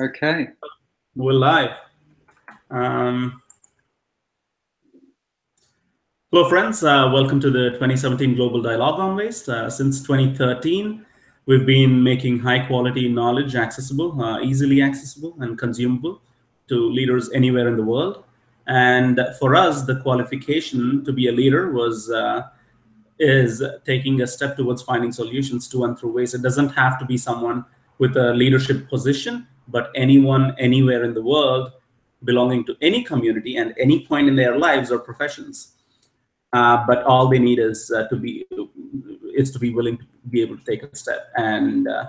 Okay. We're live. Um, hello, friends. Uh, welcome to the 2017 Global Dialogue on Waste. Uh, since 2013, we've been making high quality knowledge accessible, uh, easily accessible, and consumable to leaders anywhere in the world. And for us, the qualification to be a leader was uh, is taking a step towards finding solutions to and through waste. It doesn't have to be someone with a leadership position but anyone anywhere in the world belonging to any community and any point in their lives or professions. Uh, but all they need is uh, to be is to be willing to be able to take a step. And uh,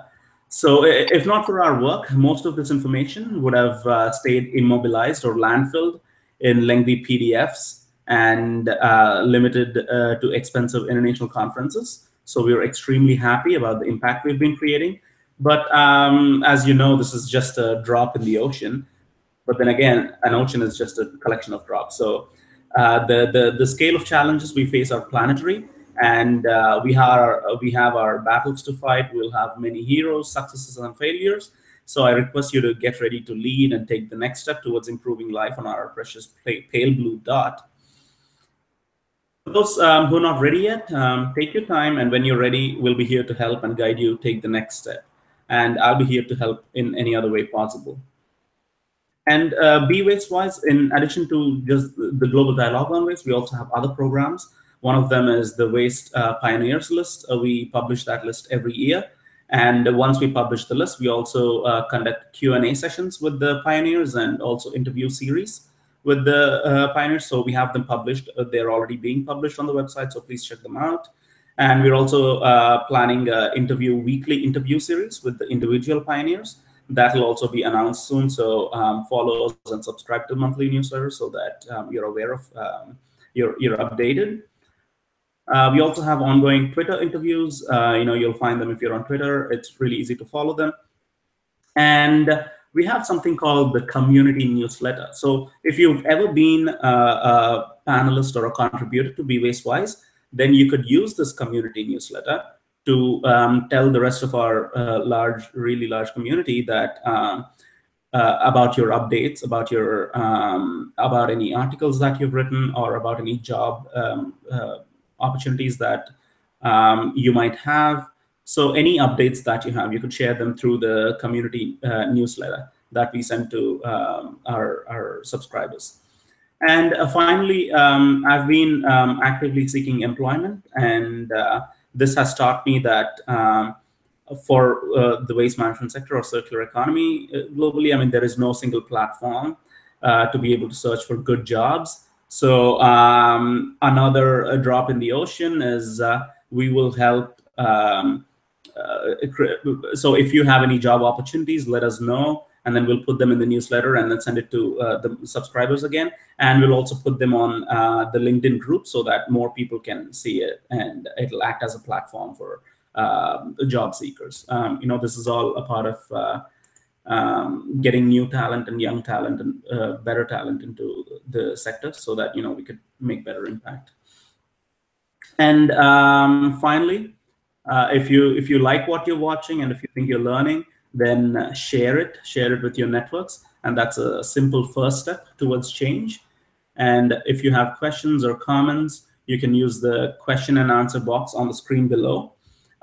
so, if not for our work, most of this information would have uh, stayed immobilized or landfilled in lengthy PDFs and uh, limited uh, to expensive international conferences. So we are extremely happy about the impact we've been creating but um, as you know, this is just a drop in the ocean. But then again, an ocean is just a collection of drops. So uh, the, the, the scale of challenges we face are planetary. And uh, we, have, we have our battles to fight. We'll have many heroes, successes, and failures. So I request you to get ready to lead and take the next step towards improving life on our precious pale blue dot. For those um, who are not ready yet, um, take your time, and when you're ready, we'll be here to help and guide you take the next step and I'll be here to help in any other way possible. And uh, Be Waste Wise, in addition to just the Global Dialogue on Waste, we also have other programs. One of them is the Waste uh, Pioneers list. Uh, we publish that list every year. And once we publish the list, we also uh, conduct Q&A sessions with the pioneers and also interview series with the uh, pioneers. So we have them published. Uh, they're already being published on the website, so please check them out. And we're also uh, planning a interview weekly interview series with the individual pioneers. That will also be announced soon. So um, follow us and subscribe to monthly newsletter so that um, you're aware of um, you're you're updated. Uh, we also have ongoing Twitter interviews. Uh, you know, you'll find them if you're on Twitter. It's really easy to follow them. And we have something called the community newsletter. So if you've ever been a, a panelist or a contributor to Be Waste Wise, then you could use this community newsletter to um, tell the rest of our uh, large, really large community that um, uh, about your updates, about your um, about any articles that you've written, or about any job um, uh, opportunities that um, you might have. So any updates that you have, you could share them through the community uh, newsletter that we send to our, our subscribers. And uh, finally, um, I've been um, actively seeking employment, and uh, this has taught me that um, for uh, the waste management sector or circular economy uh, globally, I mean, there is no single platform uh, to be able to search for good jobs. So um, another uh, drop in the ocean is we will help. Um, so if you have any job opportunities, let us know and then we'll put them in the newsletter and then send it to uh, the subscribers again. And we'll also put them on uh, the LinkedIn group so that more people can see it and it'll act as a platform for uh, job seekers. Um, you know, this is all a part of uh, um, getting new talent and young talent and uh, better talent into the sector so that, you know, we could make better impact. And um, finally, uh, if you if you like what you're watching and if you think you're learning, then share it, share it with your networks. And that's a simple first step towards change. And if you have questions or comments, you can use the question and answer box on the screen below,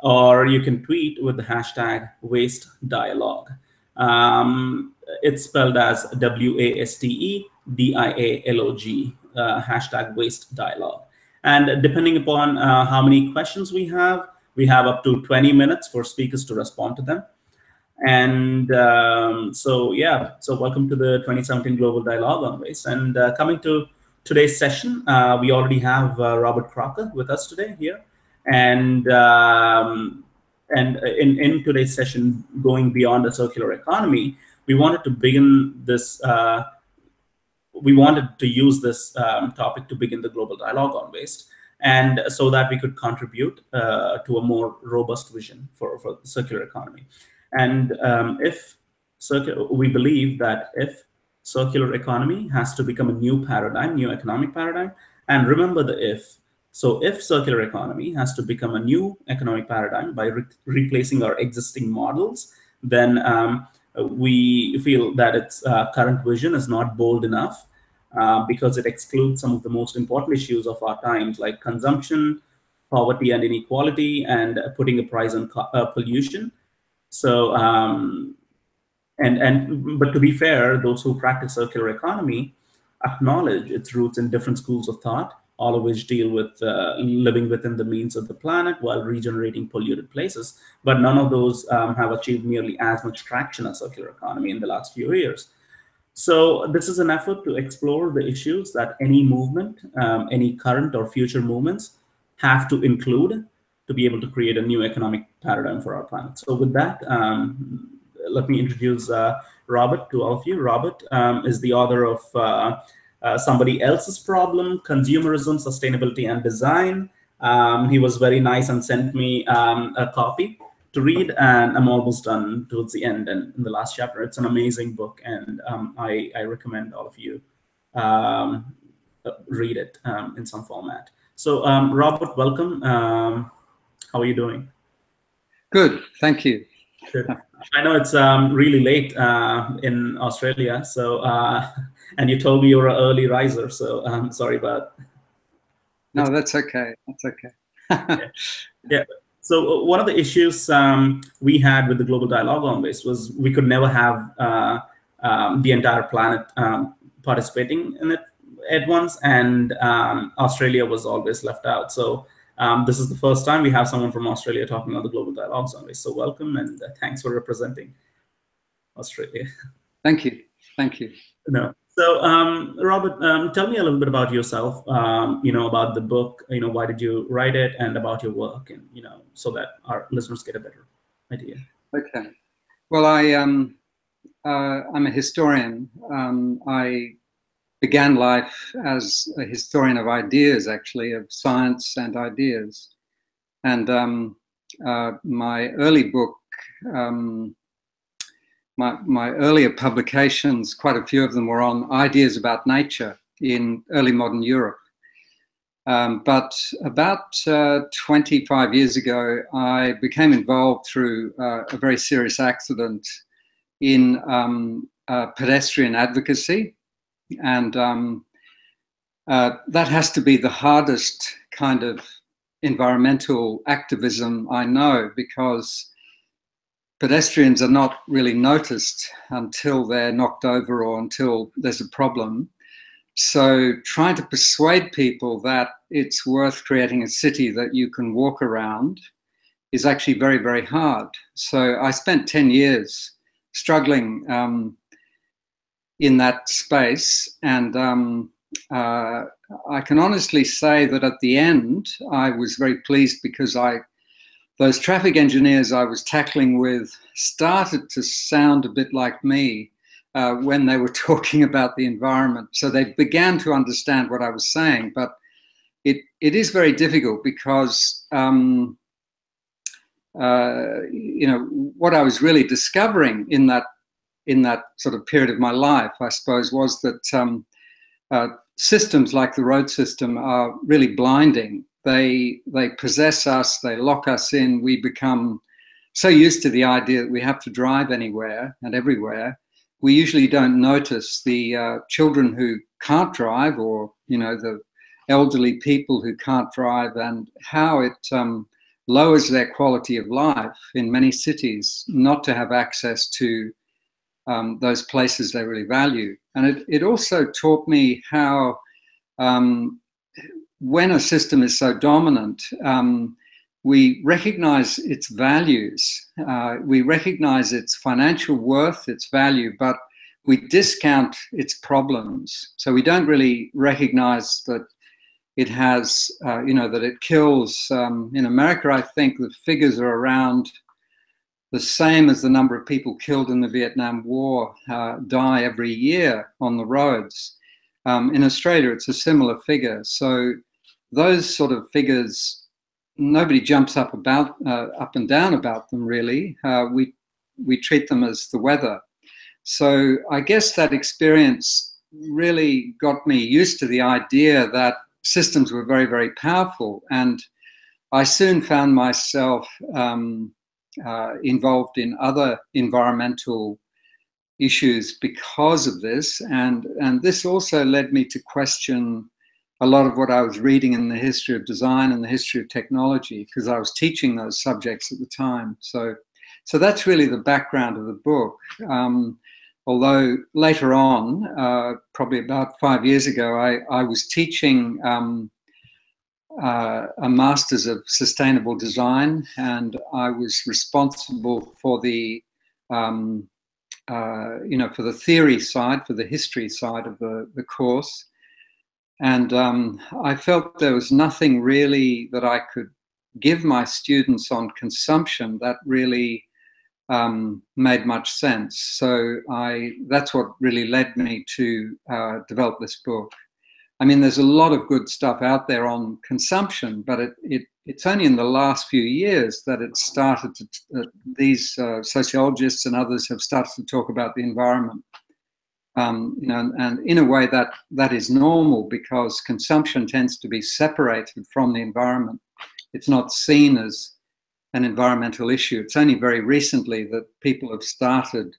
or you can tweet with the hashtag waste dialogue. Um, it's spelled as W-A-S-T-E-D-I-A-L-O-G, uh, hashtag waste dialogue. And depending upon uh, how many questions we have, we have up to 20 minutes for speakers to respond to them. And um, so, yeah, so welcome to the 2017 Global Dialogue on Waste. And uh, coming to today's session, uh, we already have uh, Robert Crocker with us today here. And um, and in, in today's session, going beyond the circular economy, we wanted to begin this, uh, we wanted to use this um, topic to begin the global dialogue on waste and so that we could contribute uh, to a more robust vision for, for the circular economy. And um, if we believe that if circular economy has to become a new paradigm, new economic paradigm, and remember the if. So if circular economy has to become a new economic paradigm by re replacing our existing models, then um, we feel that its uh, current vision is not bold enough uh, because it excludes some of the most important issues of our times, like consumption, poverty and inequality, and putting a price on uh, pollution. So, um, and and but to be fair, those who practice circular economy acknowledge its roots in different schools of thought, all of which deal with uh, living within the means of the planet while regenerating polluted places. But none of those um, have achieved nearly as much traction as circular economy in the last few years. So this is an effort to explore the issues that any movement, um, any current or future movements have to include to be able to create a new economic paradigm for our planet. So with that, um, let me introduce uh, Robert to all of you. Robert um, is the author of uh, uh, Somebody Else's Problem, Consumerism, Sustainability, and Design. Um, he was very nice and sent me um, a copy to read, and I'm almost done towards the end and in the last chapter. It's an amazing book, and um, I, I, recommend all of you um, read it in some format. So, Robert, welcome. How are you doing? Good, thank you. Good. I know it's um, really late uh, in Australia, so uh, and you told me you're an early riser, so I'm um, sorry about. No, that's okay. That's okay. yeah. yeah. So uh, one of the issues um, we had with the global dialogue on this was we could never have uh, um, the entire planet um, participating in it at once, and um, Australia was always left out. So um, this is the first time we have someone from Australia talking on the Global Dialogue Survey. So welcome and uh, thanks for representing Australia. Thank you. Thank you. No. So, um, Robert, um, tell me a little bit about yourself. Um, you know, about the book. You know, why did you write it, and about your work, and you know, so that our listeners get a better idea. Okay. Well, I um, uh, I'm a historian. Um, I began life as a historian of ideas, actually, of science and ideas. And um, uh, my early book, um, my, my earlier publications, quite a few of them were on ideas about nature in early modern Europe. Um, but about uh, 25 years ago, I became involved through uh, a very serious accident in um, uh, pedestrian advocacy and um, uh, that has to be the hardest kind of environmental activism I know because pedestrians are not really noticed until they're knocked over or until there's a problem. So trying to persuade people that it's worth creating a city that you can walk around is actually very, very hard. So I spent 10 years struggling um, in that space. And um, uh, I can honestly say that at the end, I was very pleased because I those traffic engineers I was tackling with started to sound a bit like me uh, when they were talking about the environment. So they began to understand what I was saying, but it, it is very difficult because um, uh, you know what I was really discovering in that in that sort of period of my life, I suppose, was that um, uh, systems like the road system are really blinding. They they possess us. They lock us in. We become so used to the idea that we have to drive anywhere and everywhere. We usually don't notice the uh, children who can't drive, or you know the elderly people who can't drive, and how it um, lowers their quality of life in many cities not to have access to um, those places they really value. And it, it also taught me how, um, when a system is so dominant, um, we recognize its values, uh, we recognize its financial worth, its value, but we discount its problems. So we don't really recognize that it has, uh, you know, that it kills. Um, in America, I think the figures are around the same as the number of people killed in the Vietnam War uh, die every year on the roads. Um, in Australia, it's a similar figure. So those sort of figures, nobody jumps up about uh, up and down about them. Really, uh, we we treat them as the weather. So I guess that experience really got me used to the idea that systems were very very powerful, and I soon found myself. Um, uh, involved in other environmental issues because of this, and and this also led me to question a lot of what I was reading in the history of design and the history of technology because I was teaching those subjects at the time. So, so that's really the background of the book. Um, although later on, uh, probably about five years ago, I, I was teaching um, uh, a master's of sustainable design, and I was responsible for the um, uh, you know for the theory side, for the history side of the, the course. And um, I felt there was nothing really that I could give my students on consumption that really um, made much sense. So I that's what really led me to uh, develop this book. I mean, there's a lot of good stuff out there on consumption, but it, it it's only in the last few years that it started to, uh, these uh, sociologists and others have started to talk about the environment. Um, you know, and in a way that that is normal because consumption tends to be separated from the environment. It's not seen as an environmental issue. It's only very recently that people have started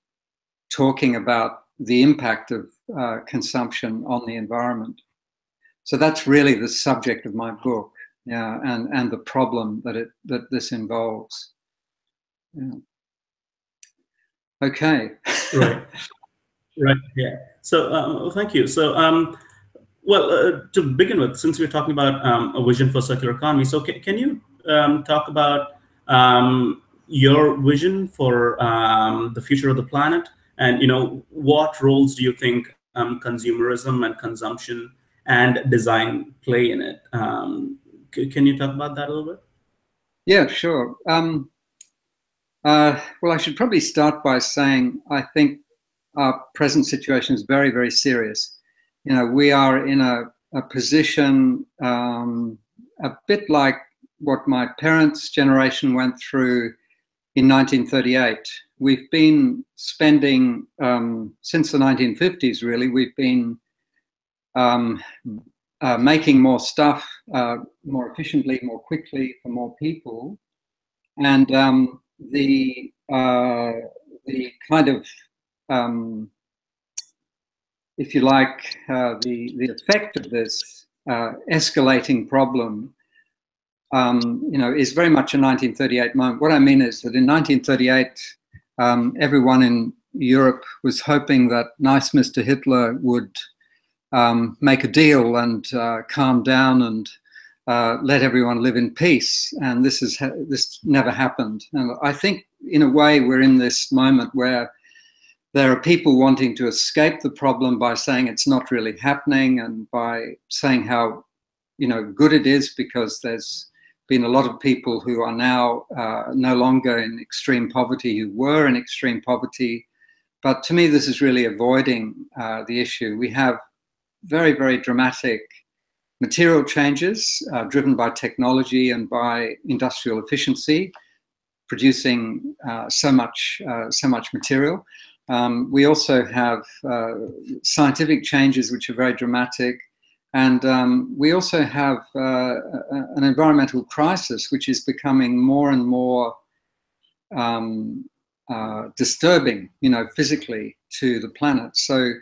talking about the impact of uh, consumption on the environment. So that's really the subject of my book, yeah, and and the problem that it that this involves. Yeah. Okay. right. Right. Yeah. So um, thank you. So um, well, uh, to begin with, since we're talking about um, a vision for circular economy, so can, can you um, talk about um, your vision for um, the future of the planet, and you know what roles do you think um, consumerism and consumption and design play in it? Um, can you talk about that a little bit? Yeah, sure. Um, uh, well, I should probably start by saying I think our present situation is very, very serious. You know, we are in a, a position um, a bit like what my parents' generation went through in 1938. We've been spending, um, since the 1950s, really, we've been um, uh, making more stuff uh, more efficiently, more quickly for more people. And um, the, uh, the kind of um, if you like, uh, the, the effect of this uh, escalating problem, um, you know, is very much a 1938 moment. What I mean is that in 1938, um, everyone in Europe was hoping that nice Mr. Hitler would um, make a deal and uh, calm down and uh, let everyone live in peace. And this is this never happened. And I think, in a way, we're in this moment where there are people wanting to escape the problem by saying it's not really happening and by saying how you know good it is because there's been a lot of people who are now uh, no longer in extreme poverty who were in extreme poverty but to me this is really avoiding uh, the issue we have very very dramatic material changes uh, driven by technology and by industrial efficiency producing uh, so much uh, so much material um, we also have uh, scientific changes which are very dramatic. And um, we also have uh, an environmental crisis which is becoming more and more um, uh, disturbing, you know, physically to the planet. So,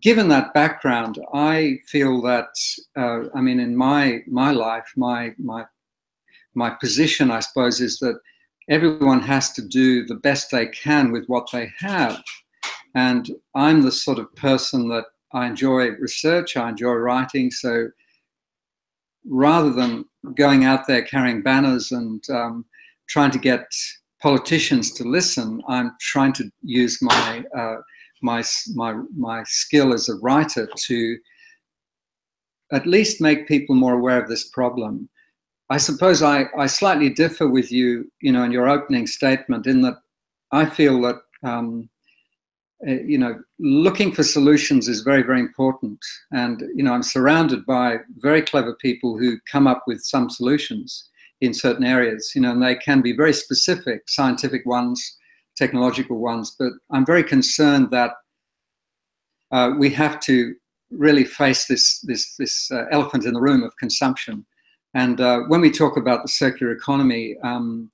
given that background, I feel that, uh, I mean, in my my life, my my my position, I suppose, is that everyone has to do the best they can with what they have. And I'm the sort of person that I enjoy research, I enjoy writing. So rather than going out there carrying banners and um, trying to get politicians to listen, I'm trying to use my uh, my my my skill as a writer to at least make people more aware of this problem. I suppose I, I slightly differ with you, you know, in your opening statement, in that I feel that um, uh, you know, looking for solutions is very, very important. And, you know, I'm surrounded by very clever people who come up with some solutions in certain areas, you know, and they can be very specific, scientific ones, technological ones. But I'm very concerned that uh, we have to really face this, this, this uh, elephant in the room of consumption. And uh, when we talk about the circular economy, um,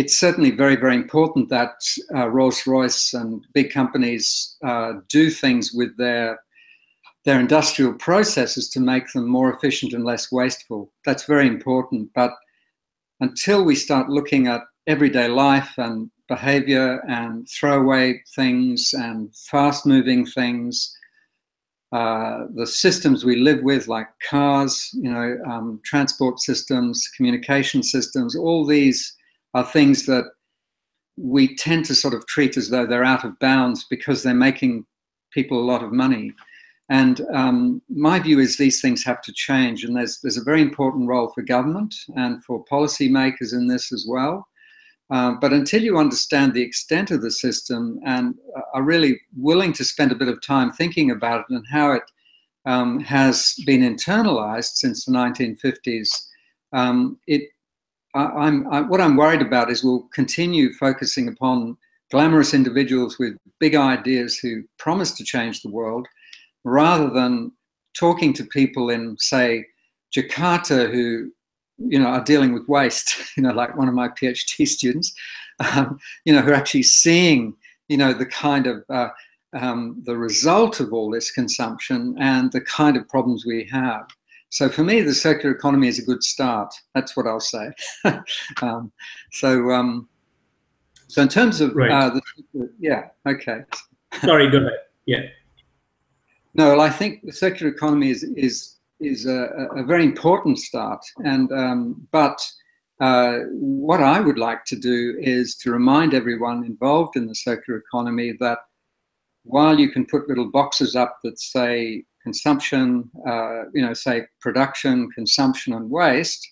it's certainly very, very important that uh, Rolls-Royce and big companies uh, do things with their their industrial processes to make them more efficient and less wasteful. That's very important. But until we start looking at everyday life and behavior and throwaway things and fast moving things, uh, the systems we live with, like cars, you know, um, transport systems, communication systems, all these are things that we tend to sort of treat as though they're out of bounds because they're making people a lot of money. And um, my view is these things have to change, and there's there's a very important role for government and for policymakers in this as well. Uh, but until you understand the extent of the system and are really willing to spend a bit of time thinking about it and how it um, has been internalized since the 1950s, um, it I, am what I'm worried about is we'll continue focusing upon glamorous individuals with big ideas who promise to change the world, rather than talking to people in, say, Jakarta who, you know, are dealing with waste. You know, like one of my PhD students, um, you know, who are actually seeing, you know, the kind of uh, um, the result of all this consumption and the kind of problems we have. So for me, the circular economy is a good start. That's what I'll say. um, so, um, so in terms of right. uh, the, yeah, okay. Sorry, go ahead. Yeah. No, well, I think the circular economy is is is a, a very important start, and um, but uh, what I would like to do is to remind everyone involved in the circular economy that while you can put little boxes up that say consumption, uh, you know, say production, consumption, and waste,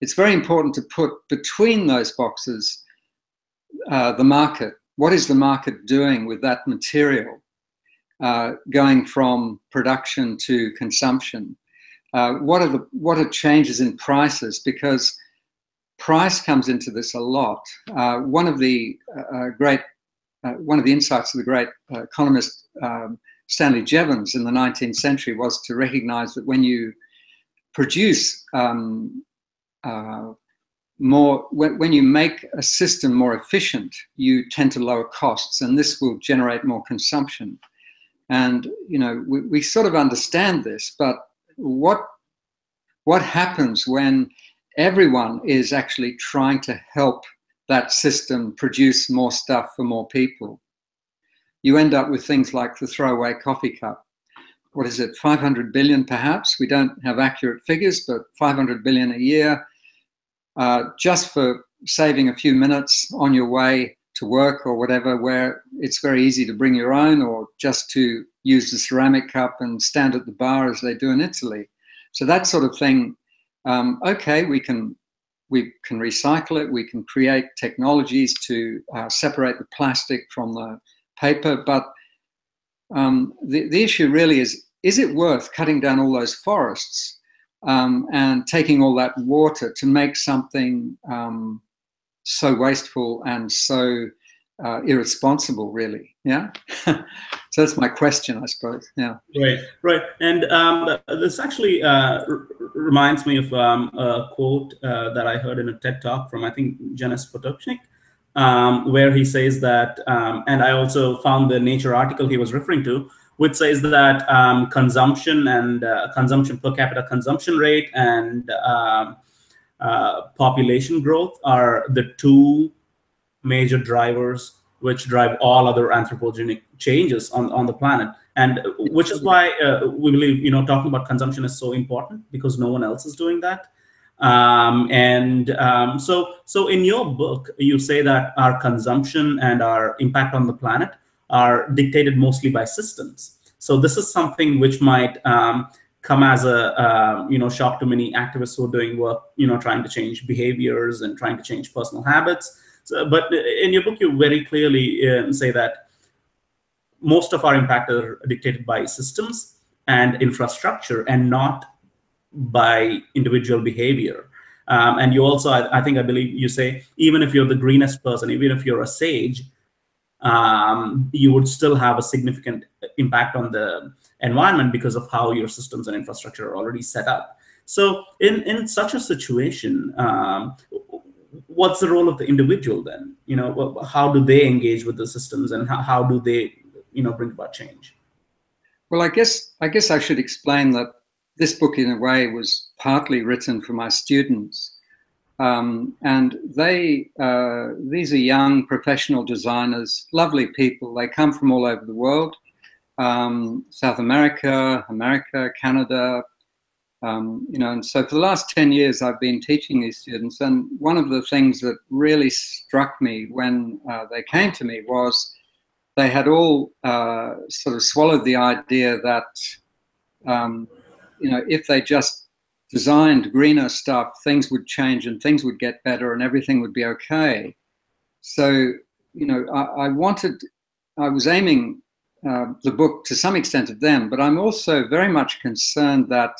it's very important to put between those boxes uh, the market. What is the market doing with that material uh, going from production to consumption? Uh, what are the what are changes in prices? Because price comes into this a lot. Uh, one of the uh, great one of the insights of the great economist um, Stanley Jevons in the 19th century was to recognize that when you produce um, uh, more, when, when, you make a system more efficient, you tend to lower costs, and this will generate more consumption. And you know, we, we sort of understand this, but what what happens when everyone is actually trying to help that system produce more stuff for more people? you end up with things like the throwaway coffee cup. What is it, 500 billion perhaps? We don't have accurate figures, but 500 billion a year uh, just for saving a few minutes on your way to work or whatever, where it's very easy to bring your own or just to use the ceramic cup and stand at the bar as they do in Italy. So that sort of thing, um, okay, we can we can recycle it. We can create technologies to uh, separate the plastic from the paper. But um, the, the issue really is, is it worth cutting down all those forests um, and taking all that water to make something um, so wasteful and so uh, irresponsible, really? Yeah. so that's my question, I suppose. Yeah. Right. Right. And um, this actually uh, reminds me of um, a quote uh, that I heard in a TED talk from I think Janez Potočnik, um, where he says that, um, and I also found the Nature article he was referring to, which says that um, consumption and uh, consumption per capita consumption rate and um, uh, population growth are the two major drivers which drive all other anthropogenic changes on, on the planet. And which is why uh, we believe, you know, talking about consumption is so important because no one else is doing that. Um, and um, so, so in your book, you say that our consumption and our impact on the planet are dictated mostly by systems. So this is something which might um, come as a uh, you know shock to many activists who are doing work, you know, trying to change behaviors and trying to change personal habits. So, but in your book, you very clearly uh, say that most of our impact are dictated by systems and infrastructure and not by individual behavior. Um, and you also, I, I, think, I believe you say, even if you're the greenest person, even if you're a sage, um, you would still have a significant impact on the environment because of how your systems and infrastructure are already set up. So, in in such a situation, um, what's the role of the individual then? You know, how do they engage with the systems, and how, how do they, you know, bring about change? Well, I guess I guess I should explain that this book, in a way, was partly written for my students, um, and they uh, these are young professional designers, lovely people. They come from all over the world, um, South America, America, Canada, um, you know, and so for the last 10 years, I've been teaching these students. And one of the things that really struck me when uh, they came to me was they had all uh, sort of swallowed the idea that, um, you know, if they just designed greener stuff, things would change and things would get better and everything would be okay. So, you know, I, I wanted, I was aiming uh, the book to some extent at them, but I'm also very much concerned that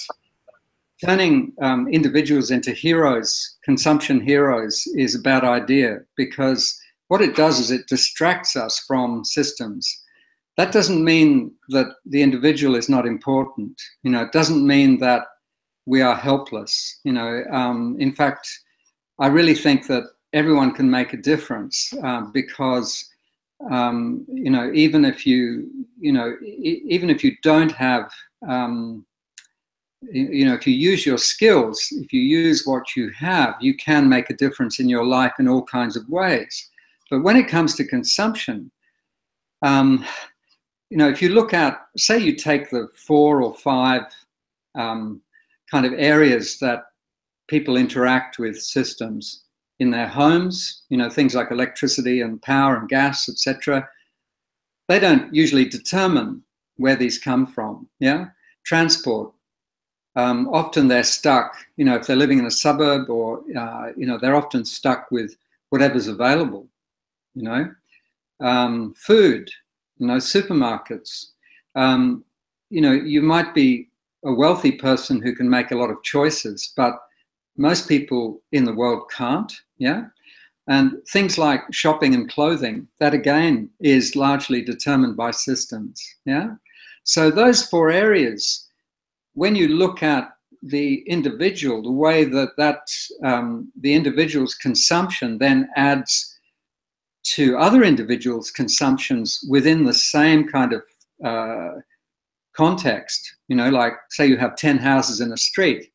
turning um, individuals into heroes, consumption heroes, is a bad idea because what it does is it distracts us from systems. That doesn't mean that the individual is not important. You know, it doesn't mean that we are helpless. You know, um, in fact, I really think that everyone can make a difference uh, because um, you know, even if you, you know, e even if you don't have um, you know, if you use your skills, if you use what you have, you can make a difference in your life in all kinds of ways. But when it comes to consumption, um, you know, if you look at, say, you take the four or five um, kind of areas that people interact with systems in their homes, you know, things like electricity and power and gas, etc. They don't usually determine where these come from. Yeah, transport um, often they're stuck, you know, if they're living in a suburb or, uh, you know, they're often stuck with whatever's available, you know. Um, food, you know, supermarkets. Um, you know, you might be a wealthy person who can make a lot of choices, but most people in the world can't, yeah? And things like shopping and clothing, that again is largely determined by systems, yeah? So those four areas, when you look at the individual, the way that that um, the individual's consumption then adds to other individuals' consumptions within the same kind of uh, context. You know, like say you have ten houses in a street,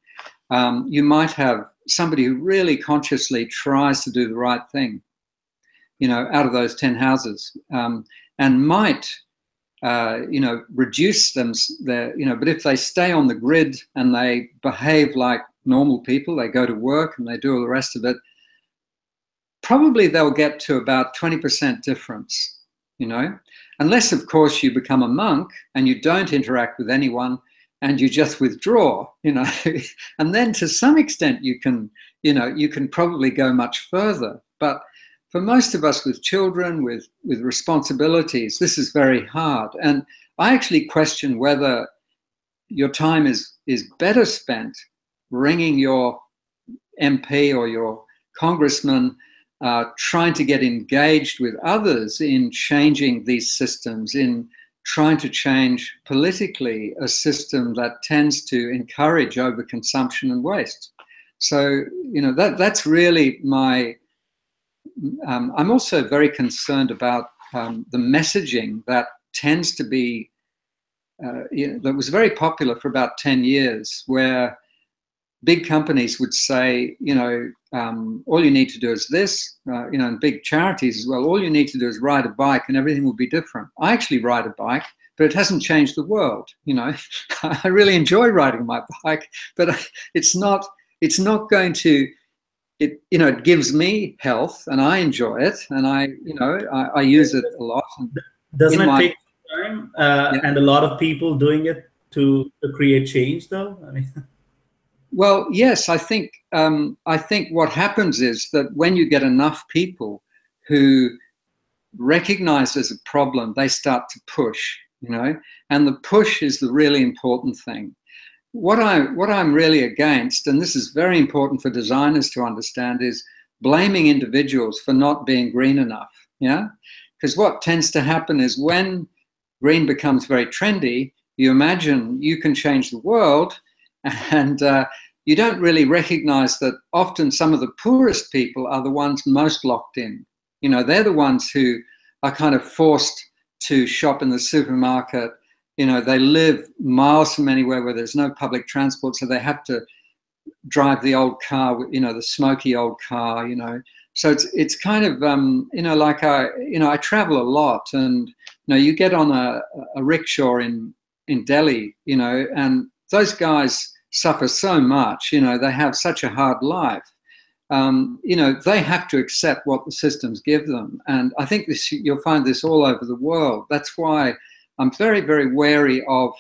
um, you might have somebody who really consciously tries to do the right thing. You know, out of those ten houses, um, and might uh, you know, reduce them, you know, but if they stay on the grid and they behave like normal people, they go to work and they do all the rest of it, probably they'll get to about 20% difference, you know, unless, of course, you become a monk and you don't interact with anyone and you just withdraw, you know, and then to some extent you can, you know, you can probably go much further. But for most of us with children, with, with responsibilities, this is very hard. And I actually question whether your time is, is better spent ringing your MP or your congressman, uh, trying to get engaged with others in changing these systems, in trying to change politically a system that tends to encourage overconsumption and waste. So, you know, that, that's really my um, I'm also very concerned about um, the messaging that tends to be, uh, you know, that was very popular for about 10 years, where big companies would say, you know, um, all you need to do is this, uh, you know, and big charities as well, all you need to do is ride a bike and everything will be different. I actually ride a bike, but it hasn't changed the world. You know, I really enjoy riding my bike, but it's not, it's not going to it you know it gives me health and I enjoy it and I you know I, I use it a lot. Doesn't it take time uh, yeah. and a lot of people doing it to, to create change though? I mean. Well, yes, I think um, I think what happens is that when you get enough people who recognize there's a problem, they start to push, you know, and the push is the really important thing what I what I'm really against, and this is very important for designers to understand, is blaming individuals for not being green enough. Yeah, because what tends to happen is when green becomes very trendy, you imagine you can change the world, and uh, you don't really recognize that often some of the poorest people are the ones most locked in. You know, they're the ones who are kind of forced to shop in the supermarket. You know, they live miles from anywhere where there's no public transport, so they have to drive the old car, you know, the smoky old car, you know. So it's it's kind of um, you know like I you know I travel a lot, and you know you get on a, a rickshaw in in Delhi, you know, and those guys suffer so much. You know, they have such a hard life. Um, you know, they have to accept what the systems give them. And I think this you'll find this all over the world. That's why I'm very, very wary of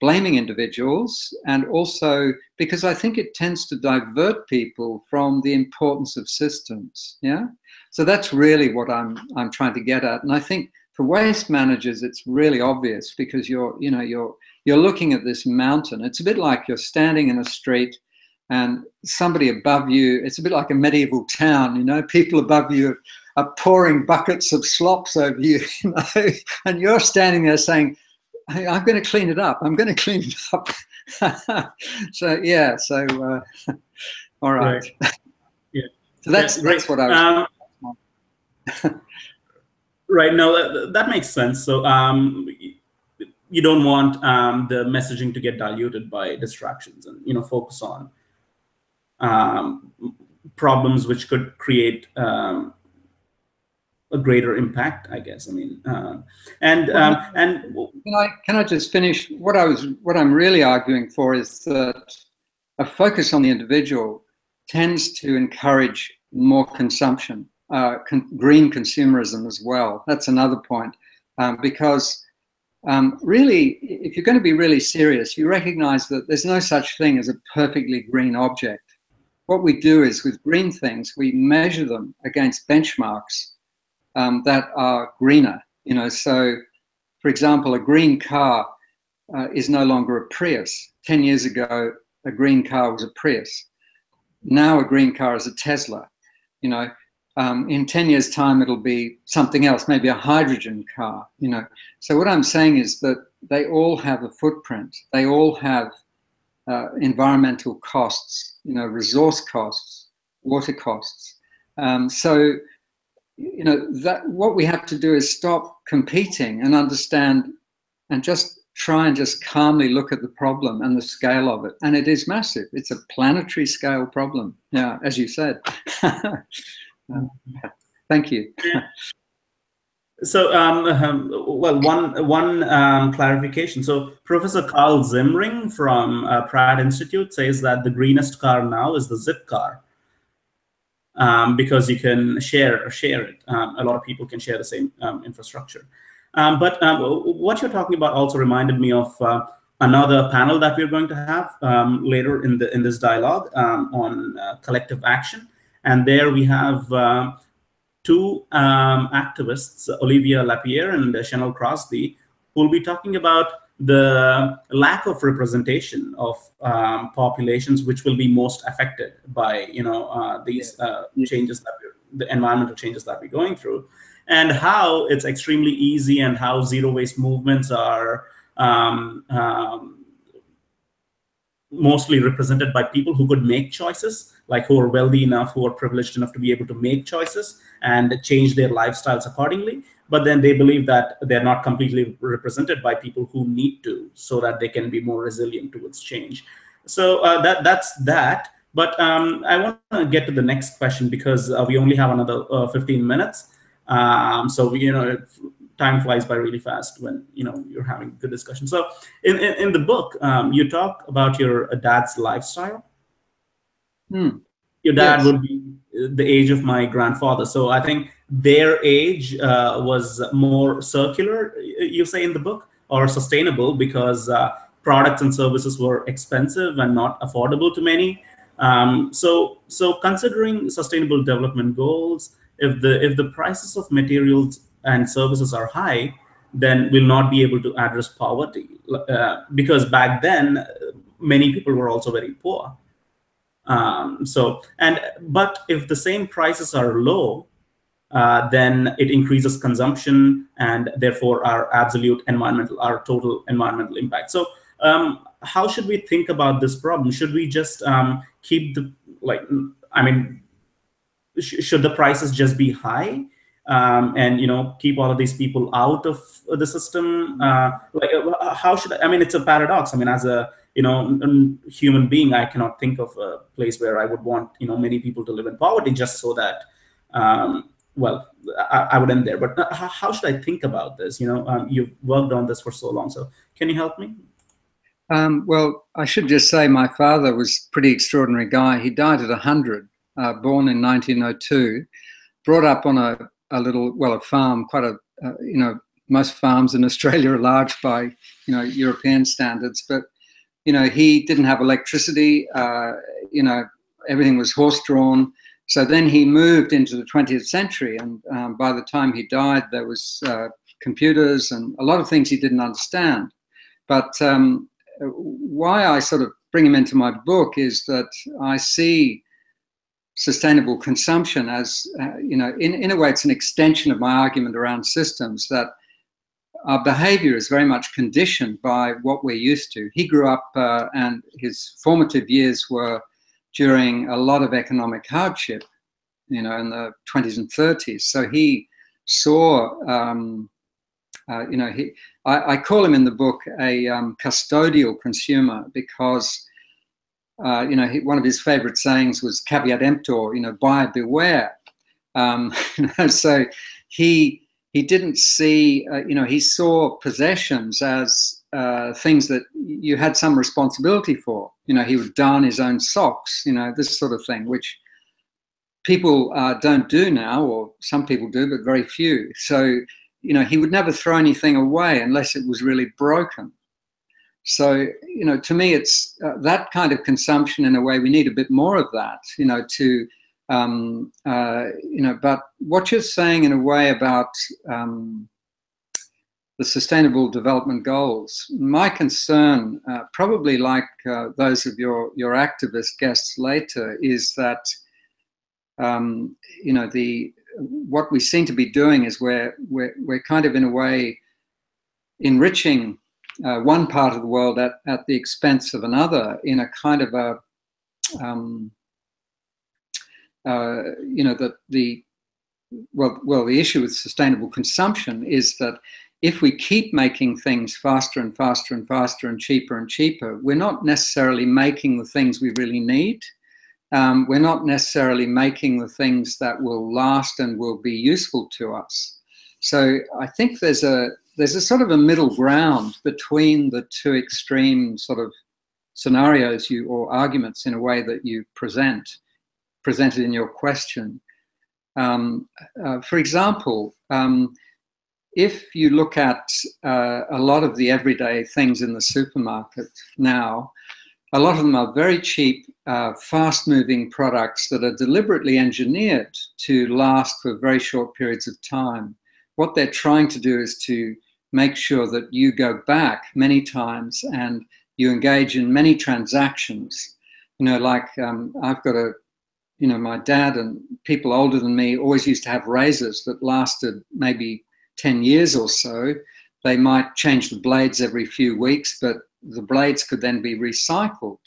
blaming individuals and also because I think it tends to divert people from the importance of systems. Yeah. So that's really what I'm I'm trying to get at. And I think for waste managers, it's really obvious because you're, you know, you're you're looking at this mountain. It's a bit like you're standing in a street and somebody above you, it's a bit like a medieval town, you know, people above you are pouring buckets of slops over you, you know, and you're standing there saying, hey, I'm going to clean it up. I'm going to clean it up. so, yeah, so, uh, all right. right. Yeah. So that's, yeah, that's what I was. Um, right. No, that, that, makes sense. So, um, you don't want um, the messaging to get diluted by distractions and you know focus on um, problems which could create um, a greater impact i guess. I mean uh, and um, and can i can i just finish? What i was what i'm really arguing for is that a focus on the individual tends to encourage more consumption uh, con green consumerism as well. That's another point um, because um, really, if you're going to be really serious, you recognize that there's no such thing as a perfectly green object. What we do is with green things, we measure them against benchmarks um, that are greener. You know, so for example, a green car uh, is no longer a Prius. 10 years ago, a green car was a Prius. Now a green car is a Tesla. You know, um, in 10 years time it'll be something else maybe a hydrogen car you know so what i'm saying is that they all have a footprint they all have uh, environmental costs you know resource costs water costs um, so you know that what we have to do is stop competing and understand and just try and just calmly look at the problem and the scale of it. And it is massive. It's a planetary scale problem. Yeah as you said. Thank you. So, um, um, well, one one um, clarification. So, Professor Carl Zimring from uh, Pratt Institute says that the greenest car now is the Zipcar um, because you can share or share it. Um, a lot of people can share the same um, infrastructure. but what you're talking about also reminded me of uh, another panel that we're going to have later in the in this dialogue on uh, collective action. And there we have uh, two um, activists, Olivia Lapierre and Chanel Crosby, who will be talking about the lack of representation of um, populations which will be most affected by you know uh, these uh, changes that the environmental changes that we're going through and how it's extremely easy and how zero waste movements are um, um, mostly represented by people who could make choices like who are wealthy enough, who are privileged enough to be able to make choices and change their lifestyles accordingly. But then they believe that they're not completely represented by people who need to, so that they can be more resilient towards change. So uh, that that's that. But um, I want to get to the next question because uh, we only have another uh, 15 minutes. Um, so you know, time flies by really fast when you know you're having good discussion. So in in, in the book, um, you talk about your dad's lifestyle Hmm. Your dad yes. would be the age of my grandfather. So I think their age uh, was more circular, you say in the book, or sustainable because uh, products and services were expensive and not affordable to many. Um, so, so considering sustainable development goals, if the if the prices of materials and services are high, then we'll not be able to address poverty uh, because back then many people were also very poor. Um, so, and but if the same prices are low, uh, then it increases consumption and therefore our absolute environmental, our total environmental impact. So, um, how should we think about this problem? Should we just um, keep the like? I mean, sh should the prices just be high? Um, and you know keep all of these people out of the system uh, like uh, how should I, I mean it's a paradox i mean as a you know human being i cannot think of a place where i would want you know many people to live in poverty just so that um, well I, I, would end there but uh, how, should i think about this? You know um, you've worked on this for so long so can you help me? Um, well i should just say my father was pretty extraordinary guy. He died at 100 uh, born in 1902 brought up on a a little, well, a farm, quite a, uh, you know, most farms in Australia are large by, you know, European standards, but, you know, he didn't have electricity, uh, you know, everything was horse drawn. So then he moved into the 20th century, and um, by the time he died, there was uh, computers and a lot of things he didn't understand. But um, why I sort of bring him into my book is that I see sustainable consumption as, uh, you know, in, in a way, it's an extension of my argument around systems that our behavior is very much conditioned by what we're used to. He grew up uh, and his formative years were during a lot of economic hardship, you know, in the 20s and 30s. So he saw, um, uh, you know, he, I, I, call him in the book a um, custodial consumer because uh, you know, he, one of his favorite sayings was caveat emptor, you know, buyer beware. Um, so he he didn't see, uh, you know, he saw possessions as uh, things that you had some responsibility for. You know, he would darn his own socks, you know, this sort of thing, which people uh, don't do now, or some people do, but very few. So, you know, he would never throw anything away unless it was really broken. So, you know, to me, it's uh, that kind of consumption in a way, we need a bit more of that, you know, to, um, uh, you know, but what you're saying in a way about um, the Sustainable Development Goals, my concern, uh, probably like uh, those of your, your activist guests later, is that, um, you know, the what we seem to be doing is we're, we're, we're kind of in a way enriching uh, one part of the world at, at the expense of another in a kind of a, um, uh, you know, that the, well, well, the issue with sustainable consumption is that if we keep making things faster and faster and faster and cheaper and cheaper, we're not necessarily making the things we really need. Um, we're not necessarily making the things that will last and will be useful to us. So I think there's a there's a sort of a middle ground between the two extreme sort of scenarios you or arguments in a way that you present presented in your question. Um, uh, for example, um, if you look at uh, a lot of the everyday things in the supermarket now, a lot of them are very cheap, uh, fast moving products that are deliberately engineered to last for very short periods of time what they're trying to do is to make sure that you go back many times and you engage in many transactions. You know, like um, I've got a, you know, my dad and people older than me always used to have razors that lasted maybe 10 years or so. They might change the blades every few weeks, but the blades could then be recycled.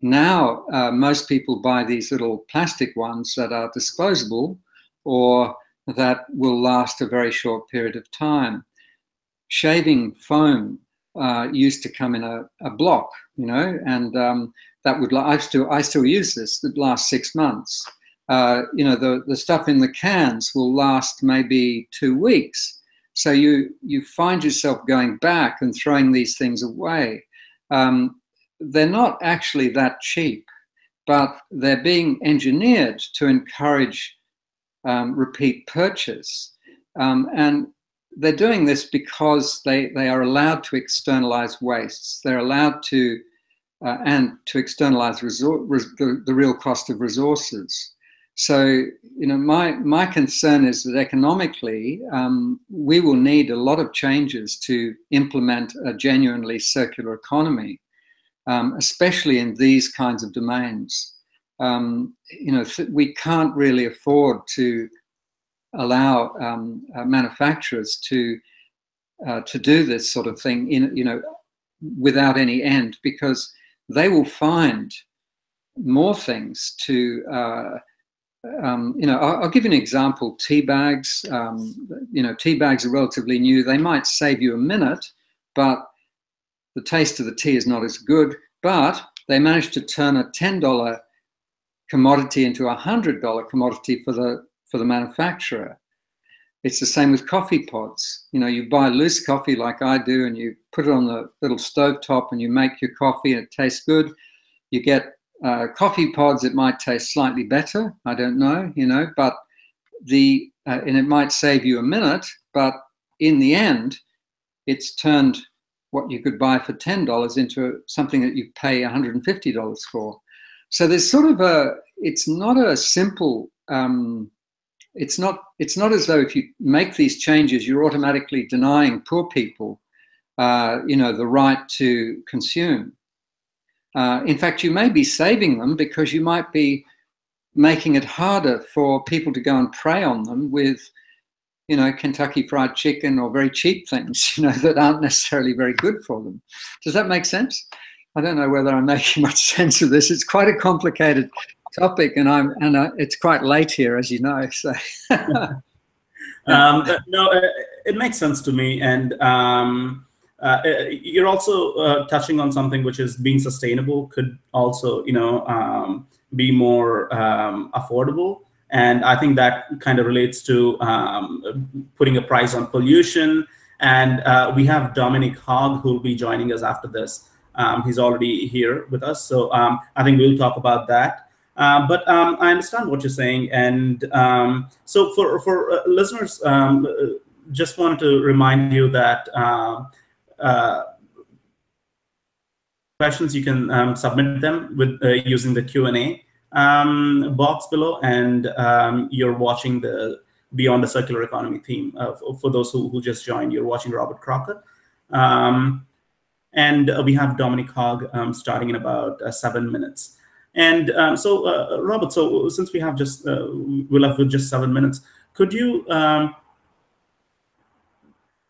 Now, uh, most people buy these little plastic ones that are disposable or that will last a very short period of time. Shaving foam uh, used to come in a, a block, you know, and um, that would I still I still use this. That lasts six months. Uh, you know, the the stuff in the cans will last maybe two weeks. So you you find yourself going back and throwing these things away. Um, they're not actually that cheap, but they're being engineered to encourage um, repeat purchase. Um, and they're doing this because they, they are allowed to externalize wastes. They're allowed to, uh, and to externalize resor- res- the, the real cost of resources. So, you know, my, my concern is that economically, um, we will need a lot of changes to implement a genuinely circular economy, um, especially in these kinds of domains um, you know, we can't really afford to allow um, uh, manufacturers to uh, to do this sort of thing in, you know, without any end because they will find more things to. Uh, um, you know, I'll, I'll, give you an example. Tea bags, um, you know, tea bags are relatively new. They might save you a minute, but the taste of the tea is not as good. But they managed to turn a $10 commodity into a $100 commodity for the, for the manufacturer. It's the same with coffee pods. You know, you buy loose coffee like I do, and you put it on the little stove top, and you make your coffee, and it tastes good. You get uh, coffee pods. It might taste slightly better. I don't know. You know, but the uh, and it might save you a minute, but in the end, it's turned what you could buy for $10 into something that you pay $150 for. So there's sort of a, it's not a simple, um, it's not, it's not as though if you make these changes, you're automatically denying poor people, uh, you know, the right to consume. Uh, in fact, you may be saving them because you might be making it harder for people to go and prey on them with you know, Kentucky Fried Chicken or very cheap things, you know, that aren't necessarily very good for them. Does that make sense? I don't know whether I'm making much sense of this. It's quite a complicated topic, and I'm and uh, it's quite late here, as you know. So. um, no, uh, it makes sense to me, and um, uh, uh, you're also uh, touching on something which is being sustainable could also, you know, um, be more um, affordable. And I think that kind of relates to um, putting a price on pollution. And uh, we have Dominic Hogg who will be joining us after this. Um, he's already here with us. So um, I think we'll talk about that. Uh, but um, I understand what you're saying. And um, so for, for uh, listeners, um, just wanted to remind you that uh, uh, questions, you can um, submit them with uh, using the Q&A um, box below, and um, you're watching the Beyond the Circular Economy theme. Uh, for, those who, who just joined, you're watching Robert Crocker. Um, and uh, we have Dominic Hogg um, starting in about uh, seven minutes. And um, so, uh, Robert, so since we have just, uh, we'll have just seven minutes, could you, um,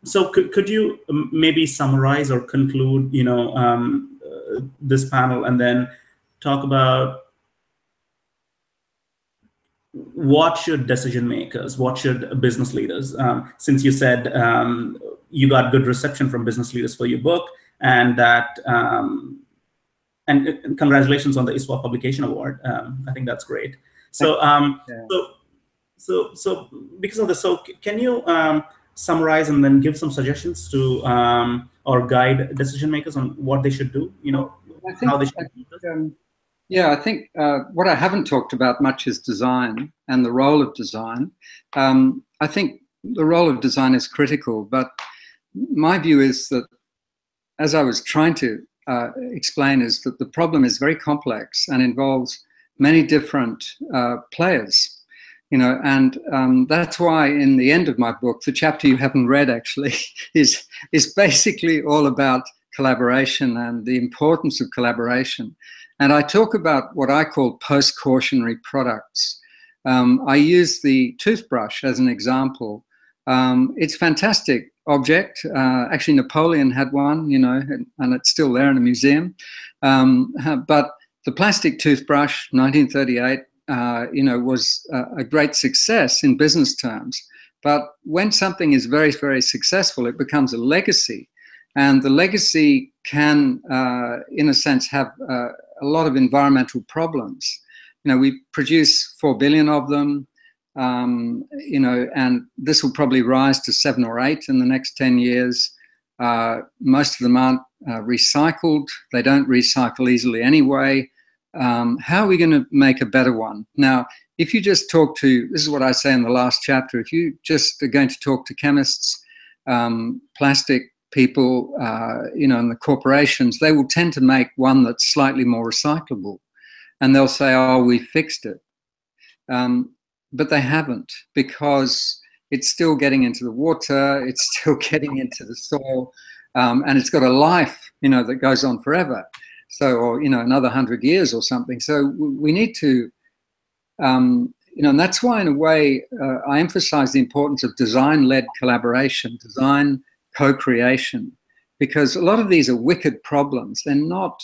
so could, could you maybe summarize or conclude, you know, uh, this panel and then talk about what should decision makers, what should business leaders, um, since you said um, you got good reception from business leaders for your book, and that, um, and, and, congratulations on the ISWA Publication Award. Um, I think that's great. So, um, yeah. so, so, so because of this, so can you um, summarize and then give some suggestions to or guide decision makers on what they should do? You know, how they should. Yeah, I think uh, what I haven't talked about much is design and the role of design. Um, I think the role of design is critical, but my view is that, as I was trying to uh, explain, is that the problem is very complex and involves many different uh, players. You know, and um, that's why in the end of my book, the chapter you haven't read actually is is basically all about collaboration and the importance of collaboration and I talk about what I call post cautionary products. Um, I use the toothbrush as an example. Um, it's fantastic object. Uh, actually, Napoleon had one, you know, and, and it's still there in a museum. Um, but the plastic toothbrush, 1938, uh, you know, was a, a great success in business terms. But when something is very, very successful, it becomes a legacy. And the legacy can, uh, in a sense, have uh, a lot of environmental problems. You know, we produce four billion of them. Um, you know, and this will probably rise to seven or eight in the next 10 years. Uh, most of them aren't uh, recycled. They don't recycle easily anyway. Um, how are we going to make a better one? Now, if you just talk to, this is what I say in the last chapter, if you just are going to talk to chemists, um, plastic people, uh, you know, and the corporations, they will tend to make one that's slightly more recyclable. And they'll say, oh, we fixed it. Um, but they haven't because it's still getting into the water, it's still getting into the soil, um, and it's got a life, you know, that goes on forever. So, or, you know, another hundred years or something. So we need to, um, you know, and that's why, in a way, uh, I emphasize the importance of design led collaboration, design co-creation. because a lot of these are wicked problems. They're not,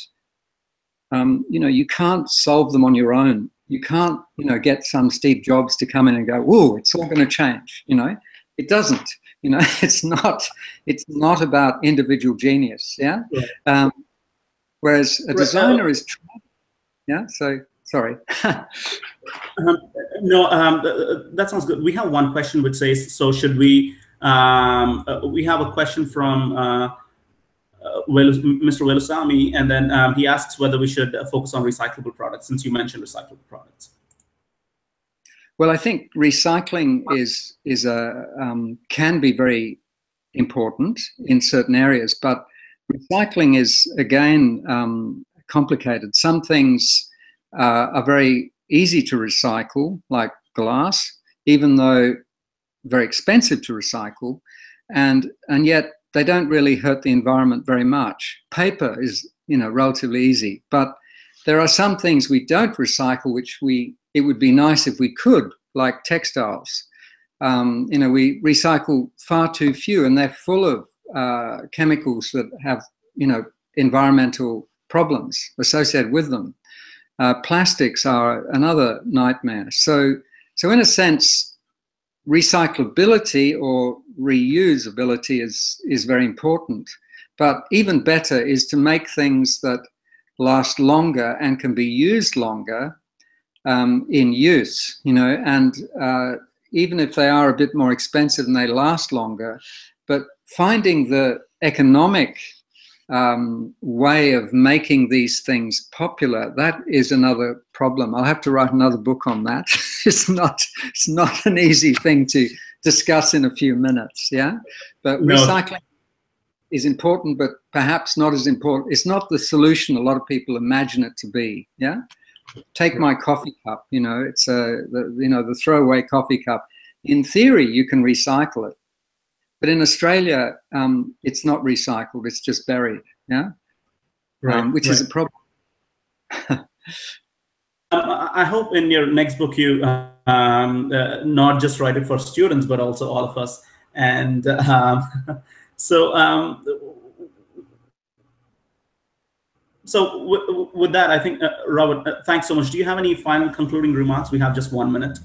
um, you know, you can't solve them on your own. You can't, you know, get some Steve Jobs to come in and go, "Whoa, it's all going to change." You know, it doesn't. You know, it's not. It's not about individual genius. Yeah. yeah. Um, whereas a designer is. Yeah. So sorry. um, no, um, that sounds good. We have one question which says, "So should we?" Um, uh, we have a question from. Uh, uh, Mr. Velusamy, and then um, he asks whether we should uh, focus on recyclable products, since you mentioned recyclable products. Well, I think recycling is is a um, can be very important in certain areas, but recycling is again um, complicated. Some things uh, are very easy to recycle, like glass, even though very expensive to recycle, and and yet they don't really hurt the environment very much. Paper is, you know, relatively easy, but there are some things we don't recycle, which we it would be nice if we could, like textiles. Um, you know, we recycle far too few, and they're full of uh, chemicals that have, you know, environmental problems associated with them. Uh, plastics are another nightmare. So, so in a sense, recyclability or reusability is, is very important. But even better is to make things that last longer and can be used longer um, in use, you know, and uh, even if they are a bit more expensive and they last longer, but finding the economic um, way of making these things popular, that is another problem. I'll have to write another book on that. it's not it's not an easy thing to discuss in a few minutes. Yeah, but no. recycling is important, but perhaps not as important. It's not the solution a lot of people imagine it to be. Yeah, take my coffee cup. You know, it's a the, you know the throwaway coffee cup. In theory, you can recycle it, but in Australia, um, it's not recycled; it's just buried. Yeah, right, um, which right. is a problem. Um, I hope in your next book you um, uh, not just write it for students, but also all of us. And um, so, um, so with that, I think uh, Robert, uh, thanks so much. Do you have any final concluding remarks? We have just one minute.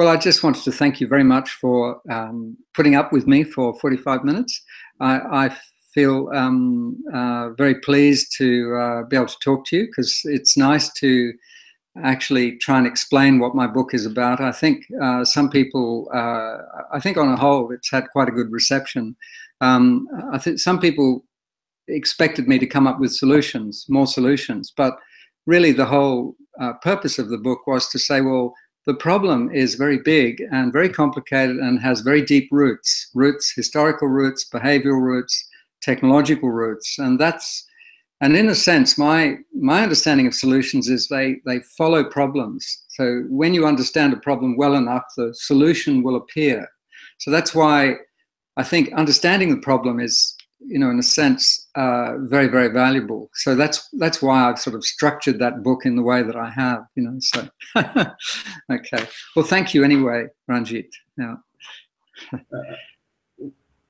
Well, I just wanted to thank you very much for um, putting up with me for 45 minutes. I, I feel um, uh, very pleased to uh, be able to talk to you because it's nice to actually try and explain what my book is about. I think uh, some people, uh, I think on a whole, it's had quite a good reception. Um, I think some people expected me to come up with solutions, more solutions, but really the whole uh, purpose of the book was to say, well, the problem is very big and very complicated and has very deep roots, roots, historical roots, behavioral roots, technological roots, and that's and in a sense, my my understanding of solutions is they they follow problems. So when you understand a problem well enough, the solution will appear. So that's why I think understanding the problem is, you know, in a sense, uh, very very valuable. So that's that's why I've sort of structured that book in the way that I have. You know, so okay. Well, thank you anyway, Ranjit. Yeah.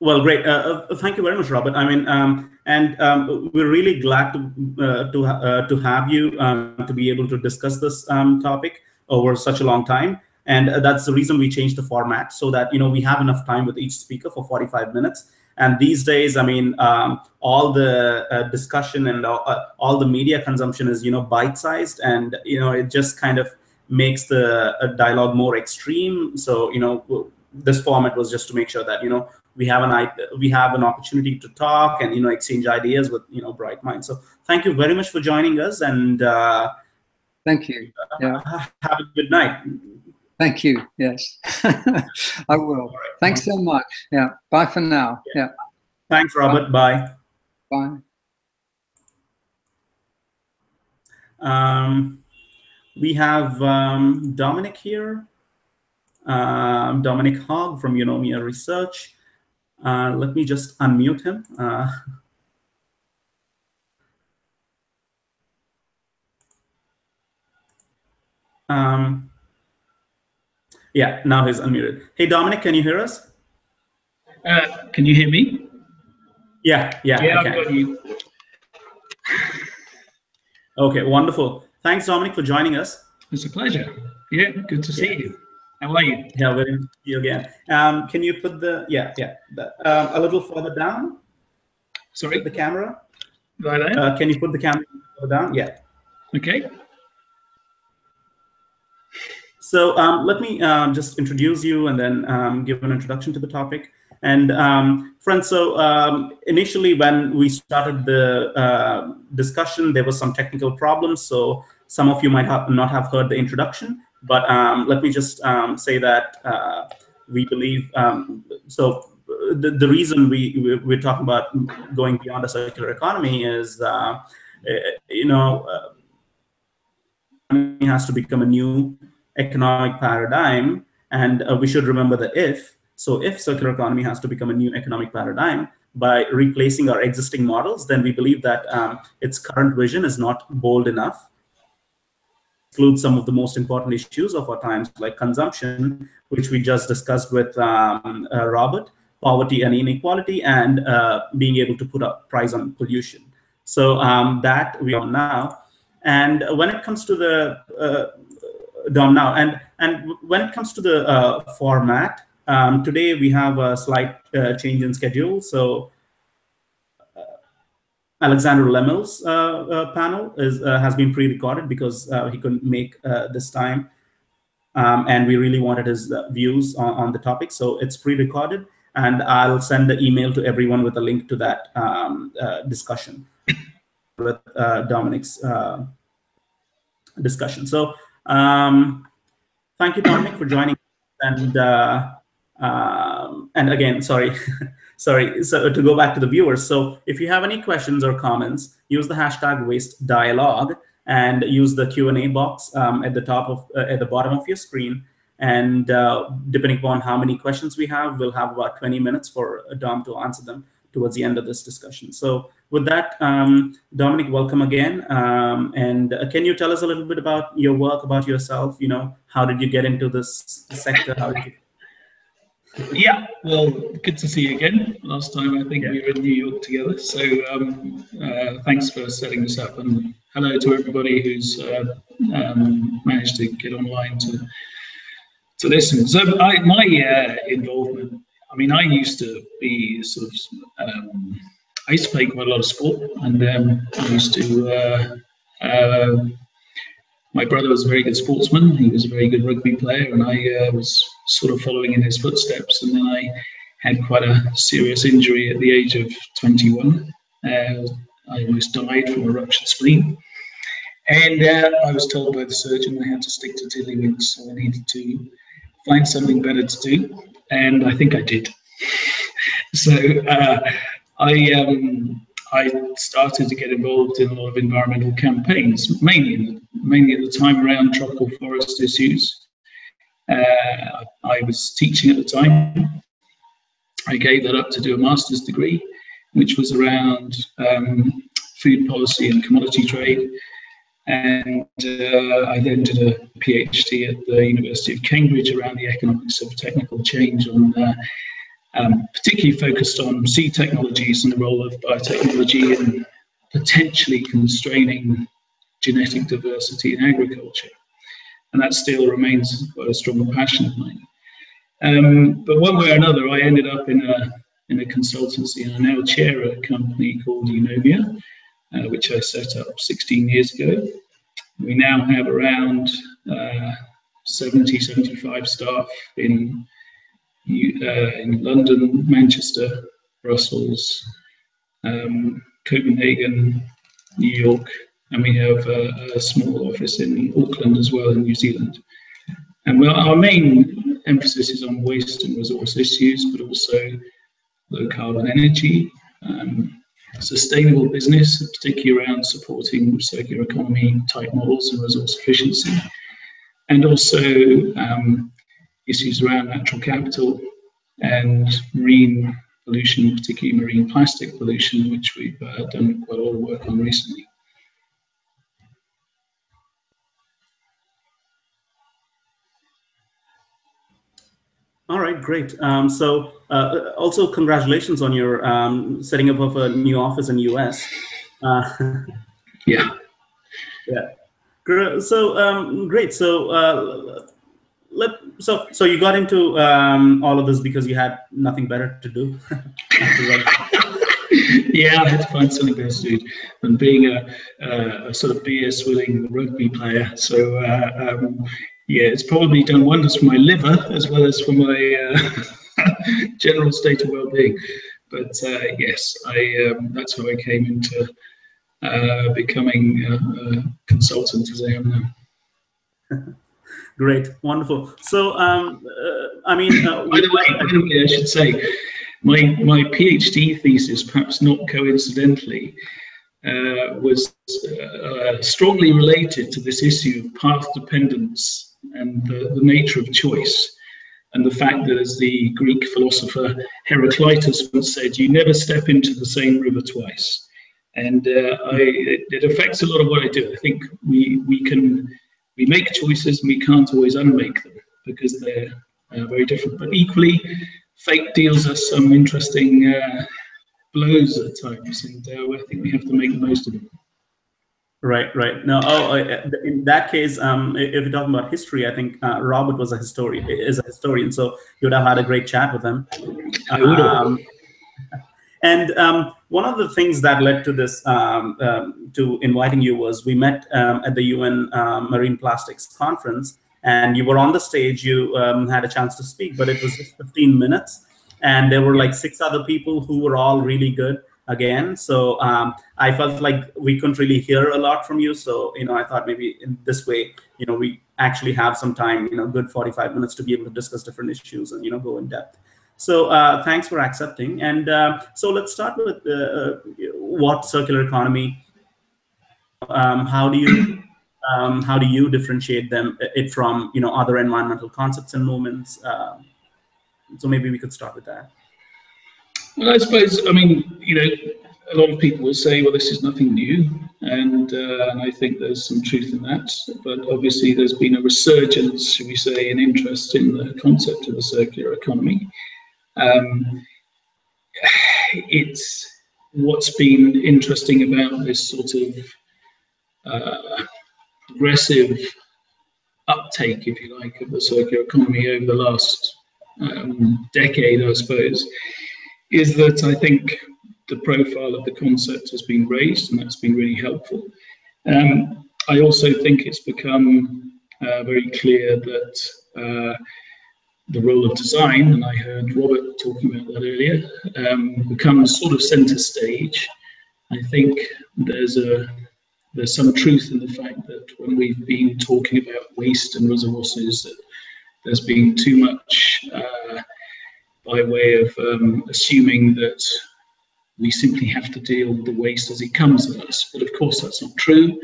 Well, great. Uh, uh, thank you very much, Robert. I mean, um, and um, we're really glad to uh, to uh, to have you um, to be able to discuss this um, topic over such a long time. And uh, that's the reason we changed the format so that you know we have enough time with each speaker for 45 minutes. And these days, I mean, um, all the uh, discussion and all the media consumption is you know bite-sized, and you know it just kind of makes the dialogue more extreme. So you know this format was just to make sure that you know we have an we have an opportunity to talk and you know exchange ideas with you know bright minds. So thank you very much for joining us and uh, thank you. yeah. have a good night thank you. Yes. I will. Right. thanks so much. Yeah. Bye for now. Yeah, yeah. thanks robert. Bye. Bye, Um, we have um, Dominic here, um, Dominic Hogg from Eunomia Research. Uh, let me just unmute him. Uh, um, yeah, now he's unmuted. Hey, Dominic, can you hear us? Uh, can you hear me? Yeah, yeah. Yeah, I've got you. Okay, wonderful. Thanks, Dominic, for joining us. It's a pleasure. Yeah, good to see you. How are you? Yeah, very good to see you again. Um, can you put the yeah yeah the, uh, a little further down? Sorry, the camera. Right there. Uh, can you put the camera further down? Yeah. Okay. So um, let me um, just introduce you and then um, give an introduction to the topic. And um, friends, so um, initially when we started the uh, discussion, there was some technical problems. So some of you might have not have heard the introduction, but um, let me just say that uh, we believe, so the, the reason we, we, are talking about going beyond a circular economy is, uh, you know, uh, has to become a new economic paradigm. And uh, we should remember the if. So if circular economy has to become a new economic paradigm by replacing our existing models, then we believe that um, its current vision is not bold enough. Include some of the most important issues of our times, like consumption, which we just discussed with um, uh, Robert, poverty and inequality, and uh, being able to put a price on pollution. So um, that we are now. And when it comes to the uh, Dom now. And and when it comes to the uh, format, um, today we have a slight uh, change in schedule. So uh, Alexander Lemille's uh, uh, panel is uh, has been pre-recorded because he couldn't make this time, um, and we really wanted his views on, on the topic. So it's pre-recorded, and I'll send the email to everyone with a link to that um, discussion with Dominic's discussion. So um, thank you, Dominic, for joining. And uh, um, and again, sorry, sorry. So to go back to the viewers. So if you have any questions or comments, use the hashtag Waste Dialogue and use the Q and A box um, at the top of uh, at the bottom of your screen. And uh, depending upon how many questions we have, we'll have about 20 minutes for Dom to answer them towards the end of this discussion. So with that, um, Dominic, welcome again. Um, and uh, can you tell us a little bit about your work, about yourself? You know, how did you get into this sector? How did you... Yeah, well, good to see you again. Last time I think yeah. we were in New York together. So um, uh, thanks for setting this up, and hello to everybody who's uh, um, managed to get online to to listen. So I, my uh, involvement I mean, I used to be sort of, um, I used to play quite a lot of sport, and um, I used to. Uh, uh, my brother was a very good sportsman. He was a very good rugby player, and I uh, was sort of following in his footsteps. And then I had quite a serious injury at the age of 21. Uh, I almost died from a ruptured spleen. And uh, I was told by the surgeon I had to stick to tiddlywinks, so I needed to find something better to do and I think I did. so uh, I um, I started to get involved in a lot of environmental campaigns, mainly mainly at the time around tropical forest issues. Uh, I was teaching at the time. I gave that up to do a master's degree, which was around um, food policy and commodity trade. And uh, I then did a PhD at the University of Cambridge around the economics of technical change, on, uh, um, particularly focused on seed technologies and the role of biotechnology in potentially constraining genetic diversity in agriculture. And that still remains quite a strong passion of mine. Um, but one way or another, I ended up in a in a consultancy, and I now chair a company called Eunomia, uh, which I set up 16 years ago. We now have around uh, 70, 75 staff in, uh, in London, Manchester, Brussels, um, Copenhagen, New York, and we have a, a, small office in Auckland as well in New Zealand. And well, our main emphasis is on waste and resource issues, but also low carbon energy, um, sustainable business, particularly around supporting circular economy type models and resource efficiency, and also um, issues around natural capital and marine pollution, particularly marine plastic pollution, which we've uh, done quite a lot of work on recently. All right, great. Um, so, uh, also congratulations on your um, setting up of a new office in US. Uh, yeah. Yeah. So um, great. So uh, let so so you got into um, all of this because you had nothing better to do. yeah, I had to find something better to do than being a, a, a sort of beer swilling rugby player. So uh, um, yeah, it's probably done wonders for my liver as well as for my uh, general state of well-being. But uh, yes, I um, that's how I came into uh, becoming a, consultant as I am now. Great, wonderful. So, um, uh, I mean, uh, by the way, by the way, I should say, my my PhD thesis, perhaps not coincidentally, uh, was uh, strongly related to this issue of path dependence and the, the nature of choice and the fact that, as the Greek philosopher Heraclitus once said, you never step into the same river twice and uh, I, it, it, affects a lot of what I do. I think we we can we make choices and we can't always unmake them because they're uh, very different. But equally, fate deals us some interesting uh, blows at times, and uh, I think we have to make the most of them. Right, right. No, oh, in that case, um, if you're talking about history, I think uh, Robert was a historian, is a historian, so you would have had a great chat with him. Um, and um, one of the things that led to this, um, um, to inviting you, was we met um, at the UN um, Marine Plastics Conference, and you were on the stage. You um, had a chance to speak, but it was just 15 minutes, and there were like six other people who were all really good again. So I felt like we couldn't really hear a lot from you. So you know, I thought maybe in this way, you know, we actually have some time, you know, good 45 minutes to be able to discuss different issues and you know go in depth. So uh, thanks for accepting. And uh, so let's start with uh, what circular economy. Um, how do you um, how do you differentiate them it from you know other environmental concepts and movements? Um, so maybe we could start with that. Well, I suppose I mean you know a lot of people will say, well, this is nothing new, and, uh, and I think there's some truth in that. But obviously, there's been a resurgence, should we say, in interest in the concept of the circular economy. Um, it's what's been interesting about this sort of uh, progressive uptake, if you like, of the circular economy over the last um, decade, I suppose, is that I think the profile of the concept has been raised, and that's been really helpful. Um, I also think it's become uh, very clear that uh, the role of design, and I heard Robert talking about that earlier, um, becomes sort of center stage. I think there's a there's some truth in the fact that when we've been talking about waste and resources, that there's been too much uh, by way of um, assuming that we simply have to deal with the waste as it comes at us. But of course, that's not true.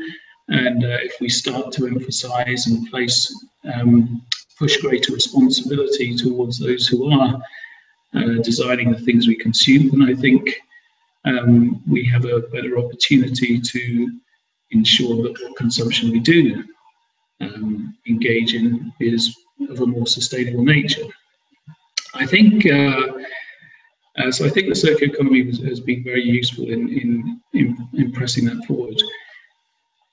And uh, if we start to emphasize and place um, push greater responsibility towards those who are uh, designing the things we consume. then I think um, we have a better opportunity to ensure that what consumption we do um, engage in is of a more sustainable nature. I think uh, uh, so. I think the circular economy has, been very useful in, in, in, in pressing that forward.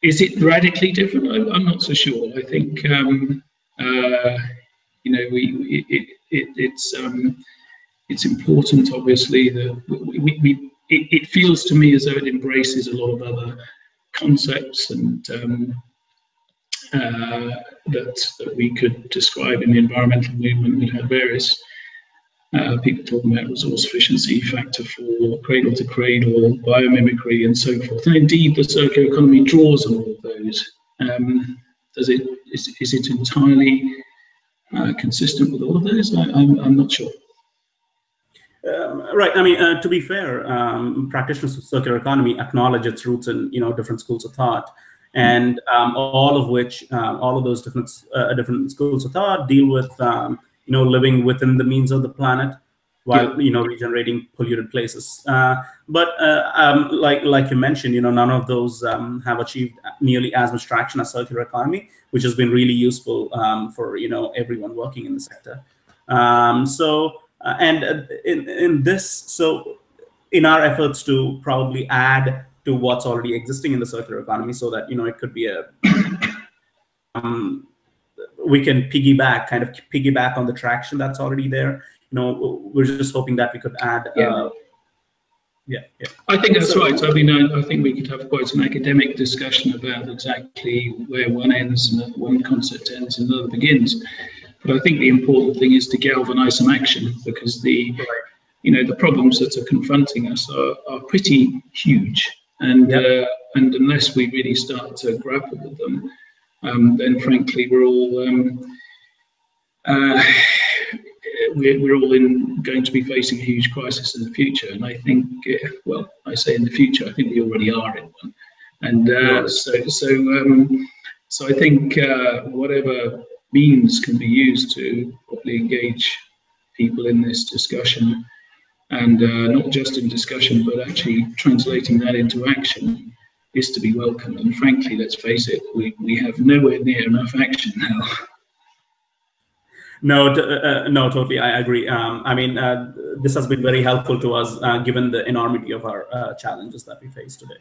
Is it radically different? I, am not so sure. I think um, uh, you know, we it, it, it's um, it's important, obviously, that we, we it, it, feels to me as though it embraces a lot of other concepts and um, uh, that that we could describe in the environmental movement. We've had various uh, people talking about resource efficiency, factor four, cradle to cradle, biomimicry, and so forth. And indeed, the circular economy draws on all of those. Um, does it is, is it entirely uh, consistent with all of those? I, am I'm not sure. Um, right. I mean, uh, to be fair, um, practitioners of circular economy acknowledge its roots in you know different schools of thought, and um, all of which, um, all of those different uh, different schools of thought deal with um, you know living within the means of the planet, while you know regenerating polluted places. Uh, but uh, um, like like you mentioned, you know none of those um, have achieved nearly as much traction as circular economy, which has been really useful um, for you know everyone working in the sector. Um, so, uh, and uh, in, in this, so in our efforts to probably add to what's already existing in the circular economy so that, you know, it could be a, um, we can piggyback, kind of piggyback on the traction that's already there. You know, we're just hoping that we could add Yeah. uh, yeah, yeah. I think that's So- right. I mean, I, I think we could have quite an academic discussion about exactly where one ends and one concept ends and another begins. But I think the important thing is to galvanize some action because the, you know, the problems that are confronting us are, are pretty huge. And, Yep. uh, and unless we really start to grapple with them, um, then frankly, we're all, um, uh, we're, we're all in going to be facing a huge crisis in the future. And I think, uh, well, I say in the future, I think we already are in one. And uh, so, so, um, so I think uh, whatever means can be used to properly engage people in this discussion, and uh, not just in discussion, but actually translating that into action, is to be welcomed. And frankly, let's face it, we, we have nowhere near enough action now. No, uh, uh, no, totally. I agree. Um, I mean, uh, this has been very helpful to us, uh, given the enormity of our uh, challenges that we face today.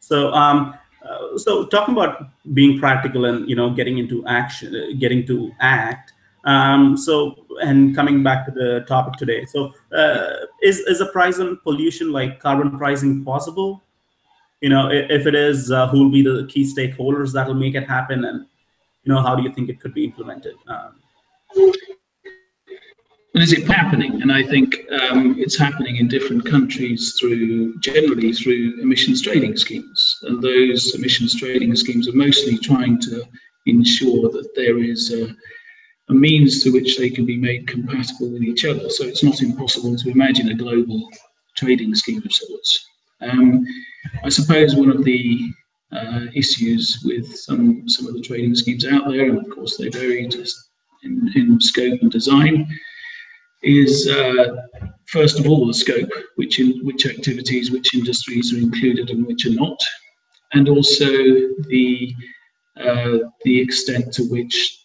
So, um, uh, so talking about being practical and you know getting into action, getting to act. Um, so, and coming back to the topic today. So, is is a price on pollution like carbon pricing possible? You know, if it is, uh, who will be the key stakeholders that will make it happen, and you know, how do you think it could be implemented? Um, And is it happening? And I think um, it's happening in different countries through generally through emissions trading schemes. And those emissions trading schemes are mostly trying to ensure that there is a, a means to which they can be made compatible with each other. So it's not impossible to imagine a global trading scheme of sorts. Um, I suppose one of the uh, issues with some some of the trading schemes out there, and of course they vary just in, in scope and design, is uh, first of all the scope, which in which activities, which industries are included and which are not, and also the uh, the extent to which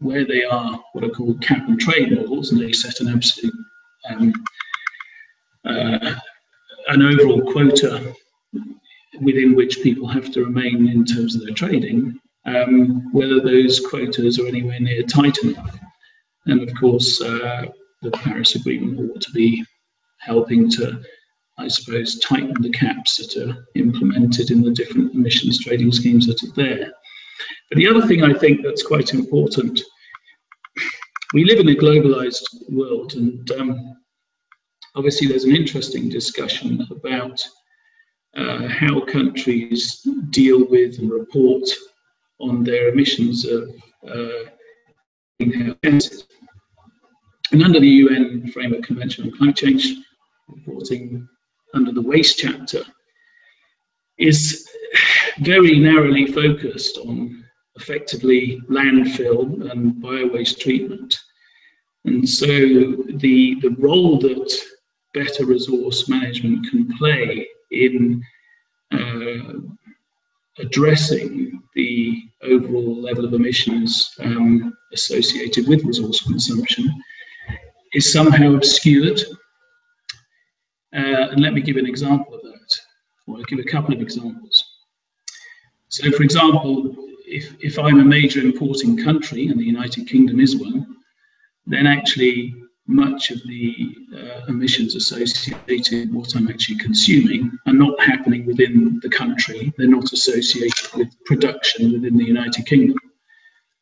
where they are what are called cap and trade models, and they set an absolute um, uh, an overall quota within which people have to remain in terms of their trading, um, whether those quotas are anywhere near tight enough. And of course, uh, the Paris Agreement ought to be helping to, I suppose, tighten the caps that are implemented in the different emissions trading schemes that are there. But the other thing I think that's quite important, we live in a globalized world, and um, obviously there's an interesting discussion about uh, how countries deal with and report on their emissions of uh, greenhouse gases. And under the UN Framework Convention on Climate Change, reporting under the waste chapter is very narrowly focused on effectively landfill and biowaste treatment. And so the, the role that better resource management can play in uh, addressing the overall level of emissions um, associated with resource consumption is somehow obscured. Uh, and let me give an example of that, or I'll give a couple of examples. So, for example, if, if I'm a major importing country, and the United Kingdom is one, then actually much of the uh, emissions associated with what I'm actually consuming are not happening within the country. They're not associated with production within the United Kingdom.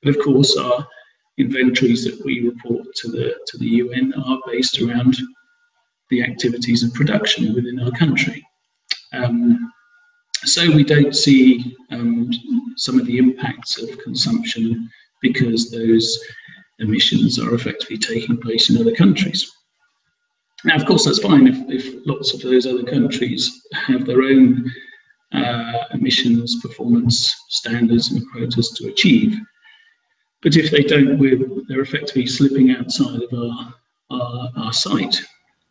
But of course, our inventories that we report to the to the UN are based around the activities of production within our country. Um, so we don't see um, some of the impacts of consumption because those emissions are effectively taking place in other countries. Now, of course, that's fine if, if lots of those other countries have their own uh, emissions performance standards and quotas to achieve. But if they don't, they're effectively slipping outside of our, our, our sight.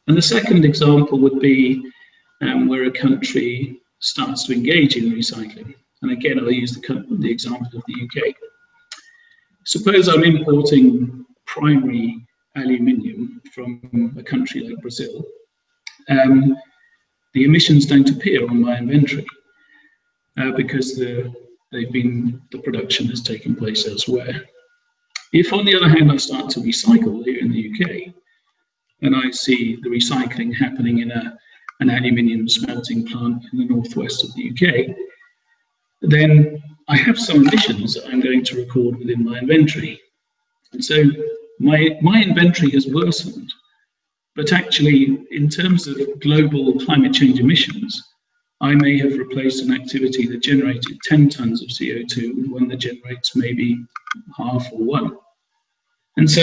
And the second example would be um, where a country starts to engage in recycling. And again, I'll use the, the example of the UK. Suppose I'm importing primary aluminium from a country like Brazil, um, the emissions don't appear on my inventory uh, because the, they've been the production has taken place elsewhere. If, on the other hand, I start to recycle here in the UK, and I see the recycling happening in a, an aluminium smelting plant in the northwest of the UK, then I have some emissions that I'm going to record within my inventory. And so my, my inventory has worsened, but actually, in terms of global climate change emissions, I may have replaced an activity that generated 10 tons of CO2 with one that generates maybe half or one. And so,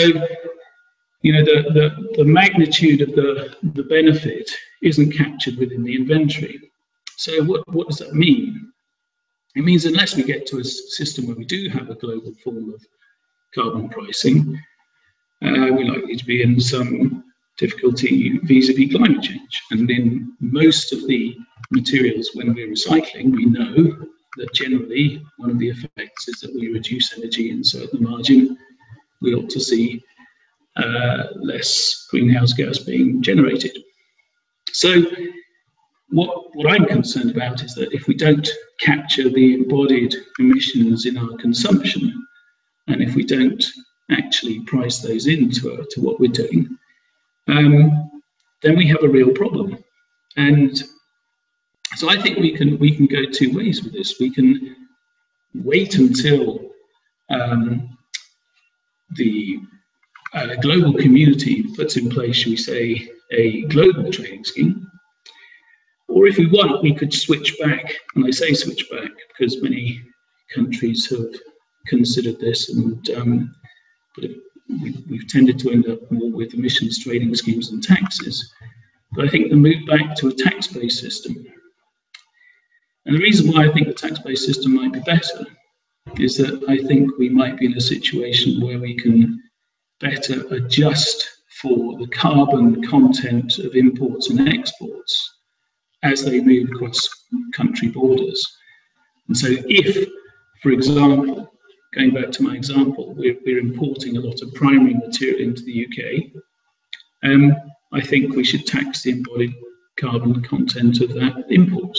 you know, the, the, the magnitude of the, the benefit isn't captured within the inventory. So what, what does that mean? It means unless we get to a system where we do have a global form of carbon pricing, uh, we're likely to be in some difficulty vis-a-vis climate change. And in most of the materials when we're recycling, we know that generally one of the effects is that we reduce energy and so at the margin we ought to see uh, less greenhouse gas being generated. So what, what I'm concerned about is that if we don't capture the embodied emissions in our consumption, and if we don't actually price those into uh, to what we're doing, um, then we have a real problem. And so I think we can we can go two ways with this. We can wait until um, the uh, global community puts in place, shall we say, a global trading scheme. Or if we want, we could switch back, and I say switch back because many countries have considered this and um, but we've tended to end up more with emissions trading schemes and taxes. But I think the move back to a tax-based system, and the reason why I think the tax-based system might be better is that I think we might be in a situation where we can better adjust for the carbon content of imports and exports as they move across country borders. And so if, for example, going back to my example, we're, we're importing a lot of primary material into the UK. Um, I think we should tax the embodied carbon content of that import.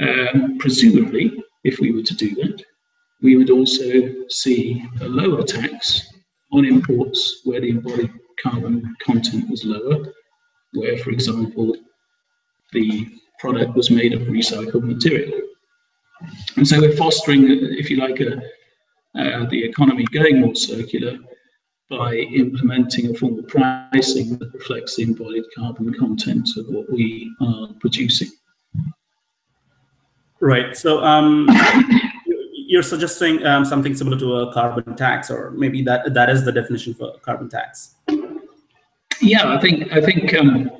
Um, presumably, if we were to do that, we would also see a lower tax on imports where the embodied carbon content was lower, where, for example, the product was made of recycled material. And so we're fostering, if you like, a, uh, the economy going more circular by implementing a form of pricing that reflects the embodied carbon content of what we are producing. Right. So um, you're suggesting um, something similar to a carbon tax, or maybe that that is the definition for carbon tax. Yeah, I think I think um,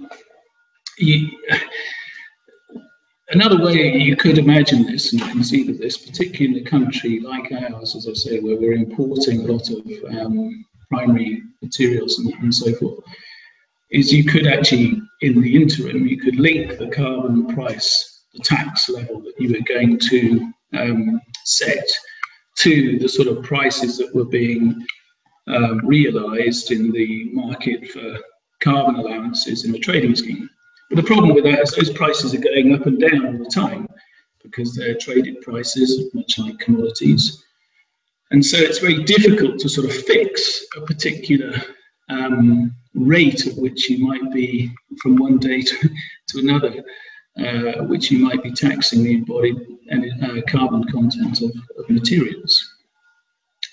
Another way you could imagine this and conceive of this, particularly in a country like ours, as I say, where we're importing a lot of um, primary materials and, and, so forth, is you could actually, in the interim, you could link the carbon price, the tax level that you were going to um, set to the sort of prices that were being um, realized in the market for carbon allowances in the trading scheme. But the problem with that is those prices are going up and down all the time because they're traded prices, much like commodities. And so it's very difficult to sort of fix a particular um, rate at which you might be from one day to, to another, uh, which you might be taxing the embodied uh, carbon content of, of materials.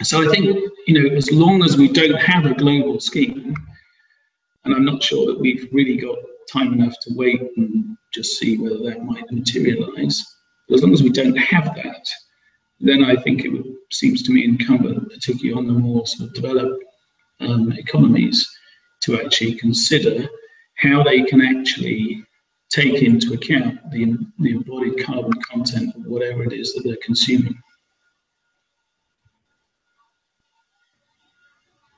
So I think, you know, as long as we don't have a global scheme, and I'm not sure that we've really got time enough to wait and just see whether that might materialize. But as long as we don't have that, then I think it would, seems to me incumbent, particularly on the more sort of developed um, economies, to actually consider how they can actually take into account the, the embodied carbon content of whatever it is that they're consuming.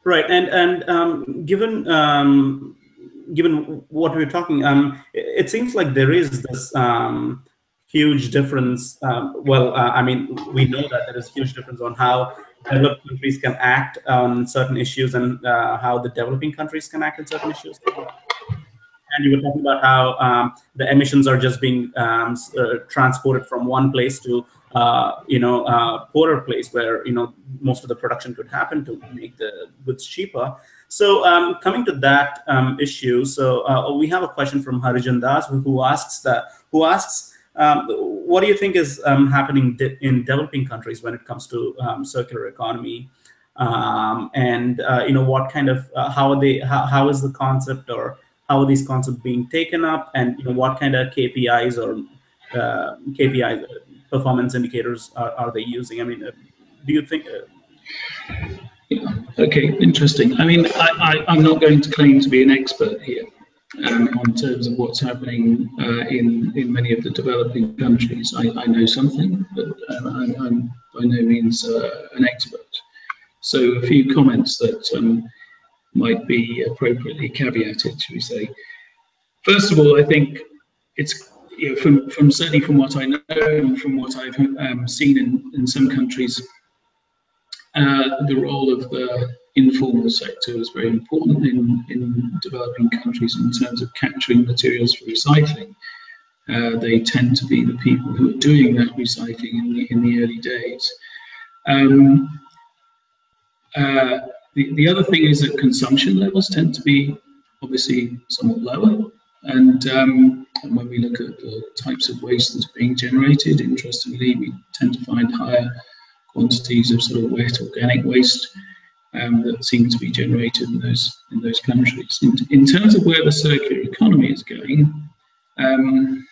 Right, and and um, given um, given what we're talking, um, it seems like there is this um, huge difference. Um, well, uh, I mean, we know that there is huge difference on how developed countries can act on certain issues and uh, how the developing countries can act on certain issues. And you were talking about how um, the emissions are just being um, uh, transported from one place to, uh, you know, uh, poorer place where, you know, most of the production could happen to make the goods cheaper. So um, coming to that um, issue, so uh, we have a question from Harijan Das who asks that, who asks, um, what do you think is um, happening de in developing countries when it comes to um, circular economy? Um, and uh, you know what kind of uh, how are they how, how is the concept or how are these concepts being taken up and you know what kind of KPIs or uh, KPI performance indicators are, are they using? I mean, uh, do you think? Yeah. Okay, interesting. I mean, I, am not going to claim to be an expert here um, on terms of what's happening uh, in in many of the developing countries. I, I know something, but um, I'm, I'm, by no means uh, an expert. So a few comments that um, might be appropriately caveated, should we say? First of all, I think it's you know, from from certainly from what I know and from what I've um, seen in in some countries, uh, the role of the informal sector is very important in, in developing countries in terms of capturing materials for recycling. Uh, they tend to be the people who are doing that recycling in the, in the early days. Um, uh, the, the other thing is that consumption levels tend to be obviously somewhat lower. And, um, and when we look at the types of waste that's being generated, interestingly, we tend to find higher quantities of sort of wet organic waste um, that seem to be generated in those in those countries. In, in terms of where the circular economy is going, um,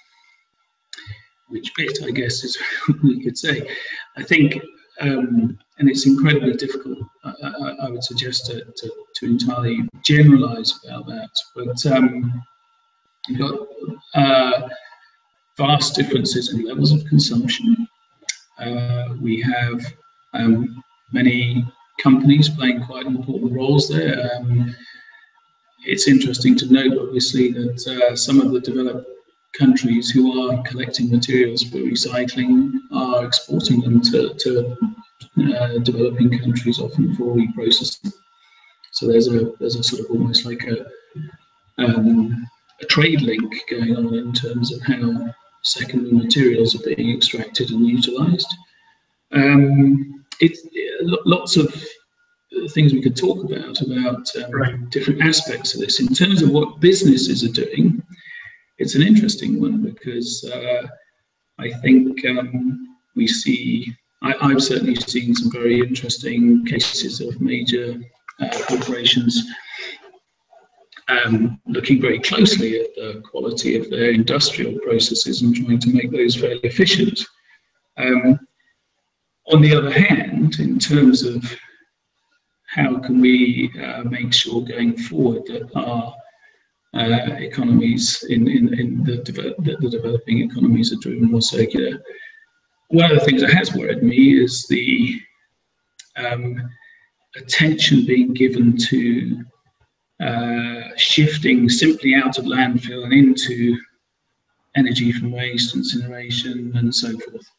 which bit I guess is we could say. I think, um, and it's incredibly difficult. I, I, I would suggest to, to, to, entirely generalize about that, but um, you've got uh, vast differences in levels of consumption. Uh, we have um, many companies playing quite important roles there. Um, it's interesting to note, obviously, that uh, some of the developed countries who are collecting materials for recycling are exporting them to, to uh, developing countries, often for reprocessing. So there's a there's a sort of almost like a um, a trade link going on in terms of how secondary materials are being extracted and utilised. Um, it's lots of things we could talk about about um, right. different aspects of this. In terms of what businesses are doing, it's an interesting one because uh, I think um, we see. I, have certainly seen some very interesting cases of major uh, corporations um, looking very closely at the quality of their industrial processes and trying to make those fairly efficient. Um, on the other hand, in terms of how can we uh, make sure going forward that our uh, economies in, in, in the, de- the developing economies are driven more circular. One of the things that has worried me is the um, attention being given to uh, shifting simply out of landfill and into energy from waste, incineration, and so forth.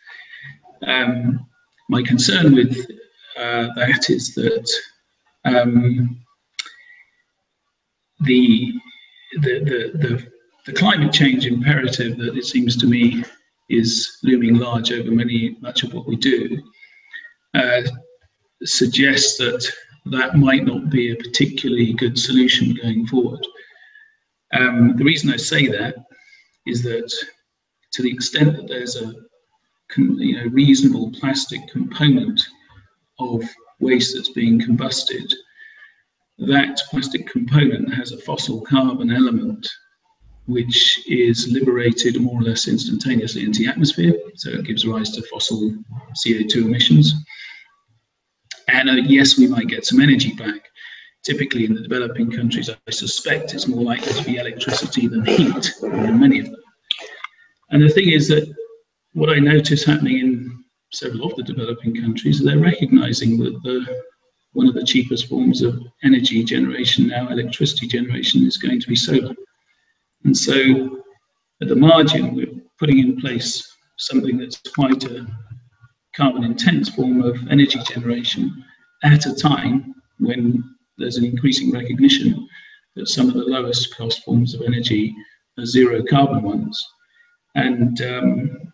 Um, my concern with uh, that is that um, the, the, the, the, the climate change imperative that it seems to me is looming large over many much of what we do uh, suggests that that might not be a particularly good solution going forward. Um, the reason I say that is that to the extent that there's a you know, reasonable plastic component of waste that's being combusted, that plastic component has a fossil carbon element which is liberated more or less instantaneously into the atmosphere. So it gives rise to fossil CO2 emissions. And uh, yes, we might get some energy back. Typically in the developing countries, I suspect it's more likely to be electricity than heat in many of them. And the thing is that what I notice happening in several of the developing countries, they're recognizing that the one of the cheapest forms of energy generation now, electricity generation, is going to be solar. And so at the margin, we're putting in place something that's quite a carbon intense form of energy generation at a time when there's an increasing recognition that some of the lowest cost forms of energy are zero carbon ones. And um,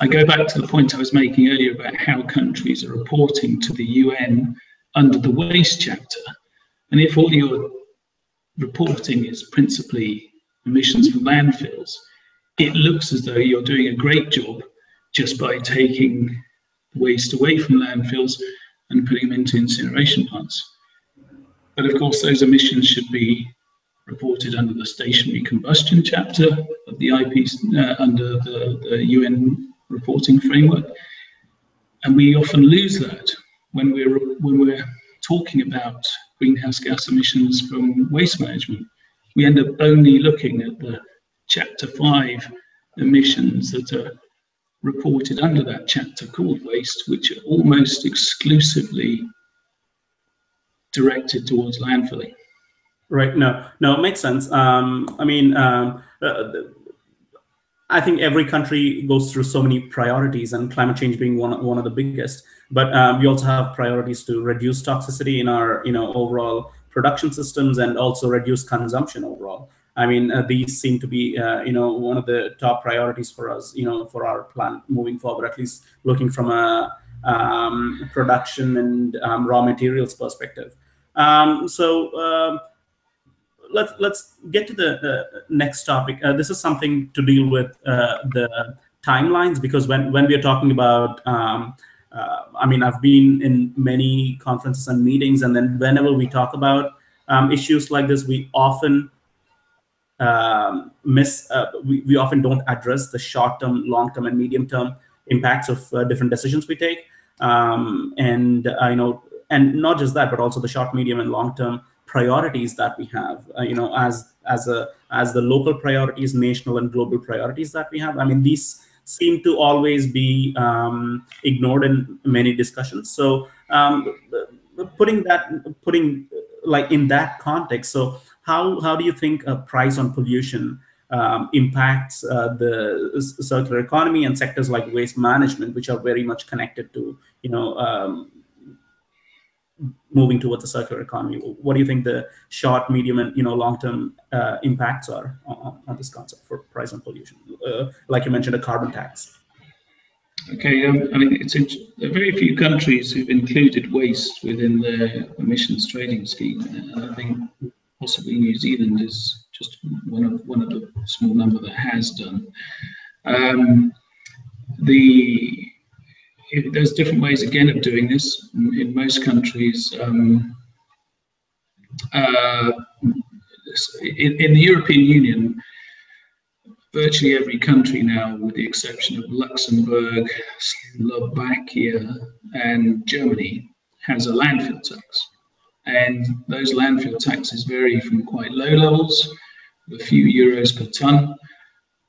I go back to the point I was making earlier about how countries are reporting to the UN under the waste chapter. And if all your reporting is principally emissions from landfills, it looks as though you're doing a great job just by taking waste away from landfills and putting them into incineration plants. But of course, those emissions should be reported under the stationary combustion chapter of the IP, uh, under the, the UN reporting framework. And we often lose that when we're, when we're talking about greenhouse gas emissions from waste management. We end up only looking at the chapter five emissions that are reported under that chapter called waste, which are almost exclusively directed towards landfilling. Right. No, no, it makes sense. Um, I mean, um, uh, I think every country goes through so many priorities, and climate change being one one of the biggest. But um, we also have priorities to reduce toxicity in our, you know, overall production systems, and also reduce consumption overall. I mean, uh, these seem to be, uh, you know, one of the top priorities for us, you know, for our plan moving forward. At least looking from a um, production and um, raw materials perspective. Um, so um, let's let's get to the, the next topic. Uh, this is something to deal with uh, the timelines because when when we are talking about um, uh, I mean, I've been in many conferences and meetings, and then whenever we talk about um, issues like this, we often um, miss, uh, we, we often don't address the short term, long term, and medium term impacts of uh, different decisions we take. Um, and, uh, you know, and not just that, but also the short, medium, and long term priorities that we have. Uh, you know as as a as the local priorities national and global priorities that we have. I mean these seem to always be um, ignored in many discussions. So um, putting that putting like in that context so how how do you think a price on pollution um, impacts uh, the circular economy and sectors like waste management which are very much connected to you know um, moving towards a circular economy. What do you think the short, medium, and you know long-term uh, impacts are on, on, this concept for price on pollution? Uh, like you mentioned, a carbon tax. Okay, um, I mean, it's are very few countries who've included waste within their emissions trading scheme, and I think possibly New Zealand is just one of one of the small number that has done. Um, the it, there's different ways again of doing this. In most countries, um, uh, in, in, the European Union, virtually every country now, with the exception of Luxembourg, Slovakia, and Germany, has a landfill tax. And those landfill taxes vary from quite low levels, a few euros per ton,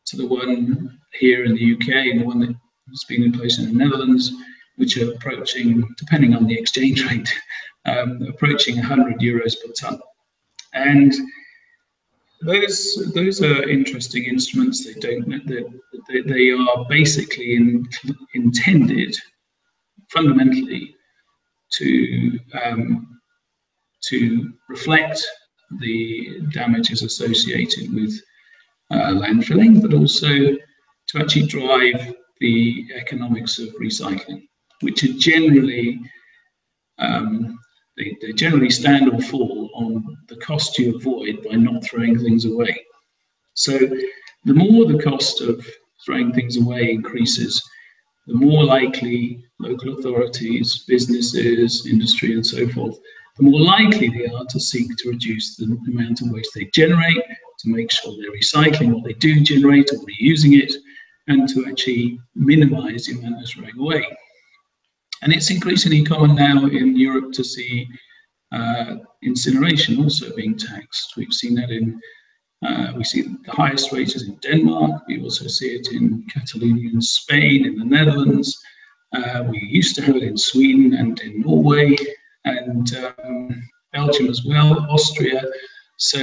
to the one here in the UK and the one that has been in place in the Netherlands, which are approaching, depending on the exchange rate, um, approaching 100 euros per ton. And those those are interesting instruments. They don't they, they are basically in, intended fundamentally to um, to reflect the damages associated with uh, landfilling, but also to actually drive the economics of recycling, which are generally um, they, they generally stand or fall on the cost you avoid by not throwing things away. So the more the cost of throwing things away increases, the more likely local authorities, businesses, industry, and so forth, the more likely they are to seek to reduce the amount of waste they generate, to make sure they're recycling what they do generate or reusing it, and to actually minimize the amount of throwing away. And it's increasingly common now in Europe to see uh, incineration also being taxed. We've seen that in, uh, we see the highest rates in Denmark. We also see it in Catalonia in Spain, in the Netherlands. Uh, we used to have it in Sweden and in Norway and um, Belgium as well, Austria. So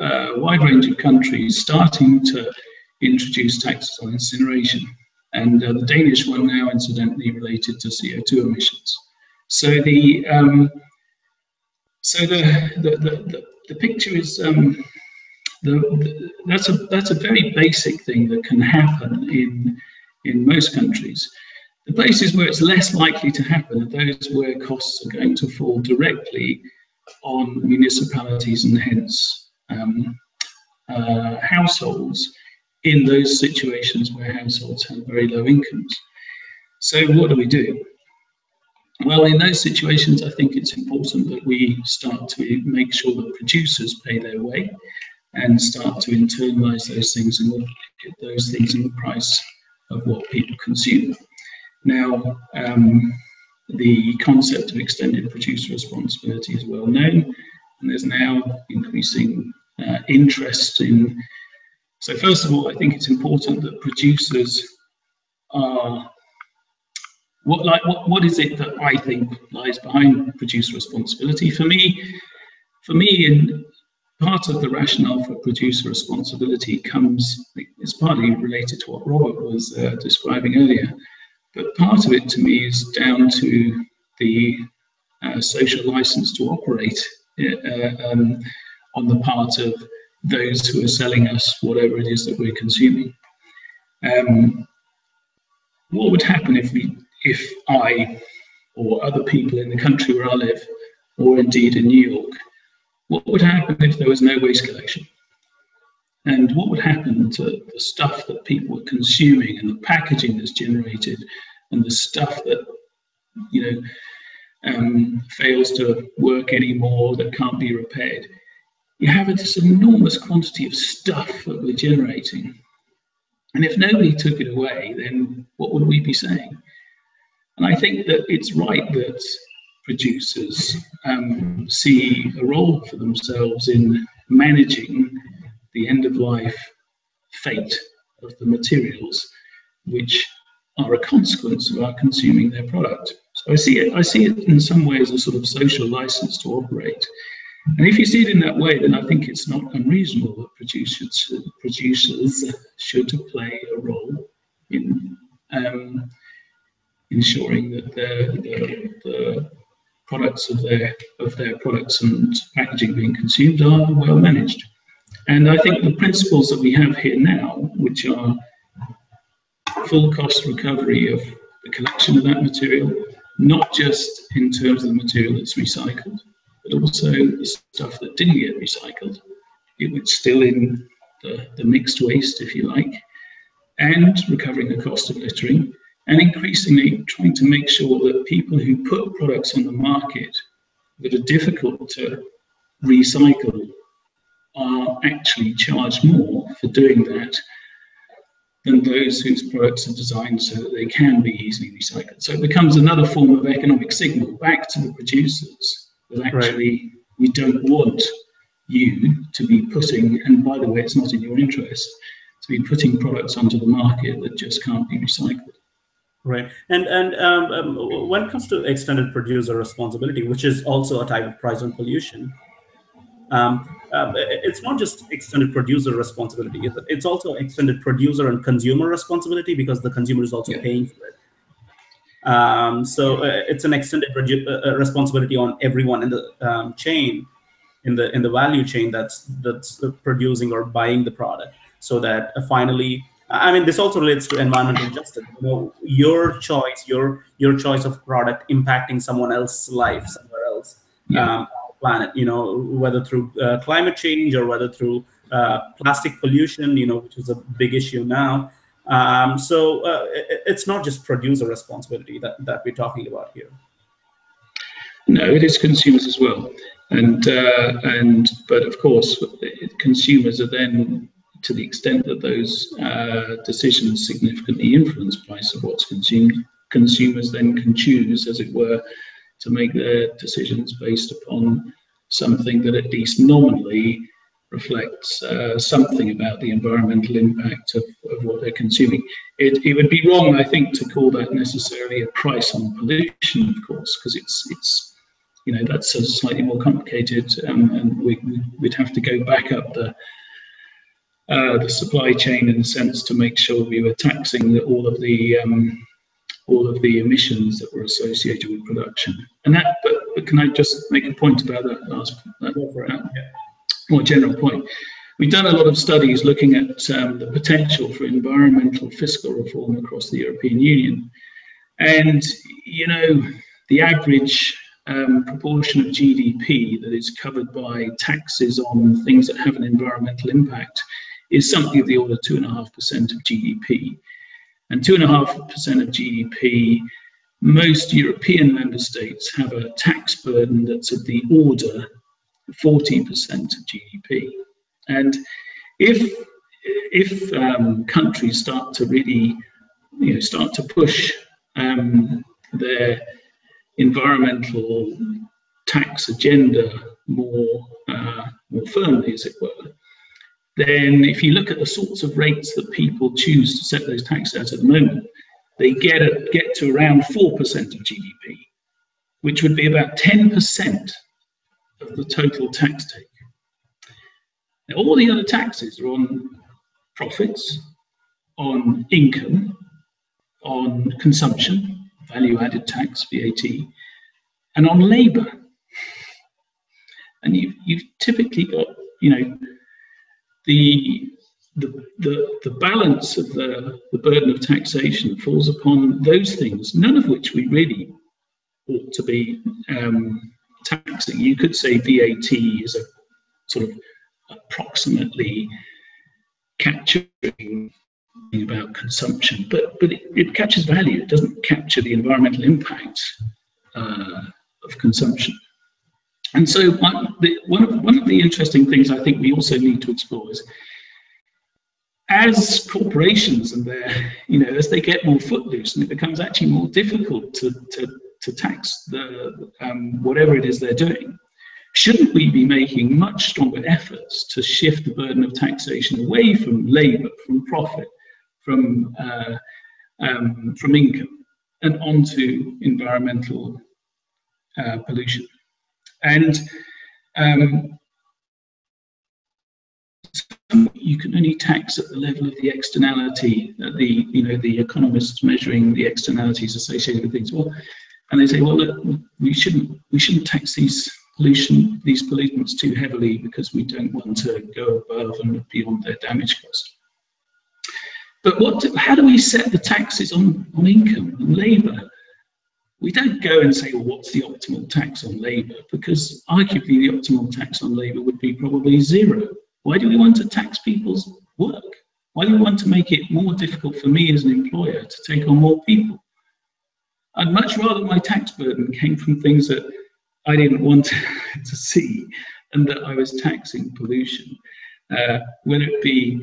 uh, a wide range of countries starting to introduce taxes on incineration. and uh, the Danish one now, incidentally, related to CO2 emissions. So the um, so the the, the, the, picture is um, the, the, that's a that's a very basic thing that can happen in in most countries. The places where it's less likely to happen are those where costs are going to fall directly on municipalities and hence um, uh, households in those situations where households have very low incomes. So what do we do? Well, in those situations, I think it's important that we start to make sure that producers pay their way and start to internalize those things and get those things in the price of what people consume. Now, um, the concept of extended producer responsibility is well known, and there's now increasing uh, interest in. So, first of all, I think it's important that producers are what like what, what is it that I think lies behind producer responsibility? For me, for me, in part of the rationale for producer responsibility comes it's partly related to what Robert was uh, describing earlier, but part of it to me is down to the uh, social license to operate uh, um, on the part of those who are selling us whatever it is that we're consuming. Um, what would happen if we if I or other people in the country where I live, or indeed in New York, what would happen if there was no waste collection? And what would happen to the stuff that people are consuming and the packaging that's generated and the stuff that, you know, um, fails to work anymore, that can't be repaired? You have this enormous quantity of stuff that we're generating. And if nobody took it away, then what would we be saying? And I think that it's right that producers um, see a role for themselves in managing the end of life fate of the materials which are a consequence of our consuming their product. So I see it, I see it in some ways as a sort of social license to operate. And if you see it in that way, then I think it's not unreasonable that producers, producers should play a role in um, ensuring that the, the, the, products of their of their products and packaging being consumed are well managed. And I think the principles that we have here now, which are full cost recovery of the collection of that material, not just in terms of the material that's recycled, but also the stuff that didn't get recycled. It was still in the, the mixed waste, if you like, and recovering the cost of littering, and increasingly trying to make sure that people who put products on the market that are difficult to recycle are actually charged more for doing that than those whose products are designed so that they can be easily recycled. So it becomes another form of economic signal back to the producers that actually right. we don't want you to be putting, and by the way, it's not in your interest, to be putting products onto the market that just can't be recycled. Right, and and um, um, when it comes to extended producer responsibility, which is also a type of price on pollution, um, uh, it's not just extended producer responsibility; it's also extended producer and consumer responsibility because the consumer is also yeah. paying for it. Um, so uh, it's an extended uh, uh, responsibility on everyone in the um, chain, in the in the value chain that's that's producing or buying the product, so that uh, finally I mean, this also relates to environmental justice. You know, your choice, your your choice of product impacting someone else's life somewhere else, yeah. um, planet. You know, whether through uh, climate change or whether through uh, plastic pollution. You know, which is a big issue now. Um, so uh, it, it's not just producer responsibility that that we're talking about here. No, it is consumers as well, and uh, and but of course, consumers are then to the extent that those uh, decisions significantly influence price of what's consumed, consumers then can choose, as it were, to make their decisions based upon something that at least nominally reflects uh, something about the environmental impact of, of what they're consuming. It, it would be wrong, I think, to call that necessarily a price on pollution, of course, because it's it's you know that's a slightly more complicated, um, and we, would have to go back up the uh, the supply chain in a sense to make sure we were taxing all of the um, all of the emissions that were associated with production. And that, but, but can I just make a point about that last that, that more general point? We've done a lot of studies looking at um, the potential for environmental fiscal reform across the European Union. And, you know, the average um, proportion of GDP that is covered by taxes on things that have an environmental impact is something of the order 2.5% of GDP. And 2.5% of GDP, most European member states have a tax burden that's of the order of 14% of GDP. And if if um, countries start to really, you know, start to push um, their environmental tax agenda more uh, more firmly, as it were, then if you look at the sorts of rates that people choose to set those taxes at at the moment, they get a, get to around four percent of GDP, which would be about ten percent of the total tax take. Now, all the other taxes are on profits, on income, on consumption, value added tax, VAT, and on labour. And you've, you've typically got, you know, the, the, the, the balance of the, the burden of taxation falls upon those things, none of which we really ought to be um, taxing. You could say VAT is a sort of approximately capturing about consumption, but but it, it, captures value. It doesn't capture the environmental impact uh, of consumption. And so one, the, one, of, one of the interesting things I think we also need to explore is as corporations and their, you know, as they get more footloose and it becomes actually more difficult to, to, to tax the, um, whatever it is they're doing, Shouldn't we be making much stronger efforts to shift the burden of taxation away from labour, from profit, from, uh, um, from income, and onto environmental uh, pollution? And um, you can only tax at the level of the externality, the you know the economists measuring the externalities associated with things. Well, and they say, well, look, we shouldn't we shouldn't tax these pollution, these pollutants too heavily because we don't want to go above and beyond their damage cost. But what, how do we set the taxes on, on income and labour? We don't go and say, well, what's the optimal tax on labour? Because arguably the optimal tax on labour would be probably zero. Why do we want to tax people's work? Why do we want to make it more difficult for me as an employer to take on more people? I'd much rather my tax burden came from things that I didn't want to see, and that I was taxing pollution, uh, whether it be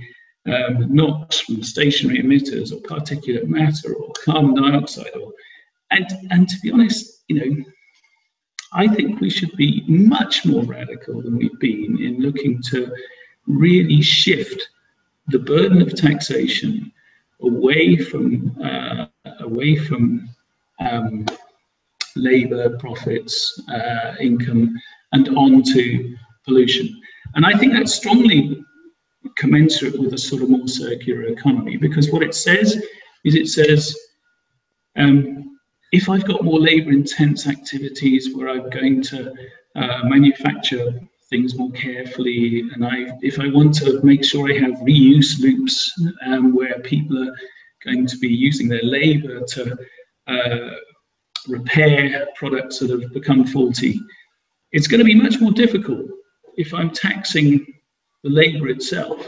um, NOx from stationary emitters or particulate matter or carbon dioxide, or and and to be honest, you know, I think we should be much more radical than we've been in looking to really shift the burden of taxation away from uh, away from um, labour, profits, uh, income, and on to pollution. And I think that's strongly commensurate with a sort of more circular economy because what it says is it says um, if I've got more labour intense activities where I'm going to uh, manufacture things more carefully and I if I want to make sure I have reuse loops um, where people are going to be using their labour to uh, repair products that have become faulty. It's going to be much more difficult if I'm taxing the labour itself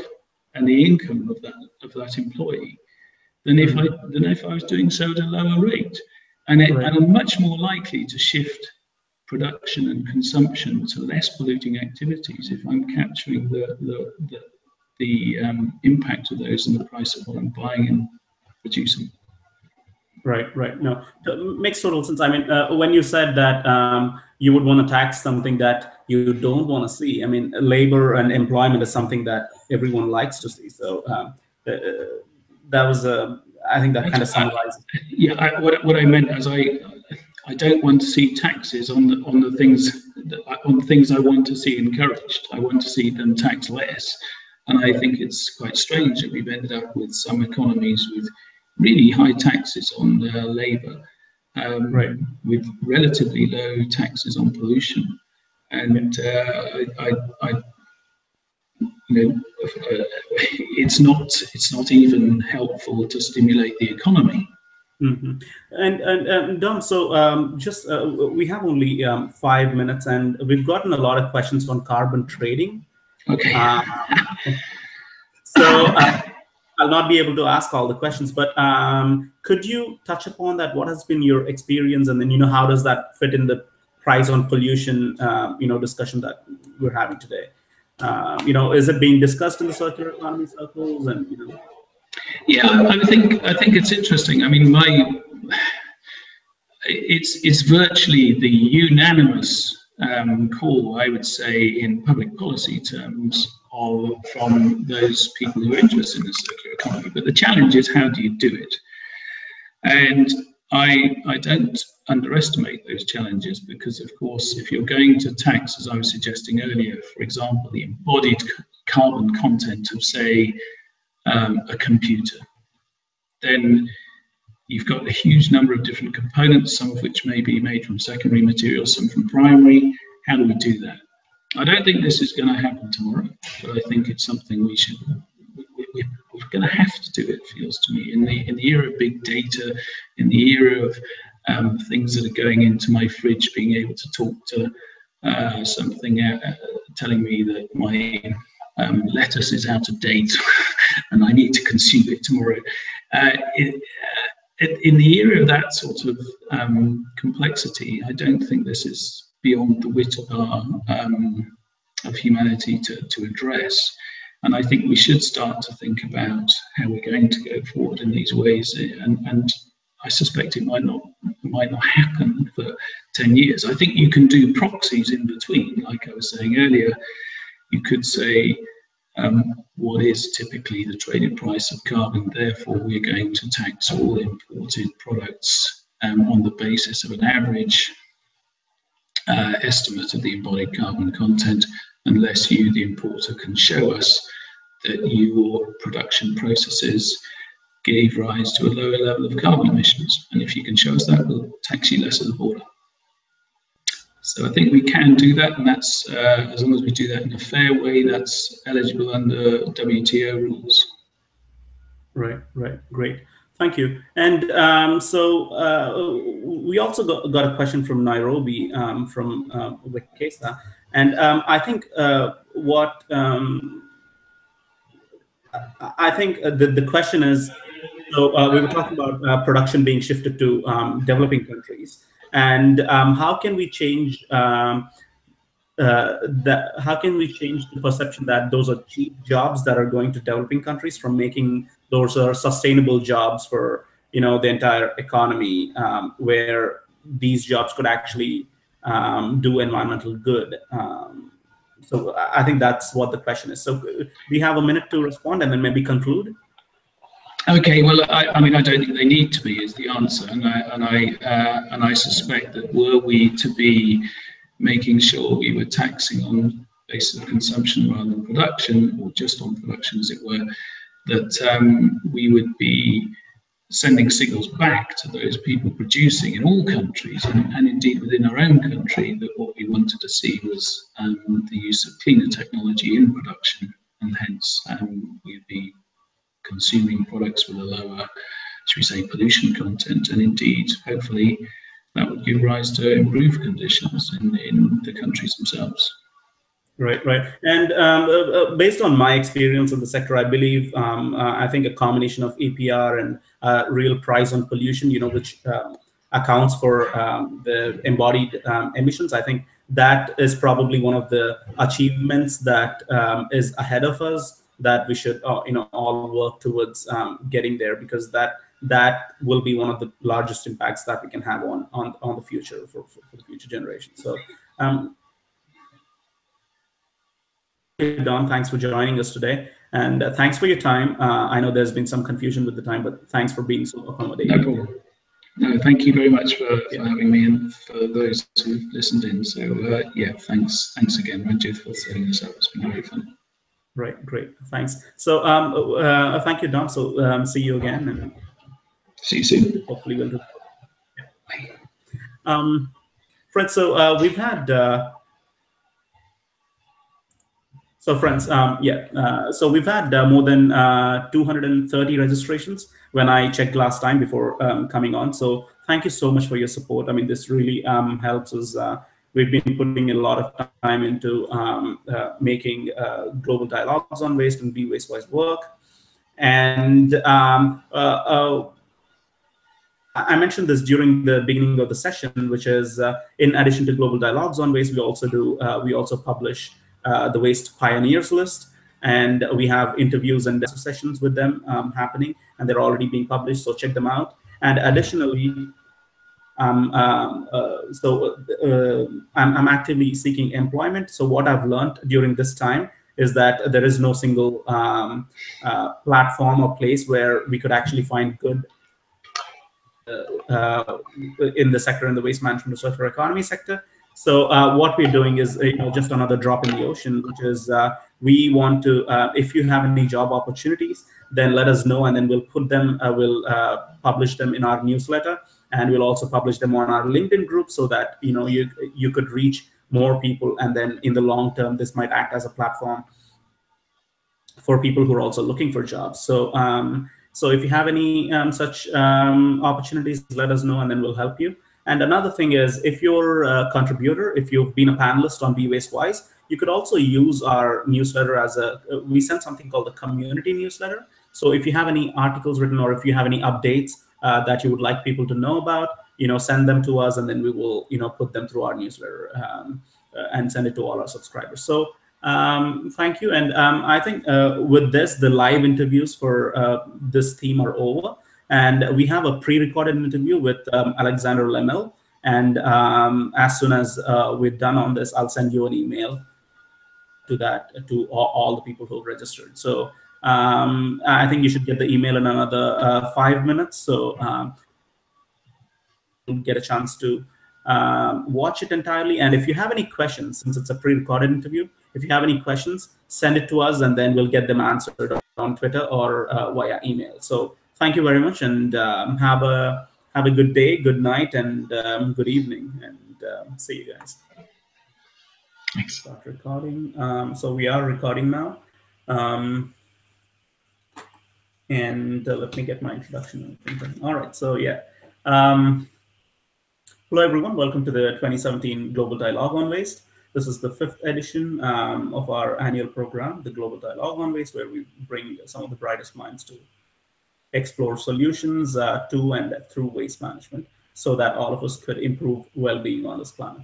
and the income of that of that employee than if I than if I was doing so at a lower rate. And, it, right. and I'm much more likely to shift production and consumption to less polluting activities if I'm capturing the the, the, the um, impact of those and the price of what I'm buying and producing. Right, right. No, makes total sense. I mean, uh, when you said that um, you would want to tax something that you don't want to see, I mean, labor and employment is something that everyone likes to see. So um, uh, that was, uh, I think that kind of summarizes. Yeah, I, what, what I meant is I, I don't want to see taxes on the on the things that, on things I want to see encouraged. I want to see them tax less. And I think it's quite strange that we've ended up with some economies with really high taxes on uh, labour, um, right. with relatively low taxes on pollution. And uh, I, I, I, you know, uh, it's not it's not even helpful to stimulate the economy. Mm-hmm. And, and and Dom, so um, just uh, we have only um, five minutes, and we've gotten a lot of questions on carbon trading. Okay. Uh, so uh, I'll not be able to ask all the questions, but um, could you touch upon that? What has been your experience, and then you know how does that fit in the price on pollution, uh, you know, discussion that we're having today? Uh, you know, is it being discussed in the circular economy circles, and you know? Yeah, I think I think it's interesting. I mean, my it's it's virtually the unanimous um, call, I would say, in public policy terms, of from those people who are interested in the circular economy. But the challenge is how do you do it? And I I don't underestimate those challenges because, of course, if you're going to tax, as I was suggesting earlier, for example, the embodied carbon content of, say, um, a computer. Then you've got a huge number of different components, some of which may be made from secondary materials, some from primary. How do we do that? I don't think this is going to happen tomorrow, but I think it's something we should. Are going to have to do it. Feels to me in the in the era of big data, in the era of um, things that are going into my fridge, being able to talk to uh, something uh, telling me that my um, lettuce is out of date and I need to consume it tomorrow. Uh, it, uh, in the era of that sort of um, complexity, I don't think this is beyond the wit of our um, of humanity to, to address. And I think we should start to think about how we're going to go forward in these ways. And, and I suspect it might not might not happen for 10 years. I think you can do proxies in between, like I was saying earlier you could say um, what is typically the traded price of carbon. Therefore, we're going to tax all imported products um, on the basis of an average uh, estimate of the embodied carbon content, unless you, the importer, can show us that your production processes gave rise to a lower level of carbon emissions. And if you can show us that, we'll tax you less at the border. So I think we can do that, and that's uh, as long as we do that in a fair way, that's eligible under WTO rules. Right, right, great. Thank you. And um, so uh, we also got, got, a question from Nairobi um, from uh, Wikesa. And um, I think uh, what um, I think the, the question is so uh, we were talking about uh, production being shifted to um, developing countries. And um, how can we change um, uh, that how can we change the perception that those are cheap jobs that are going to developing countries from making those are sustainable jobs for you know the entire economy um, where these jobs could actually um, do environmental good. Um, so i think that's what the question is. So we have a minute to respond and then maybe conclude? Okay, well, I, I, mean, I don't think they need to be is the answer, and I and I uh, and I suspect that were we to be making sure we were taxing on basis of consumption rather than production, or just on production, as it were, that um, we would be sending signals back to those people producing in all countries, and, and indeed within our own country, that what we wanted to see was um, the use of cleaner technology in production, and hence um, we'd be consuming products with a lower, should we say, pollution content. And indeed, hopefully, that would give rise to improved conditions in, in the countries themselves. Right, right. And um, uh, uh based on my experience in the sector, I believe um, uh, I think a combination of EPR and uh, real price on pollution, you know, which um, accounts for um, the embodied um, emissions. I think that is probably one of the achievements that um, is ahead of us that we should uh, you know all work towards getting there because that that will be one of the largest impacts that we can have on on, on the future for, for, for the future generation so um, Dom, thanks for joining us today. And uh, thanks for your time. Uh, I know there's been some confusion with the time, but thanks for being so accommodating. No problem. No, thank you very much for, yeah. for having me and for those who've listened in. So, uh, yeah, thanks thanks again, Ranjit, for setting this up. It's been very fun. Right, great, thanks. So, um, uh, thank you, Dom. So, um, see you again, and see you soon. Hopefully, we'll do. Yeah. Um, Fred, so uh, we've had. Uh, so, friends, um, yeah. Uh, so we've had uh, more than uh, 230 registrations when I checked last time before um, coming on. So, thank you so much for your support. I mean, this really um, helps us we've been putting a lot of time into um, uh, making uh, global dialogues on waste and be waste wise work. And um, uh, uh, I mentioned this during the beginning of the session, which is uh, in addition to global dialogues on waste, we also do we also publish the waste pioneers list, and we have interviews and sessions with them um, happening, and they're already being published. So check them out. And additionally, um, um, uh, so uh, I'm, I'm, actively seeking employment. So what I've learned during this time is that there is no single um, uh, platform or place where we could actually find good uh, uh, in the sector in the waste management circular economy sector. So uh, what we're doing is you know just another drop in the ocean, which is we want to if you have any job opportunities, then let us know, and then we'll put them, we'll publish them in our newsletter and we'll also publish them on our linkedin group so that you know you you could reach more people and then in the long term this might act as a platform for people who are also looking for jobs. So um, so if you have any um, such um, opportunities let us know and then we'll help you and another thing is if you're a contributor if you've been a panelist on be waste wise you could also use our newsletter as a we send something called the community newsletter so if you have any articles written or if you have any updates uh, that you would like people to know about, you know, send them to us, and then we will, you know, put them through our newsletter um, uh, and send it to all our subscribers. So um, thank you. And um, I think uh, with this, the live interviews for uh, this theme are over. And we have a pre-recorded interview with um, Alexander Lemille. And um, as soon as uh, we're done on this, I'll send you an email to that to all, all the people who registered. So um, I think you should get the email in another uh, five minutes. So um, get a chance to um, watch it entirely. And if you have any questions, since it's a pre-recorded interview, if you have any questions, send it to us, and then we'll get them answered on Twitter or uh, via email. So thank you very much, and um, have a have a good day, good night, and um, good evening, and um, see you guys. Thanks. Start recording. Um, so we are recording now. Um, and uh, let me get my introduction. All right, so yeah. Um, hello, everyone. Welcome to the 2017 Global Dialogue on Waste. This is the fifth edition um, of our annual program, the Global Dialogue on Waste, where we bring some of the brightest minds to explore solutions uh, to and through waste management so that all of us could improve well-being on this planet.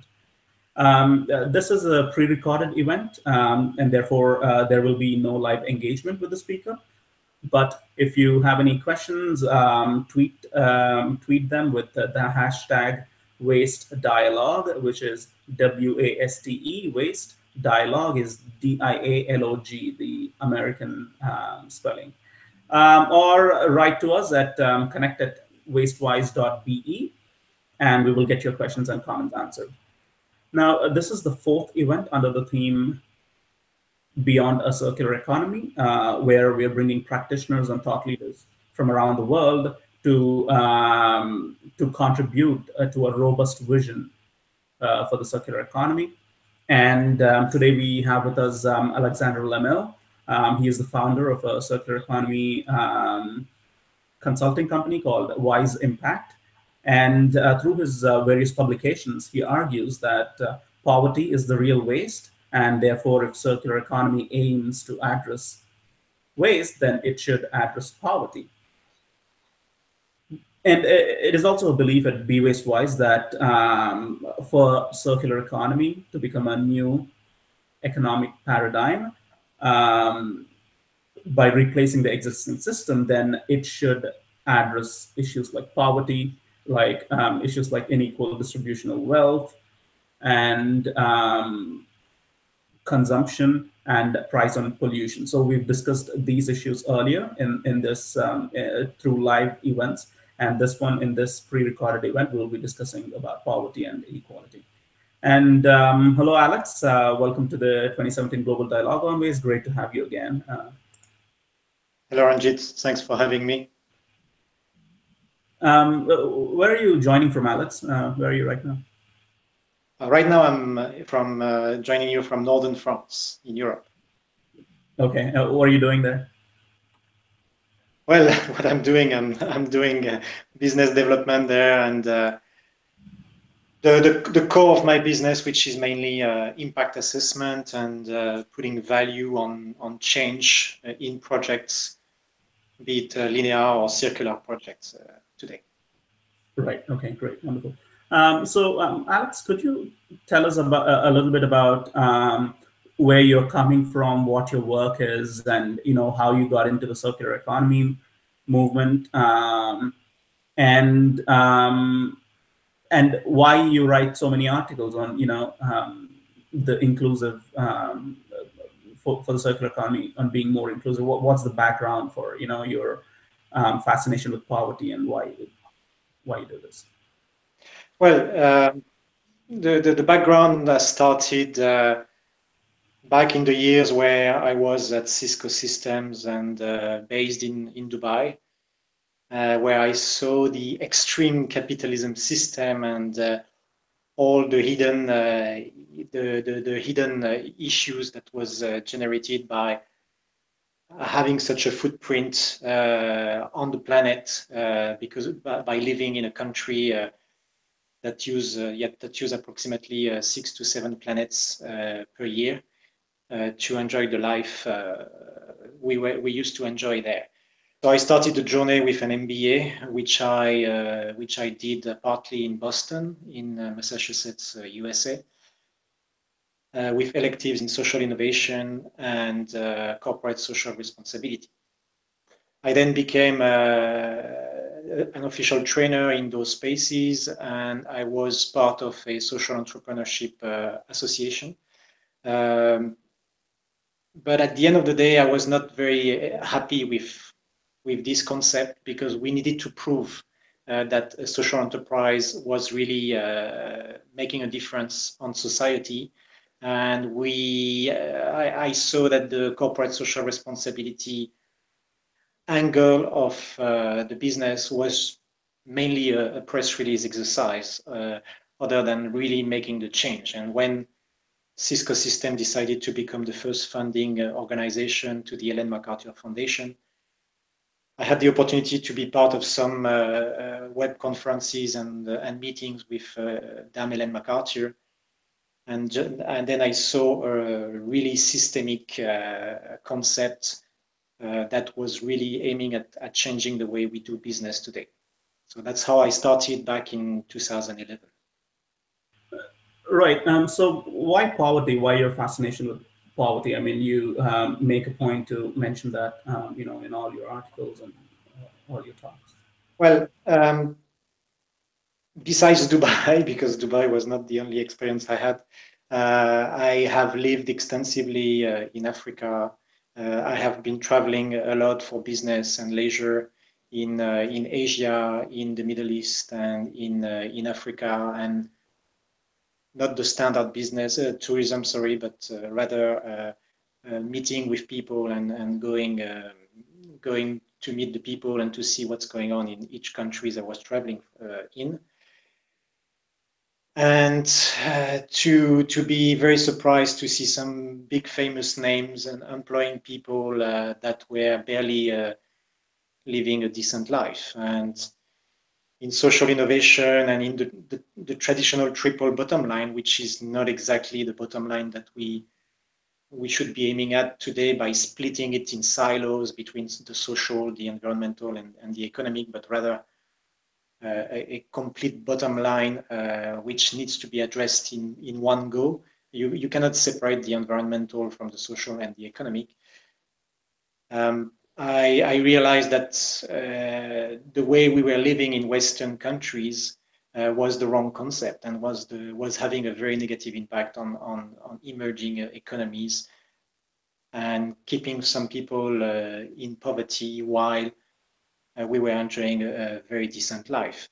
Um, uh, this is a pre-recorded event, um, and therefore uh, there will be no live engagement with the speaker. But if you have any questions, um, tweet um, tweet them with the, the, hashtag waste dialogue, which is W A S T E waste dialogue is D I A L O G, the American um, spelling. Um, or write to us at um, connect at wastewise.be and we will get your questions and comments answered. Now, uh, this is the fourth event under the theme beyond a circular economy, uh, where we are bringing practitioners and thought leaders from around the world to um, to contribute uh, to a robust vision uh, for the circular economy. And um, today we have with us um, Alexander Lemille. Um, he is the founder of a circular economy um, consulting company called Wizeimpact. And uh, through his uh, various publications, he argues that uh, poverty is the real waste and therefore, if circular economy aims to address waste, then it should address poverty. And it is also a belief at Be Waste Wise that um, for circular economy to become a new economic paradigm, um, by replacing the existing system, then it should address issues like poverty, like um, issues like unequal distribution of wealth, and um, consumption and price on pollution. So we've discussed these issues earlier in, in this um, uh, through live events. And this one in this pre-recorded event, we'll be discussing about poverty and inequality. And um, hello, Alex. Uh, welcome to the 2017 Global Dialogue on Waste. Great to have you again. Uh, hello, Ranjit. Thanks for having me. Um, where are you joining from, Alex? Uh, where are you right now? Uh, right now, I'm uh, from uh, joining you from northern France in Europe. Okay, what are you doing there? Well, what I'm doing, I'm I'm doing business development there, and the, the, the core of my business, which is mainly uh, impact assessment and uh, putting value on, on change uh, in projects, be it linear or circular projects today. Right. Okay. Great. Wonderful. Um, so, um, Alex, could you tell us about a little bit about um, where you're coming from, what your work is, and you know how you got into the circular economy movement, um, and um, and why you write so many articles on you know um, the inclusive for, for the circular economy on being more inclusive. What, what's the background for you know your um, fascination with poverty and why why you do this? Well, uh, the, the, the background started uh, back in the years where I was at Cisco Systems and uh, based in in Dubai, uh, where I saw the extreme capitalism system and uh, all the hidden uh, the, the, the hidden issues that was generated by having such a footprint uh, on the planet uh, because by, living in a country uh, that use yet that use approximately six to seven planets per year to enjoy the life we were, we used to enjoy there. So I started the journey with an MBA, which I uh, which I did partly in Boston, in uh, Massachusetts, uh, USA, uh, with electives in social innovation and uh, corporate social responsibility. I then became uh, an official trainer in those spaces, and I was part of a social entrepreneurship association. Um, but at the end of the day, I was not very happy with with this concept because we needed to prove uh, that a social enterprise was really uh, making a difference on society. And we uh, I, I, saw that the corporate social responsibility angle of uh, the business was mainly a, a press release exercise uh, other than really making the change. And when cisco system decided to become the first funding uh, organization to the ellen macarthur foundation i had the opportunity to be part of some uh, uh, web conferences and, and meetings with dame ellen macarthur and, and then I saw a really systemic uh, concept uh, that was really aiming at, at changing the way we do business today. So that's how I started back in 2011. Right. Um, so why poverty? Why your fascination with poverty? I mean, you um, make a point to mention that, um, you know, in all your articles and uh, all your talks. Well, um, besides Dubai, because Dubai was not the only experience I had, uh, I have lived extensively uh, in Africa. Uh, I have been traveling a lot for business and leisure in in Asia, in the Middle East, and in in Africa, and not the standard business tourism, sorry, but rather meeting with people and and going going to meet the people and to see what's going on in each countries I was traveling uh, in. And uh, to to be very surprised to see some big famous names and employing people uh, that were barely uh, living a decent life. And in social innovation and in the, the, the, traditional triple bottom line which is not exactly the bottom line that we we should be aiming at today by splitting it in silos between the social the environmental and, and the economic but rather uh, a, a, complete bottom line uh, which needs to be addressed in, in one go. You, you cannot separate the environmental from the social and the economic. Um, I, I, realized that uh, the way we were living in Western countries uh, was the wrong concept and was the was having a very negative impact on on, on emerging economies and keeping some people uh, in poverty while uh, we were enjoying a, a, very decent life.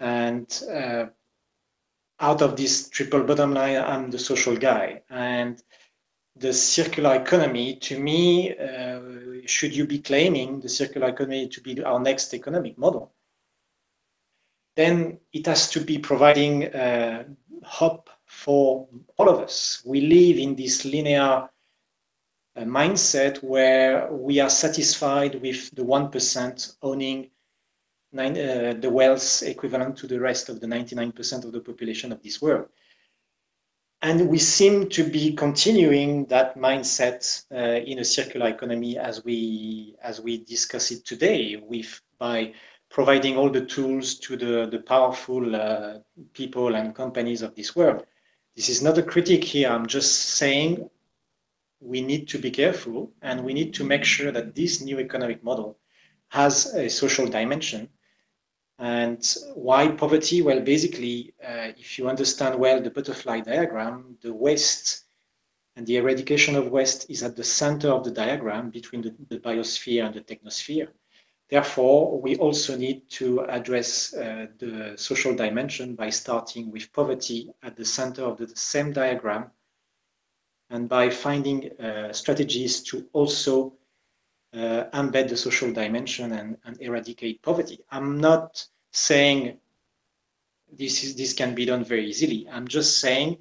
And uh, out of this triple bottom line, I'm the social guy. And the circular economy, to me, uh, should you be claiming the circular economy to be our next economic model, then it has to be providing uh, hope for all of us. We live in this linear uh, mindset where we are satisfied with the 1% owning nine, uh, the wealth equivalent to the rest of the 99% of the population of this world. And we seem to be continuing that mindset uh, in a circular economy as we as we discuss it today, with by providing all the tools to the, the powerful uh, people and companies of this world. This is not a critique here. I'm just saying we need to be careful and we need to make sure that this new economic model has a social dimension and why poverty? Well, basically, uh, if you understand well the butterfly diagram, the waste and the eradication of waste is at the center of the diagram between the, the biosphere and the technosphere. Therefore, we also need to address uh, the social dimension by starting with poverty at the center of the same diagram and by finding uh, strategies to also embed the social dimension and, and eradicate poverty. I'm not saying this is this can be done very easily. I'm just saying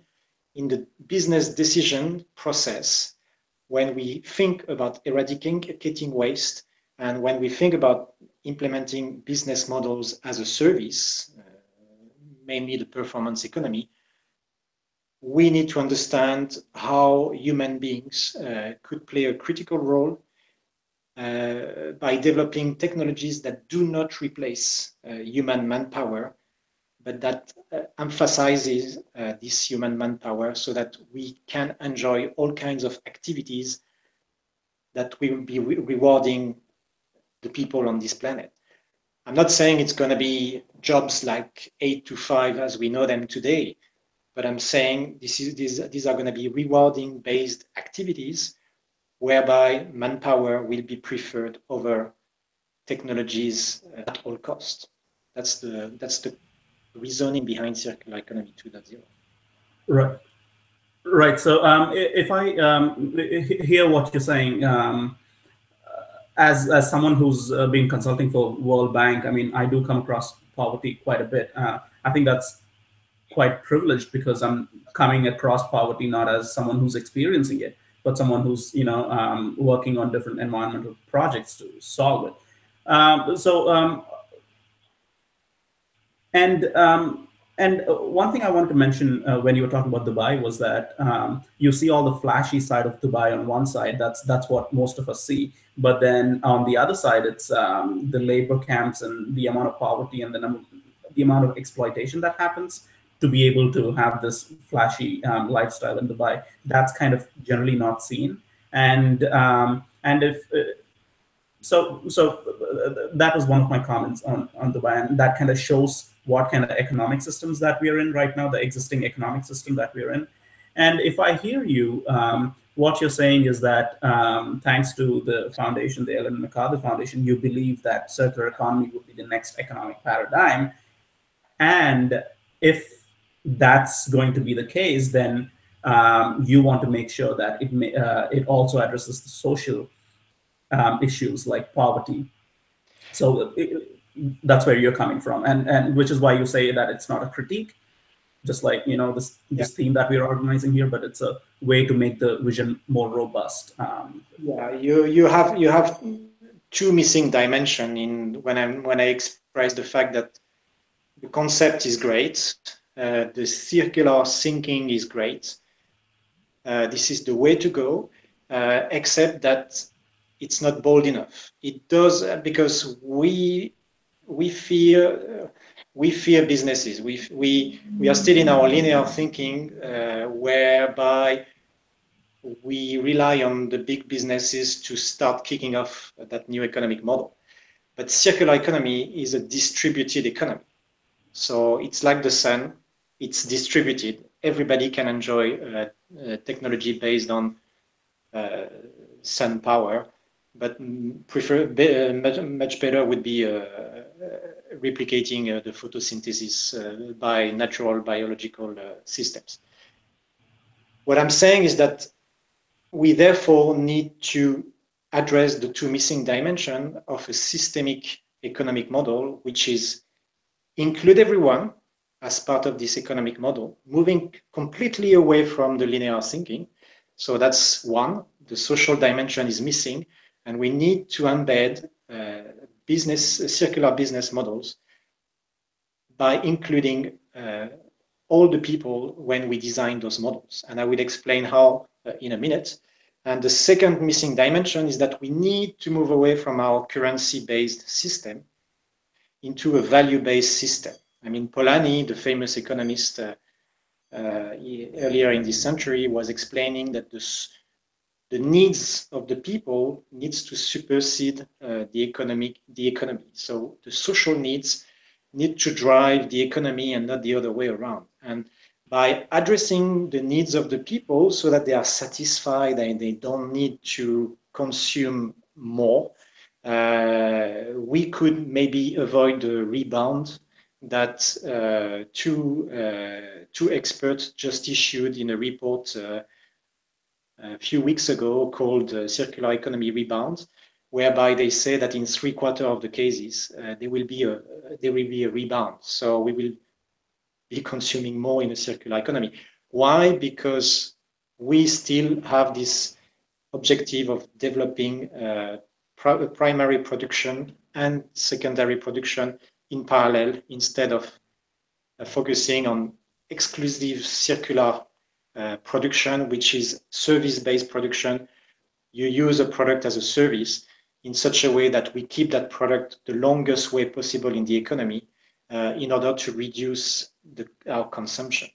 in the business decision process, when we think about eradicating waste and when we think about implementing business models as a service, uh, mainly the performance economy, we need to understand how human beings uh, could play a critical role uh, by developing technologies that do not replace uh, human manpower, but that uh, emphasizes uh, this human manpower so that we can enjoy all kinds of activities that will be re rewarding the people on this planet. I'm not saying it's going to be jobs like eight to five as we know them today, but I'm saying this is, these, these are going to be rewarding based activities whereby manpower will be preferred over technologies at all costs. That's the that's the reasoning behind circular economy 2.0. Right. Right. So um, if I um, hear what you're saying, um, as as someone who's been consulting for World Bank, I mean, I do come across poverty quite a bit. Uh, I think that's quite privileged because I'm coming across poverty not as someone who's experiencing it, but someone who's you know um, working on different environmental projects to solve it. Um, so um, and um, and one thing I wanted to mention uh, when you were talking about Dubai was that um, you see all the flashy side of Dubai on one side. That's that's what most of us see. But then on the other side, it's um, the labor camps and the amount of poverty and the number, the amount of exploitation that happens to be able to have this flashy um, lifestyle in Dubai. That's kind of generally not seen. And um, and if uh, so, so uh, that was one of my comments on on Dubai, and that kind of shows what kind of economic systems that we are in right now, the existing economic system that we're in. And if I hear you, um, what you're saying is that um, thanks to the foundation, the Ellen MacArthur Foundation, you believe that circular economy would be the next economic paradigm. And if that's going to be the case, then um, you want to make sure that it may, uh, it also addresses the social um, issues like poverty. So it, that's where you're coming from, and and which is why you say that it's not a critique, just like you know this this yeah. theme that we're organizing here, but it's a way to make the vision more robust. Um, yeah, you you have you have two missing dimension in when I when I express the fact that the concept is great uh, the circular thinking is great. Uh, this is the way to go, uh, except that it's not bold enough. It does uh, because we we fear uh, we fear businesses. We we we are still in our linear thinking, whereby we rely on the big businesses to start kicking off that new economic model. But circular economy is a distributed economy. So it's like the sun it's distributed. Everybody can enjoy uh, uh, technology based on uh, sun power. but prefer be, much, much better would be replicating the photosynthesis by natural biological systems. What I'm saying is that we therefore need to address the two missing dimensions of a systemic economic model, which is include everyone as part of this economic model, moving completely away from the linear thinking. So that's one. The social dimension is missing, and we need to embed uh, business uh, circular business models by including uh, all the people when we design those models. And I will explain how uh, in a minute. And the second missing dimension is that we need to move away from our currency-based system into a value-based system. I mean, Polanyi, the famous economist uh, uh, earlier in this century, was explaining that the, the needs of the people needs to supersede uh, the economic the economy. So the social needs need to drive the economy and not the other way around. And by addressing the needs of the people so that they are satisfied and they don't need to consume more, uh, we could maybe avoid the rebound that uh, two, uh, two experts just issued in a report uh, a few weeks ago called uh, Circular Economy Rebound, whereby they say that in three quarter of the cases, uh, there will be a there will be a rebound. So we will be consuming more in a circular economy. Why? Because we still have this objective of developing uh, primary production and secondary production in parallel instead of uh, focusing on exclusive circular uh, production, which is service-based production. You use a product as a service in such a way that we keep that product the longest way possible in the economy uh, in order to reduce the, our consumption.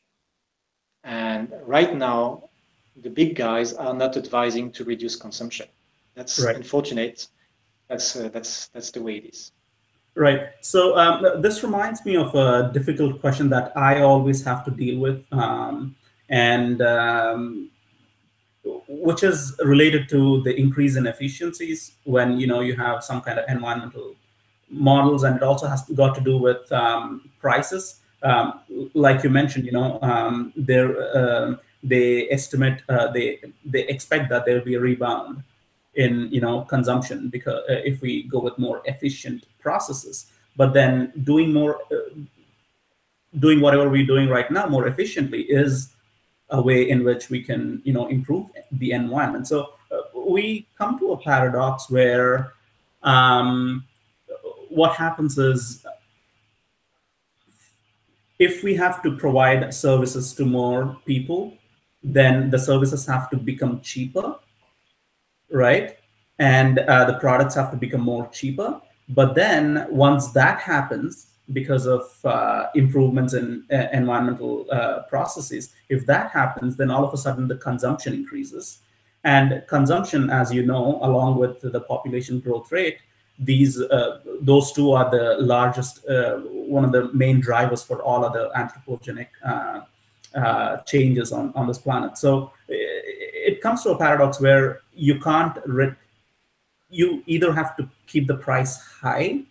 And right now, the big guys are not advising to reduce consumption. That's right. unfortunate. That's uh, that's that's the way it is. Right. So um, this reminds me of a difficult question that I always have to deal with, um, and um, which is related to the increase in efficiencies when you know you have some kind of environmental models, and it also has got to do with um, prices. Um, like you mentioned, you know, um, uh, they estimate uh, they they expect that there will be a rebound in you know consumption because uh, if we go with more efficient processes but then doing more uh, doing whatever we're doing right now more efficiently is a way in which we can you know improve the environment. So uh, we come to a paradox where um, what happens is if we have to provide services to more people then the services have to become cheaper right? And uh, the products have to become more cheaper. But then once that happens, because of uh, improvements in uh, environmental uh, processes, if that happens, then all of a sudden the consumption increases. And consumption, as you know, along with the population growth rate, these uh, those two are the largest, uh, one of the main drivers for all of the anthropogenic changes on, on this planet. So it comes to a paradox where you can't you either have to keep the price high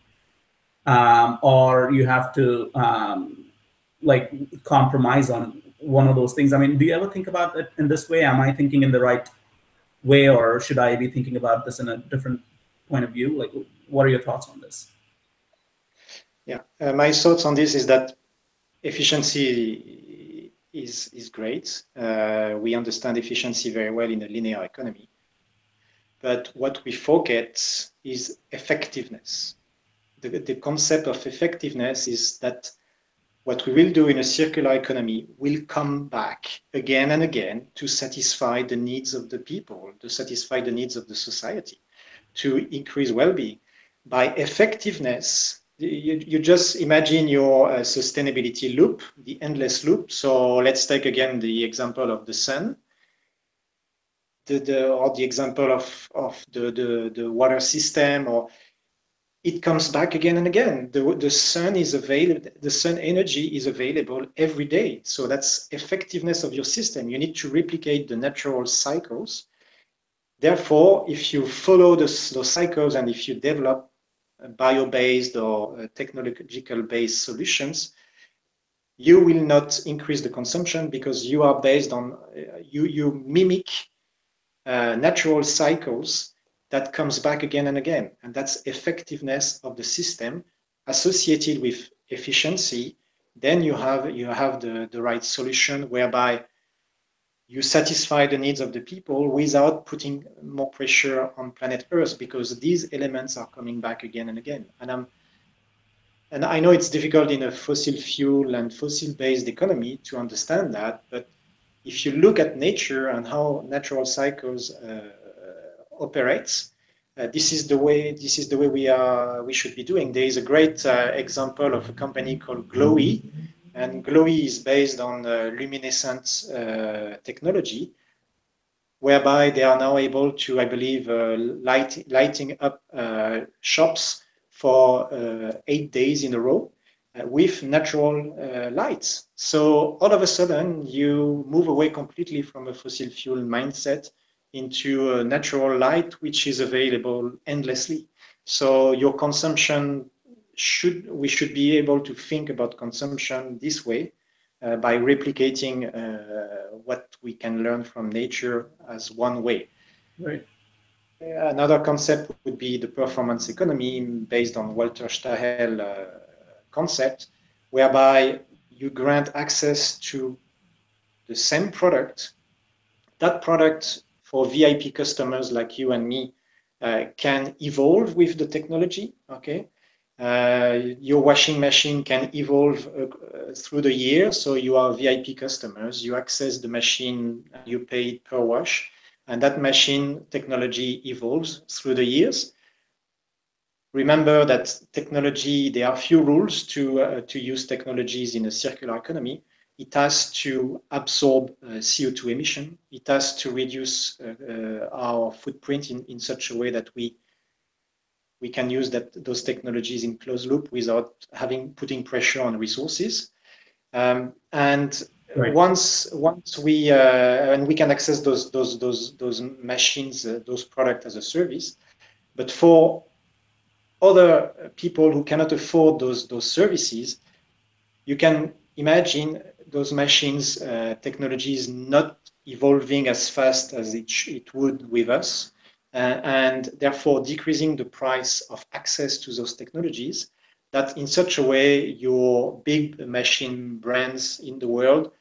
um, or you have to um, like compromise on one of those things. I mean do you ever think about it in this way? Am i thinking in the right way or should i be thinking about this in a different point of view? Like what are your thoughts on this? Yeah. Uh, my thoughts on this is that efficiency is, is great. Uh, we understand efficiency very well in a linear economy. But what we forget is effectiveness. The, the concept of effectiveness is that what we will do in a circular economy will come back again and again to satisfy the needs of the people, to satisfy the needs of the society, to increase well-being. By effectiveness, you, you just imagine your uh, sustainability loop, the endless loop. So let's take again the example of the sun. The, the, or the example of, of the, the, the water system or it comes back again and again. The, the sun is available, the sun energy is available every day. So that's effectiveness of your system. You need to replicate the natural cycles Therefore, if you follow those, those cycles and if you develop bio-based or technological-based solutions, you will not increase the consumption because you are based on you you mimic uh, natural cycles that comes back again and again. And that's effectiveness of the system associated with efficiency. Then you have you have the, the right solution whereby you satisfy the needs of the people without putting more pressure on planet earth because these elements are coming back again and again and i'm and I know it's difficult in a fossil fuel and fossil based economy to understand that, but if you look at nature and how natural cycles uh, operates, uh, this is the way this is the way we are we should be doing. There is a great uh, example of a company called Glowee, and Glowee is based on uh, luminescent uh, technology, whereby they are now able to, I believe, uh, light, lighting up shops for uh, eight days in a row uh, with natural uh, lights. So all of a sudden, you move away completely from a fossil fuel mindset into a natural light, which is available endlessly. So your consumption should we should be able to think about consumption this way uh, by replicating uh, what we can learn from nature as one way. Right. Another concept would be the performance economy based on Walter Stahel uh, concept, whereby you grant access to the same product. That product for VIP customers like you and me uh, can evolve with the technology. Okay, your washing machine can evolve uh, through the year. So you are VIP customers. You access the machine, you pay per wash and that machine technology evolves through the years. Remember that technology, there are few rules to, uh, to use technologies in a circular economy. It has to absorb uh, CO2 emission. It has to reduce uh, uh, our footprint in, in such a way that we we can use that those technologies in closed loop without having putting pressure on resources. Um, and Right. Once once we uh, and we can access those those those those machines, uh, those products as a service, but for other people who cannot afford those those services, you can imagine those machines uh, technologies not evolving as fast as it, it would with us, and therefore decreasing the price of access to those technologies. That in such a way, your big machine brands in the world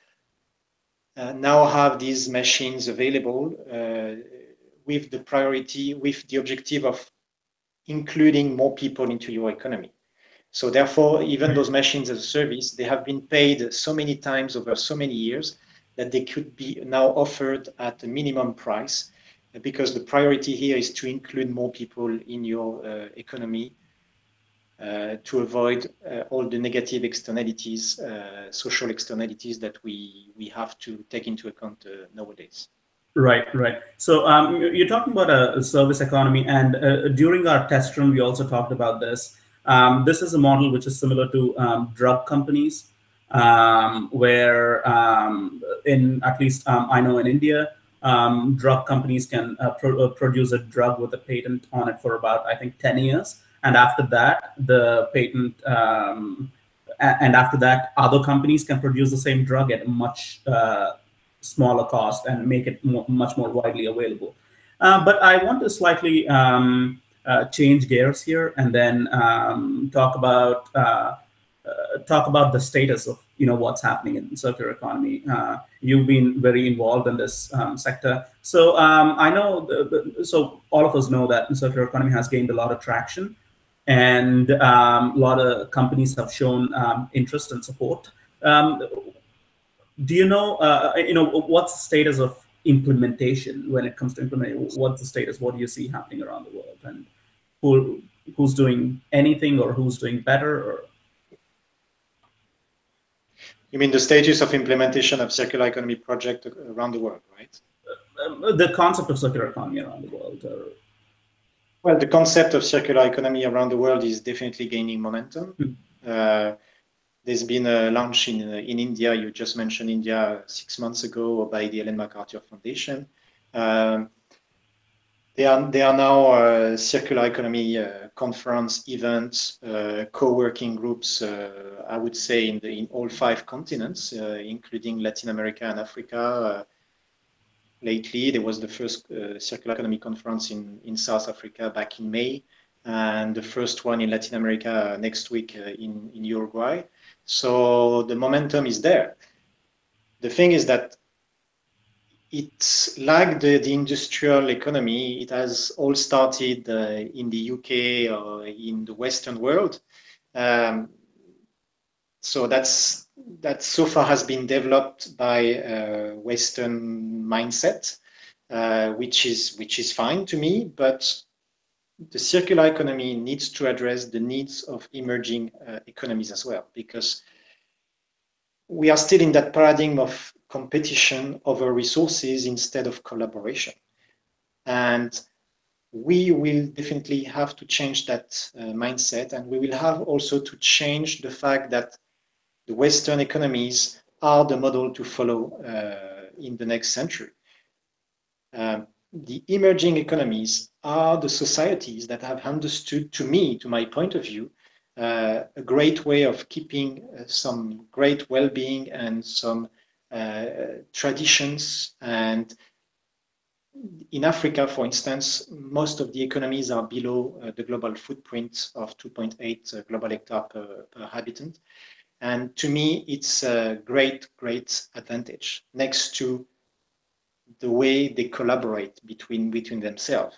uh, now have these machines available uh, with the priority, with the objective of including more people into your economy. So therefore, even those machines as a service, they have been paid so many times over so many years that they could be now offered at a minimum price because the priority here is to include more people in your uh, economy uh, to avoid uh, all the negative externalities, uh, social externalities that we, we have to take into account nowadays. Right, right. So um, you're talking about a, service economy, and uh, during our test run, we also talked about this. Um, this is a model which is similar to um, drug companies, um, where um, in at least um, I know in India, drug companies can uh, pro- uh, produce a drug with a patent on it for about I think 10 years. And after that the patent um, and after that other companies can produce the same drug at a much uh, smaller cost and make it more, much more widely available. Uh, but i want to slightly um, uh, change gears here and then um, talk about uh, talk about the status of you know what's happening in circular economy. Uh, you've been very involved in this um, sector, so um, I know. The, the, so all of us know that circular economy has gained a lot of traction and um, a lot of companies have shown um, interest and support. Um, do you know, uh, you know, what's the status of implementation when it comes to implementing? What's the status? What do you see happening around the world, and who who's doing anything or who's doing better? Or you mean the status of implementation of circular economy project around the world, right? Uh, the concept of circular economy around the world. Or, well, the concept of circular economy around the world is definitely gaining momentum. Mm. Uh, there's been a launch in, uh, in India, you just mentioned India six months ago by the Ellen MacArthur Foundation. Um, They are, they are now uh, circular economy uh, conference events, uh, co-working groups, uh, I would say in, the, in all five continents, uh, including Latin America and Africa. lately, there was the first circular economy conference in, in South Africa back in May, and the first one in Latin America next week in, in Uruguay. So the momentum is there. The thing is that it's like the, the industrial economy. It has all started uh, in the UK or in the Western world. Um, so that's that so far has been developed by a Western mindset, uh, which is which is fine to me. But the circular economy needs to address the needs of emerging uh, economies as well, because we are still in that paradigm of competition over resources instead of collaboration. And we will definitely have to change that uh, mindset. And we will have also to change the fact that the Western economies are the model to follow uh, in the next century. Um, the emerging economies are the societies that have understood, to me, to my point of view, uh, a great way of keeping uh, some great well-being and some traditions and in Africa, for instance, most of the economies are below uh, the global footprint of 2.8 uh, global hectare per, per, habitant. And to me, it's a great, great advantage next to the way they collaborate between, between themselves.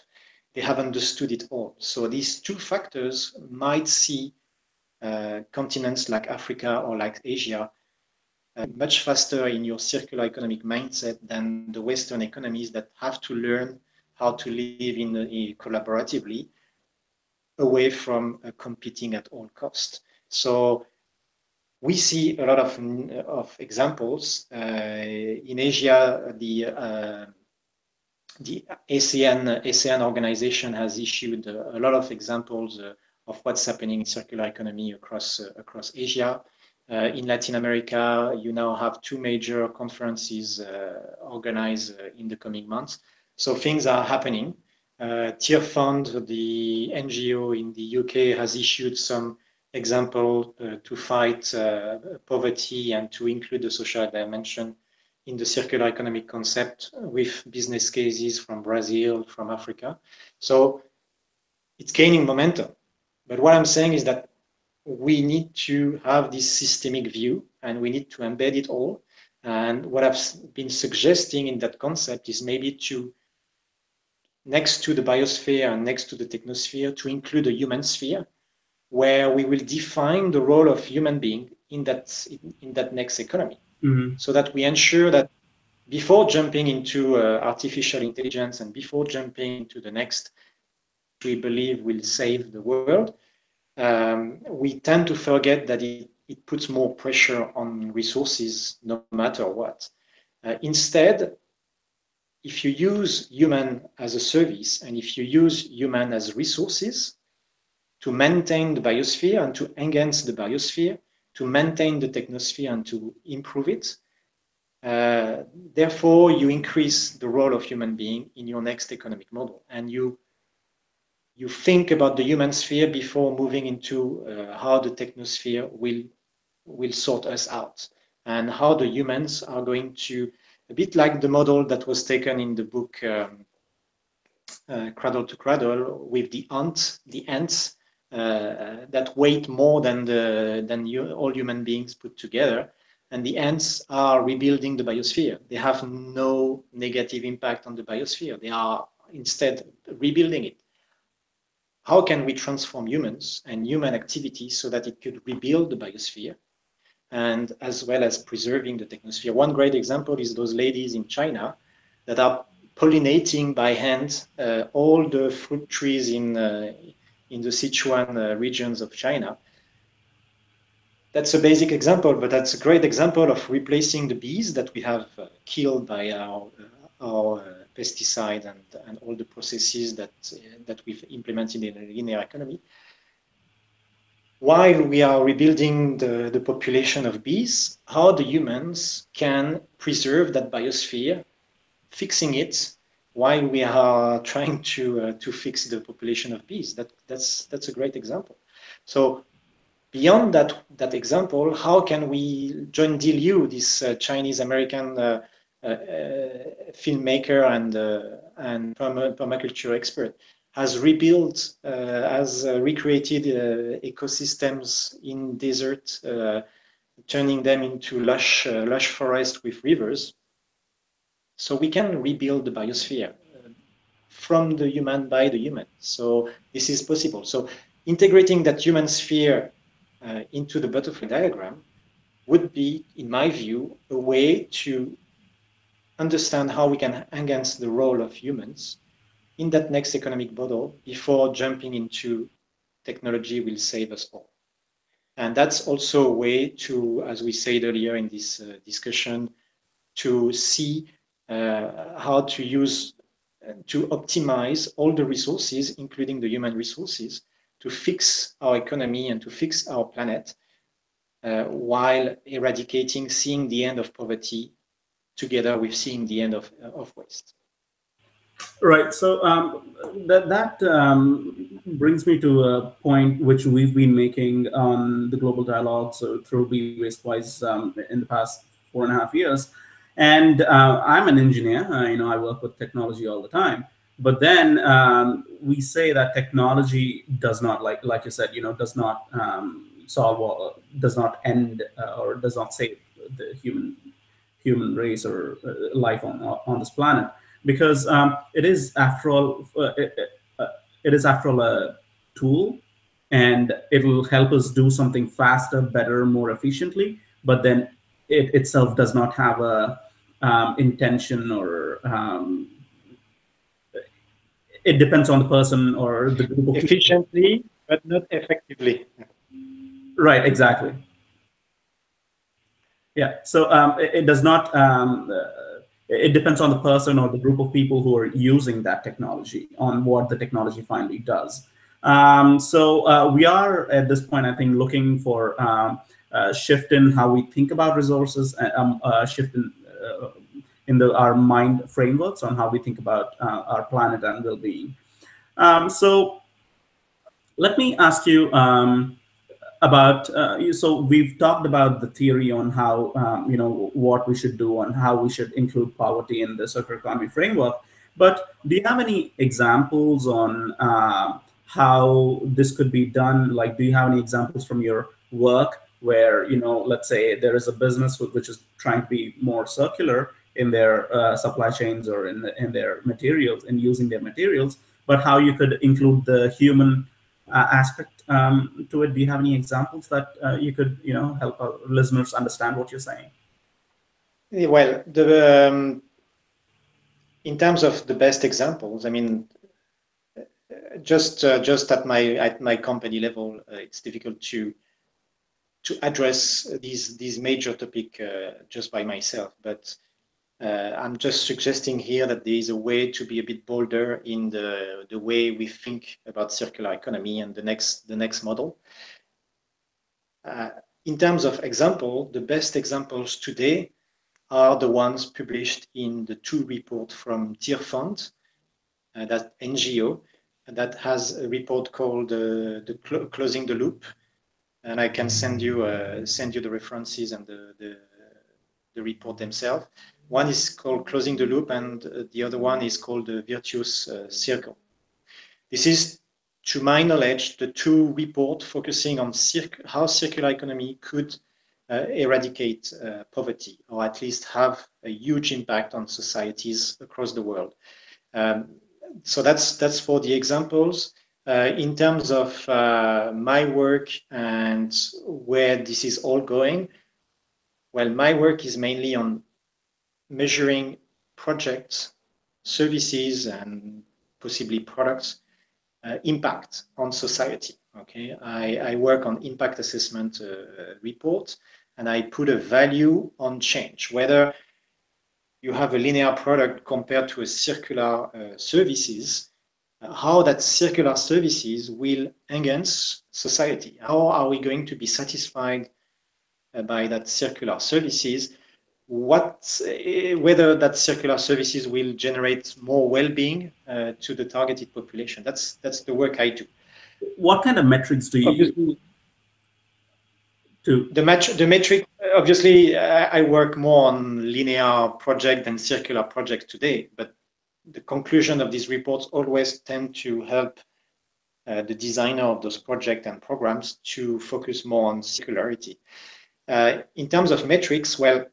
They have understood it all. So these two factors might see uh, continents like Africa or like Asia much faster in your circular economic mindset than the Western economies that have to learn how to live in, in collaboratively away from uh, competing at all costs. So we see a lot of, of examples. Uh, in Asia, the, uh, the ASEAN, ASEAN organization has issued a, a lot of examples uh, of what's happening in circular economy across, uh, across Asia. Uh, in Latin America, you now have two major conferences uh, organized uh, in the coming months. So things are happening. Tearfund, the NGO in the UK, has issued some example uh, to fight uh, poverty and to include the social dimension in the circular economic concept with business cases from Brazil, from Africa. So it's gaining momentum. But what I'm saying is that we need to have this systemic view and we need to embed it all. And what I've been suggesting in that concept is maybe to, next to the biosphere and next to the technosphere, to include a human sphere where we will define the role of human being in that, in that next economy. Mm-hmm. So that we ensure that before jumping into uh, artificial intelligence and before jumping into the next, we believe will save the world, um, we tend to forget that it, it puts more pressure on resources no matter what. Uh, instead, if you use human as a service and if you use human as resources to maintain the biosphere and to enhance the biosphere, to maintain the technosphere and to improve it, uh, therefore you increase the role of human being in your next economic model and you you think about the human sphere before moving into uh, how the technosphere will will sort us out and how the humans are going to a bit like the model that was taken in the book um, uh, Cradle to Cradle with the ant, the ants uh, that weight more than the than you, all human beings put together, and the ants are rebuilding the biosphere. They have no negative impact on the biosphere. They are instead rebuilding it how can we transform humans and human activity so that it could rebuild the biosphere and as well as preserving the technosphere. One great example is those ladies in China that are pollinating by hand uh, all the fruit trees in, uh, in the Sichuan uh, regions of China. That's a basic example, but that's a great example of replacing the bees that we have uh, killed by our, uh, our uh, pesticide and, and all the processes that, that we've implemented in the linear economy. While we are rebuilding the, the population of bees, how the humans can preserve that biosphere, fixing it, while we are trying to uh, to fix the population of bees. That that's that's a great example. So beyond that that example, how can we John D. Liu, this uh, Chinese American uh, uh, uh filmmaker and uh, and permaculture expert, has rebuilt, uh, has uh, recreated uh, ecosystems in desert, turning them into lush lush forest with rivers. So we can rebuild the biosphere from the human by the human. So this is possible. So integrating that human sphere uh, into the butterfly diagram would be, in my view, a way to understand how we can enhance the role of humans in that next economic model before jumping into technology will save us all. And that's also a way to, as we said earlier in this uh, discussion, to see uh, how to use, uh, to optimize all the resources, including the human resources, to fix our economy and to fix our planet uh, while eradicating, seeing the end of poverty together with seeing the end of, of waste. Right. So um, that that um, brings me to a point which we've been making on the global dialogue so through Be Waste Wise um, in the past four and a half years. And uh, I'm an engineer. Uh, you know, I work with technology all the time but then um, we say that technology does not like like you said you know does not um, solve does not end uh, or does not save the human human race or uh, life on on this planet. Because um, it is after all uh, it, uh, it is after all a tool and it will help us do something faster better more efficiently but then it itself does not have a um, intention or um, it depends on the person or the group of efficiently people. but not effectively. Right exactly yeah so um, it, it, does not um, uh, it depends on the person or the group of people who are using that technology on what the technology finally does um, so uh, we are at this point i think looking for um, a shift in how we think about resources uh, um, a shift in uh, in the, our mind frameworks on how we think about uh, our planet and well-being. Um, so let me ask you um, about, uh, so we've talked about the theory on how, um, you know, what we should do and how we should include poverty in the circular economy framework. But do you have any examples on uh, how this could be done? Like, do you have any examples from your work where, you know, let's say there is a business which is trying to be more circular in their uh, supply chains or in, the, in their materials and using their materials, but how you could include the human uh, aspect um, to it. Do you have any examples that uh, you could, you know, help our listeners understand what you're saying? Well, the um, in terms of the best examples, I mean, just uh, just at my at my company level, uh, it's difficult to to address these these major topic uh, just by myself, but uh, I'm just suggesting here that there is a way to be a bit bolder in the, the way we think about circular economy and the next, the next model. Uh, in terms of example, the best examples today are the ones published in the two report from Tearfund, uh, that NGO, that has a report called uh, the Cl Closing the Loop. And I can send you, uh, send you the references and the, the, the report themselves. One is called Closing the Loop, and uh, the other one is called the Virtuous uh, Circle. This is, to my knowledge, the two reports focusing on how circular economy could uh, eradicate uh, poverty, or at least have a huge impact on societies across the world. Um, so that's that's for the examples. Uh, in terms of uh, my work and where this is all going, well, my work is mainly on measuring projects, services, and possibly products uh, impact on society. Okay, I, I work on impact assessment uh, report, and I put a value on change, whether you have a linear product compared to a circular uh, services, uh, how that circular services will enhance society. How are we going to be satisfied uh, by that circular services what uh, whether that circular services will generate more well-being uh, to the targeted population. That's that's the work I do. What kind of metrics do you Obviously, to the match the metric obviously I, I work more on linear project than circular projects today, but the conclusion of these reports always tend to help uh, the designer of those projects and programs to focus more on circularity. Uh, in terms of metrics, well,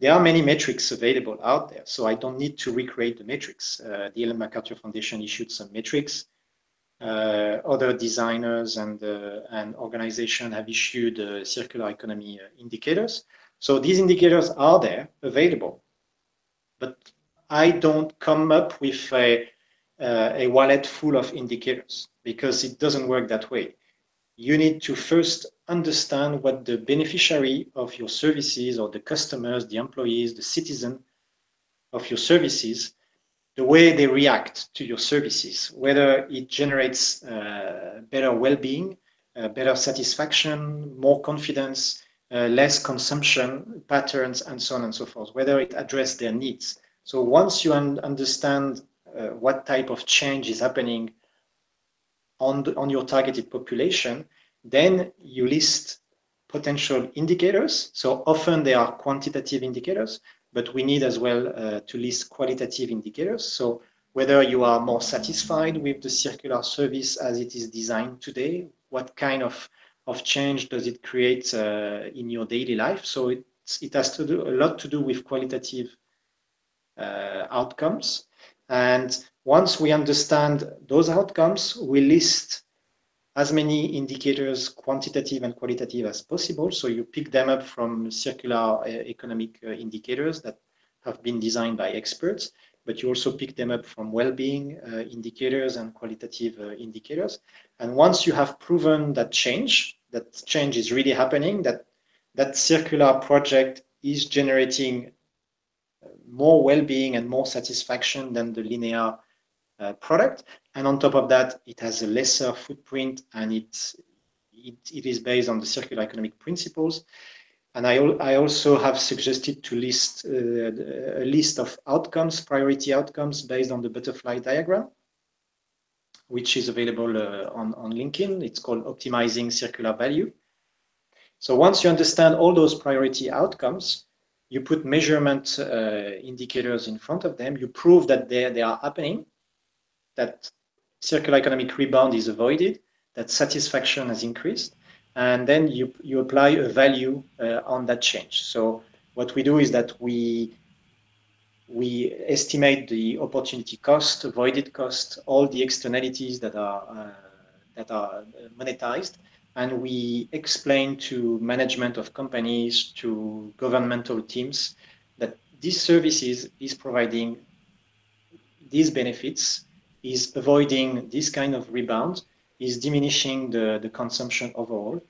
there are many metrics available out there, so I don't need to recreate the metrics. Uh, the Ellen MacArthur Foundation issued some metrics. Uh, other designers and, uh, and organizations have issued uh, circular economy indicators. So these indicators are there, available. But I don't come up with a, a wallet full of indicators because it doesn't work that way. You need to first understand what the beneficiary of your services or the customers, the employees, the citizen of your services, the way they react to your services, whether it generates uh, better well-being, uh, better satisfaction, more confidence, uh, less consumption patterns, and so on and so forth, whether it addresses their needs. So once you un understand uh, what type of change is happening on, the, on your targeted population, then you list potential indicators. So often they are quantitative indicators, but we need as well uh, to list qualitative indicators. So whether you are more satisfied with the circular service as it is designed today, what kind of, of change does it create uh, in your daily life? So it, it has to do a lot to do with qualitative uh, outcomes. And once we understand those outcomes, we list as many indicators, quantitative and qualitative as possible. So you pick them up from circular uh, economic uh, indicators that have been designed by experts, but you also pick them up from well-being uh, indicators and qualitative uh, indicators. And once you have proven that change, that change is really happening, that that circular project is generating more well-being and more satisfaction than the linear uh, product. And on top of that, it has a lesser footprint and it, it, it is based on the circular economic principles. And I, I also have suggested to list uh, a list of outcomes, priority outcomes based on the butterfly diagram, which is available uh, on, on LinkedIn. It's called Optimizing Circular Value. So once you understand all those priority outcomes, you put measurement uh, indicators in front of them, you prove that they, they are happening, that circular economic rebound is avoided, that satisfaction has increased, and then you, you apply a value uh, on that change. So what we do is that we we estimate the opportunity cost, avoided cost, all the externalities that are uh, that are monetized, and we explain to management of companies, to governmental teams, that these services is providing these benefits is avoiding this kind of rebound, is diminishing the, the consumption overall.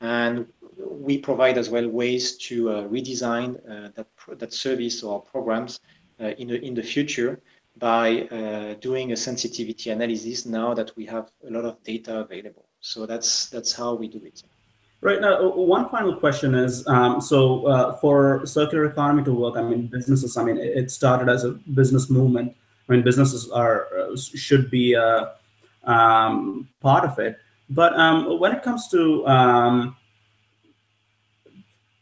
And we provide as well ways to uh, redesign uh, that, that service or programs uh, in, the, in the future by uh, doing a sensitivity analysis now that we have a lot of data available. So that's, that's how we do it. Right now, one final question is, um, so uh, for circular economy to work, I mean, businesses, I mean, it started as a business movement I mean, businesses are uh, should be a uh, um, part of it. But um, when it comes to um,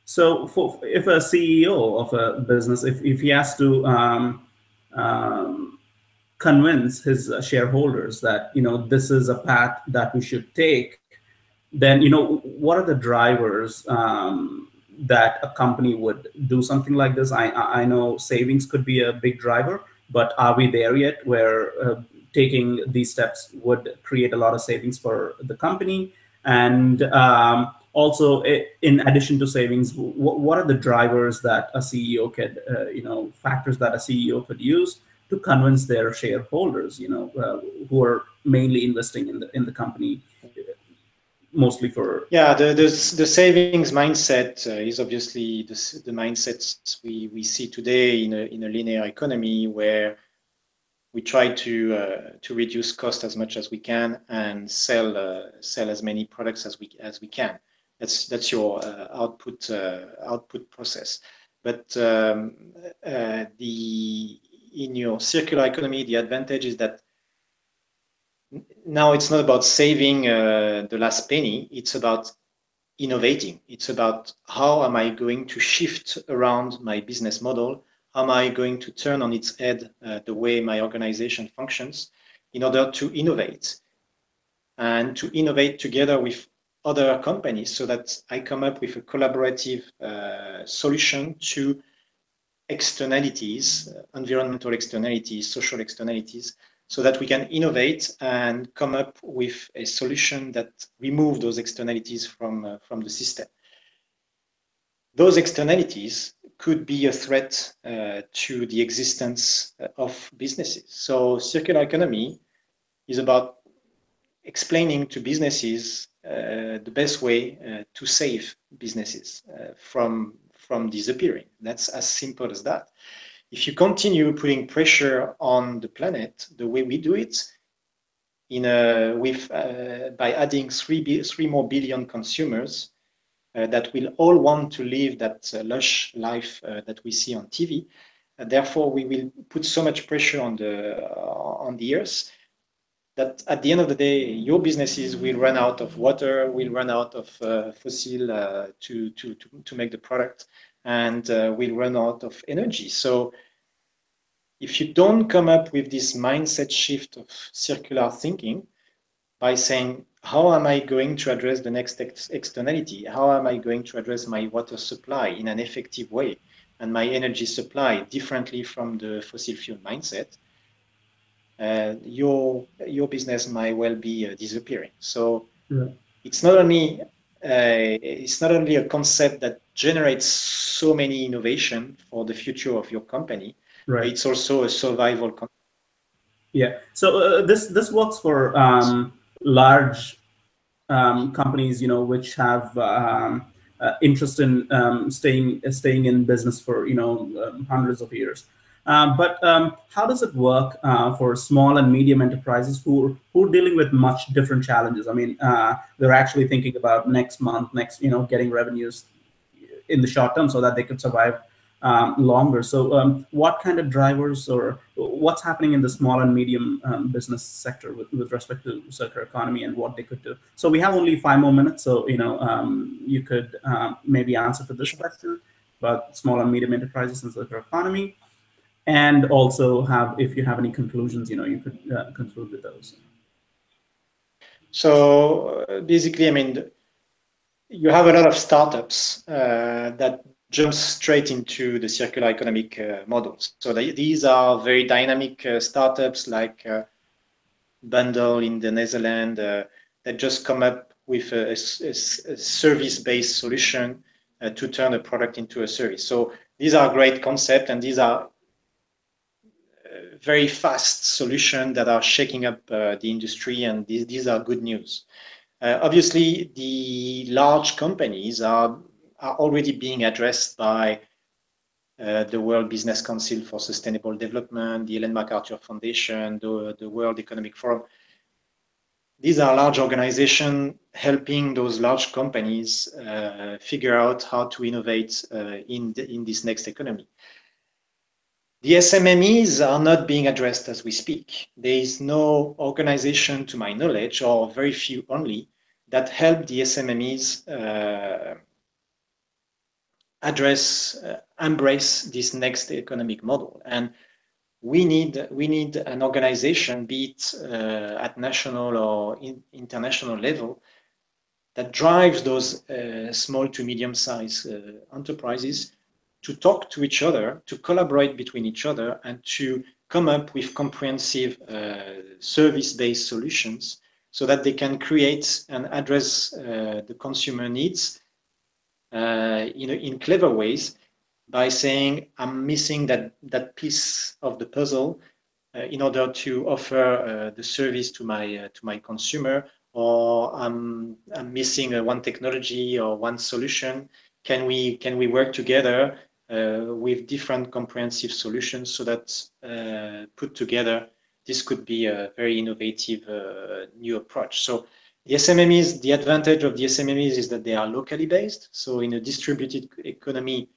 so for, if a CEO of a business, if, if he has to um, um, convince his shareholders that you know this is a path that we should take, then you know what are the drivers um, that a company would do something like this? I I know savings could be a big driver, but are we there yet where uh, taking these steps would create a lot of savings for the company? And um, also, in addition to savings, what are the drivers that a CEO could, uh, you know, factors that a CEO could use to convince their shareholders, you know, uh, who are mainly investing in the in the company mostly for yeah the the, the savings mindset uh, is obviously the, the mindsets we, we see today in a, in a linear economy where we try to uh, to reduce cost as much as we can and sell uh, sell as many products as we as we can. That's that's your uh, output uh, output process. But um, the in your circular economy, the advantage is that now it's not about saving uh, the last penny. It's about innovating. It's about how am I going to shift around my business model? How am I going to turn on its head uh, the way my organization functions in order to innovate and to innovate together with other companies so that I come up with a collaborative uh, solution to externalities, uh, environmental externalities, social externalities, so that we can innovate and come up with a solution that remove those externalities from, uh, from the system. Those externalities could be a threat uh, to the existence uh, of businesses. So circular economy is about explaining to businesses uh, the best way uh, to save businesses from from disappearing. That's as simple as that. If you continue putting pressure on the planet the way we do it, in a, with uh, by adding three three more billion consumers uh, that will all want to live that uh, lush life that we see on TV. therefore, we will put so much pressure on the on the earth that at the end of the day, your businesses will run out of water, will run out of uh, fossil uh, to, to, to, to make the product, and uh, will run out of energy. So if you don't come up with this mindset shift of circular thinking by saying, how am I going to address the next ex externality? How am I going to address my water supply in an effective way and my energy supply differently from the fossil fuel mindset? Uh, your your business might well be uh, disappearing. So yeah. it's not only uh, it's not only a concept that generates so many innovation for the future of your company. Right. It's also a survival. Concept. Yeah. So uh, this this works for um, large um, companies, you know, which have um, uh, interest in um, staying staying in business for you know um, hundreds of years. Uh, but um, how does it work uh, for small and medium enterprises who who are dealing with much different challenges? I mean, uh, they're actually thinking about next month, next you know, getting revenues in the short term so that they could survive um, longer. So, um, what kind of drivers or what's happening in the small and medium um, business sector with, with respect to circular economy and what they could do? So, we have only five more minutes. So, you know, um, you could um, maybe answer to this question about small and medium enterprises and circular economy and also have if you have any conclusions you know you could uh, conclude with those. So uh, basically i mean you have a lot of startups uh, that jump straight into the circular economic uh, models so they, these are very dynamic uh, startups like uh, bundle in the netherlands that just come up with a, a, a service-based solution to turn a product into a service. So these are great concepts and these are very fast solutions that are shaking up uh, the industry, and these, these are good news. Uh, obviously, the large companies are, are already being addressed by uh, the World Business Council for Sustainable Development, the Ellen MacArthur Foundation, the, the World Economic Forum. These are large organizations helping those large companies uh, figure out how to innovate uh, in, the, in this next economy. The SMMEs are not being addressed as we speak. There is no organization, to my knowledge, or very few only, that help the SMMEs uh, address, uh, embrace this next economic model. And we need we need an organization, be it uh, at national or in, international level, that drives those uh, small to medium sized uh, enterprises to talk to each other, to collaborate between each other, and to come up with comprehensive uh, service-based solutions so that they can create and address uh, the consumer needs uh, in, in clever ways by saying, I'm missing that, that piece of the puzzle uh, in order to offer uh, the service to my, uh, to my consumer, or I'm, I'm missing one technology or one solution. Can we, can we work together with different comprehensive solutions so that uh, put together, this could be a very innovative uh, new approach. So the SMMEs, the advantage of the SMMEs is that they are locally based. So in a distributed economy,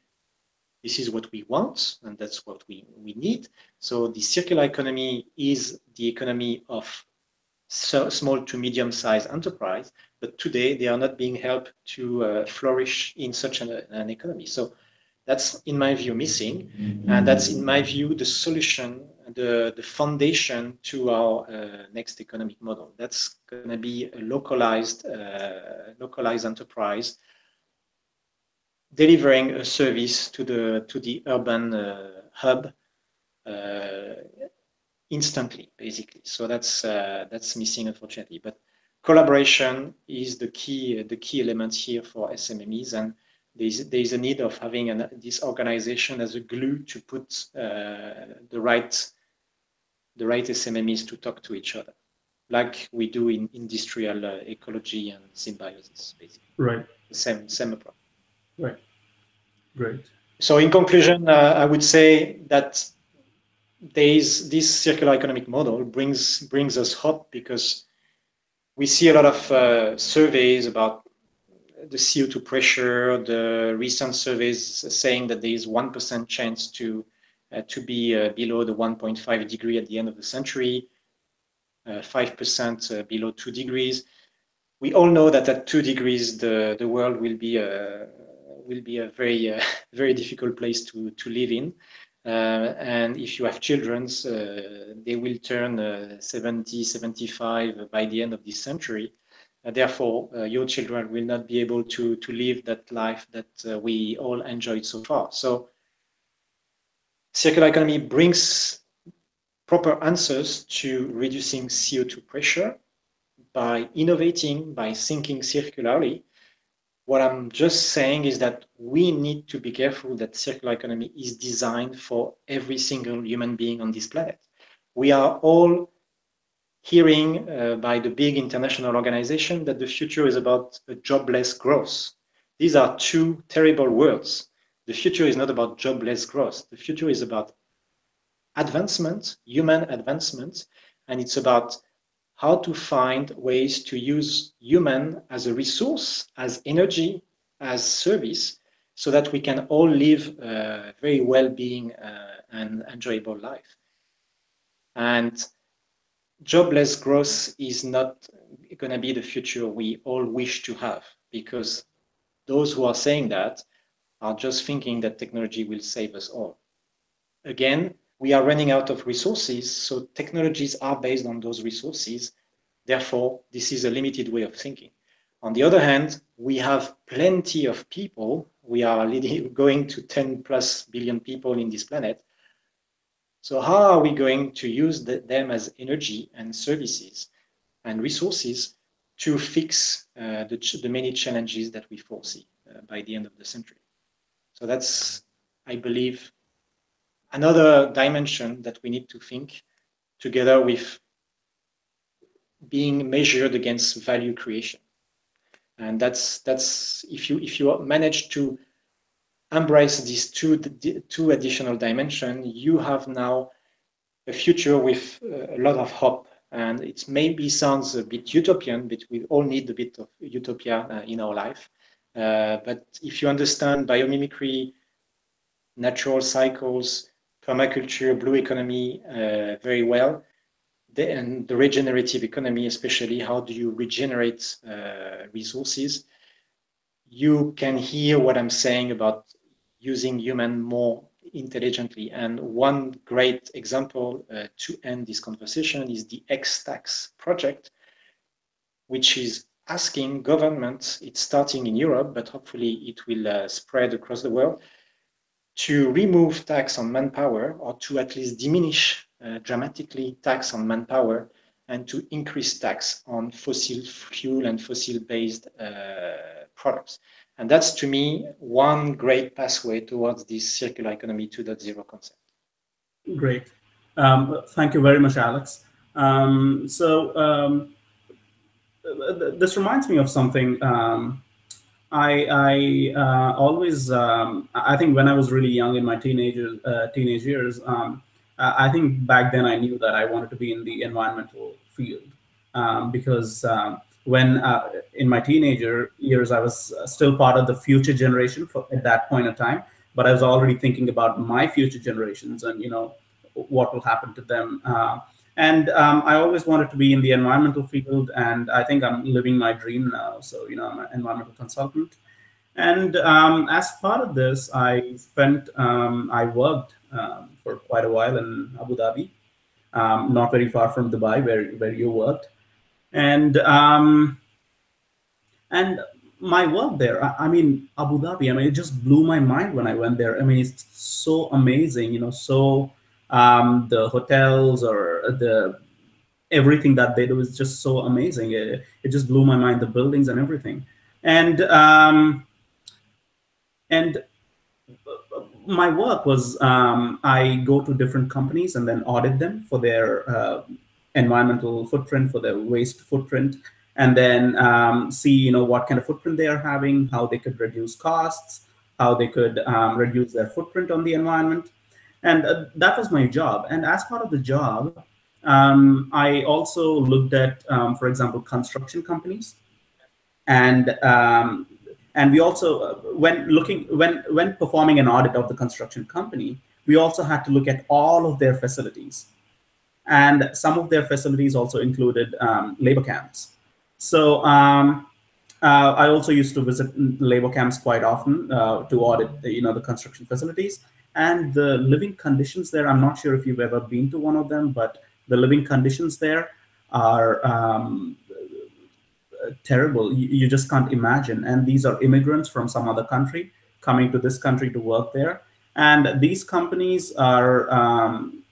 this is what we want and that's what we, we need. So the circular economy is the economy of so small to medium sized enterprise, but today they are not being helped to uh, flourish in such an, an, economy. So that's, in my view, missing. And that's, in my view, the solution, the, the foundation to our uh, next economic model. That's going to be a localized, uh, localized enterprise delivering a service to the to the urban uh, hub uh, instantly, basically. So that's uh, that's missing, unfortunately. But collaboration is the key the key element here for SMMEs, and there's there's a need of having an, this organization as a glue to put uh, the right the right SMMEs to talk to each other, like we do in industrial uh, ecology and symbiosis, basically. Right. The same same approach. Right. Great. So in conclusion, uh, I would say that is, this circular economic model brings brings us hope because we see a lot of uh, surveys about the CO2 pressure, the recent surveys saying that there is 1% chance to uh, to be uh, below the 1.5 degree at the end of the century, 5% uh, uh, below 2 degrees. We all know that at 2 degrees, the, the world will be a, will be a very, very difficult place to, to live in. Uh, and if you have children, uh, they will turn uh, 70, 75 by the end of this century. Uh, therefore, uh, your children will not be able to, to live that life that uh, we all enjoyed so far. So circular economy brings proper answers to reducing CO2 pressure by innovating, by thinking circularly, what I'm just saying is that we need to be careful that circular economy is designed for every single human being on this planet. We are all hearing uh, by the big international organization that the future is about jobless growth. These are two terrible words. The future is not about jobless growth. The future is about advancement, human advancement, and it's about how to find ways to use human as a resource, as energy, as service, so that we can all live a very well-being uh, and enjoyable life. And jobless growth is not going to be the future we all wish to have because those who are saying that are just thinking that technology will save us all. Again, we are running out of resources, so technologies are based on those resources. Therefore, this is a limited way of thinking. On the other hand, we have plenty of people. We are going to 10 plus billion people in this planet. So how are we going to use the, them as energy and services and resources to fix uh, the, the, many challenges that we foresee uh, by the end of the century? So that's, I believe, another dimension that we need to think together with being measured against value creation. And that's that's if you if you manage to embrace these two two additional dimensions, you have now a future with a lot of hope. And it maybe sounds a bit utopian, but we all need a bit of utopia uh, in our life. Uh, but if you understand biomimicry, natural cycles, permaculture, blue economy uh, very well, the, and the regenerative economy, especially how do you regenerate uh, resources, you can hear what I'm saying about using human more intelligently. And one great example uh, to end this conversation is the Ex'tax project, which is asking governments, it's starting in Europe, but hopefully it will uh, spread across the world, to remove tax on manpower or to at least diminish uh, dramatically tax on manpower and to increase tax on fossil fuel and fossil-based uh, products. And that's to me one great pathway towards this circular economy 2.0 concept. Great. Um, thank you very much, Alex. Um, so um, this reminds me of something. Um, I, I uh, always, um, I think when I was really young in my teenager, uh, teenage years, um, I think back then I knew that I wanted to be in the environmental field because when uh, in my teenager years I was still part of the future generation for, at that point of time. but I was already thinking about my future generations and you know what will happen to them. Uh, and um, I always wanted to be in the environmental field, and I think I'm living my dream now. So you know, I'm an environmental consultant, and um, as part of this, I spent um, I worked um, for quite a while in Abu Dhabi, um, not very far from Dubai, where where you worked, and um, and my work there, I, I, mean, Abu Dhabi, I mean, it just blew my mind when I went there. I mean, it's so amazing, you know, so um, the hotels or the everything that they do is just so amazing. It, it just blew my mind, the buildings and everything. And um, and my work was um, I go to different companies and then audit them for their uh, environmental footprint, for their waste footprint, and then um, see you know what kind of footprint they are having, how they could reduce costs, how they could um, reduce their footprint on the environment, and uh, that was my job. And as part of the job, um, I also looked at, um, for example, construction companies, and um, and we also uh, when looking when when performing an audit of the construction company, we also had to look at all of their facilities, and some of their facilities also included um, labor camps. So um, uh, I also used to visit labor camps quite often uh, to audit, you know, the construction facilities and the living conditions there. I'm not sure if you've ever been to one of them, but the living conditions there are um, terrible. You, you, just can't imagine. And these are immigrants from some other country coming to this country to work there. And these companies are um,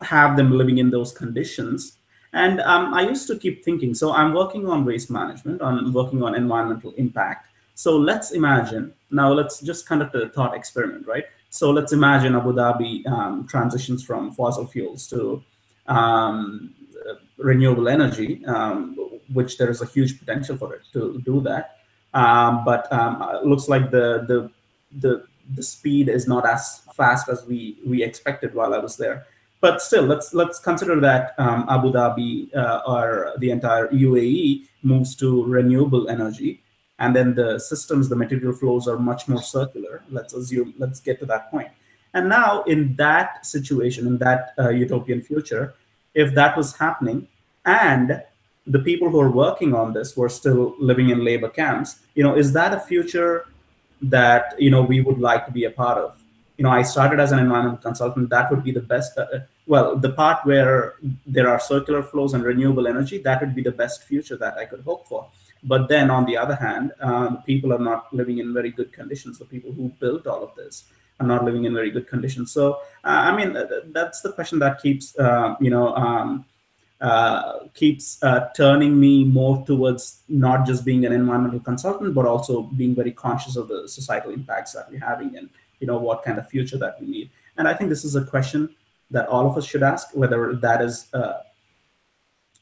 have them living in those conditions and um, I used to keep thinking, so I'm working on waste management, I'm working on environmental impact. So let's imagine, now let's just conduct a thought experiment, right? So let's imagine Abu Dhabi um, transitions from fossil fuels to um, renewable energy, um, which there is a huge potential for it to do that. Um, but um, looks like the, the, the, the speed is not as fast as we, we expected while I was there but still, let's let's consider that um, Abu Dhabi uh, or the entire UAE moves to renewable energy, and then the systems, the material flows are much more circular. Let's assume, let's get to that point. And now, in that situation, in that uh, utopian future, if that was happening, and the people who are working on this were still living in labor camps, you know, is that a future that you know we would like to be a part of? you know, I started as an environmental consultant. That would be the best. Uh, well, the part where there are circular flows and renewable energy, that would be the best future that I could hope for. But then, on the other hand, um, people are not living in very good conditions. The people who built all of this are not living in very good conditions. So, uh, I mean, that's the question that keeps, uh, you know, um, uh, keeps uh, turning me more towards not just being an environmental consultant, but also being very conscious of the societal impacts that we're having and you know what kind of future that we need and i think this is a question that all of us should ask whether that is a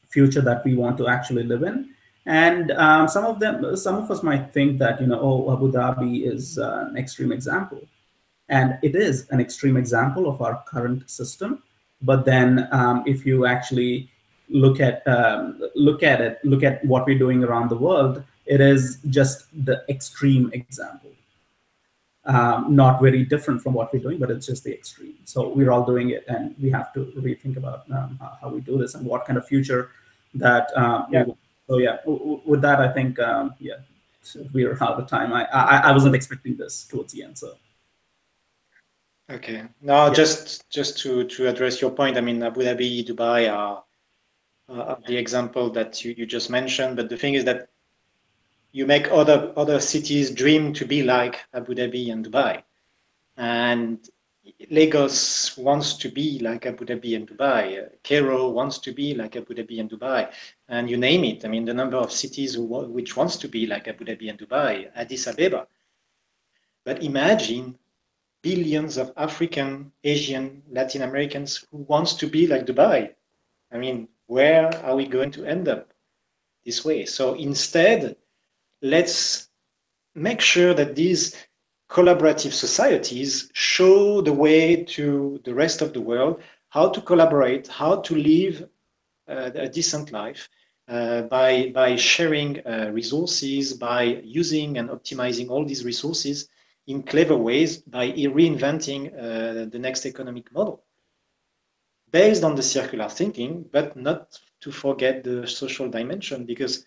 future that we want to actually live in. And um, some of them some of us might think that you know oh abu dhabi is uh, an extreme example. And it is an extreme example of our current system. But then um, if you actually look at um, look at it look at what we're doing around the world it is just the extreme example um, not very different from what we're doing, but it's just the extreme. So we're all doing it, and we have to rethink about um, how we do this and what kind of future that. Um, yeah. so yeah, with that, I think um, yeah, we're out of time. I, I I wasn't expecting this towards the end, so. Okay. Now, yeah. just just to to address your point, I mean, Abu Dhabi, Dubai are, uh, the example that you, you just mentioned. But the thing is that you make other other cities dream to be like Abu Dhabi and Dubai, and Lagos wants to be like Abu Dhabi and Dubai. Uh, Cairo wants to be like Abu Dhabi and Dubai, and you name it. I mean, the number of cities which wants to be like Abu Dhabi and Dubai, Addis Ababa. But imagine billions of African, Asian, Latin Americans who wants to be like Dubai. I mean, where are we going to end up this way? So instead, let's make sure that these collaborative societies show the way to the rest of the world how to collaborate, how to live uh, a decent life uh, by, by sharing uh, resources, by using and optimizing all these resources in clever ways by reinventing uh, the next economic model. Based on the circular thinking, but not to forget the social dimension because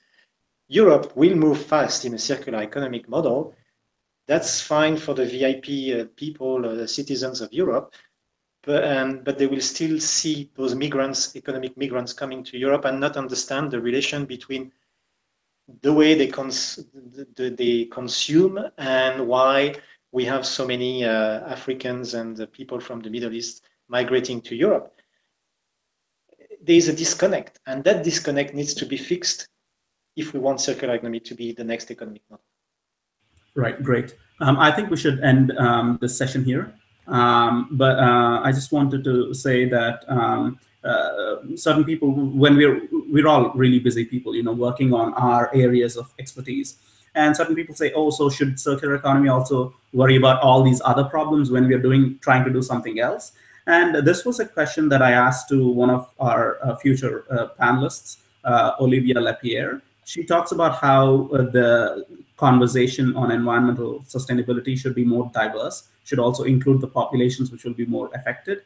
Europe will move fast in a circular economic model. That's fine for the VIP uh, people, uh, citizens of Europe, but, um, but they will still see those migrants, economic migrants coming to Europe and not understand the relation between the way they, cons the, they consume and why we have so many uh, Africans and people from the Middle East migrating to Europe. There is a disconnect, and that disconnect needs to be fixed if we want circular economy to be the next economic model. Right, great. Um, I think we should end um, session here. Um, but uh, I just wanted to say that um, uh, certain people, when we're we're all really busy people, you know, working on our areas of expertise, and certain people say, oh, so should circular economy also worry about all these other problems when we're doing trying to do something else? And this was a question that I asked to one of our uh, future uh, panelists, uh, Olivia Lapierre. She talks about how uh, the conversation on environmental sustainability should be more diverse should also include the populations which will be more affected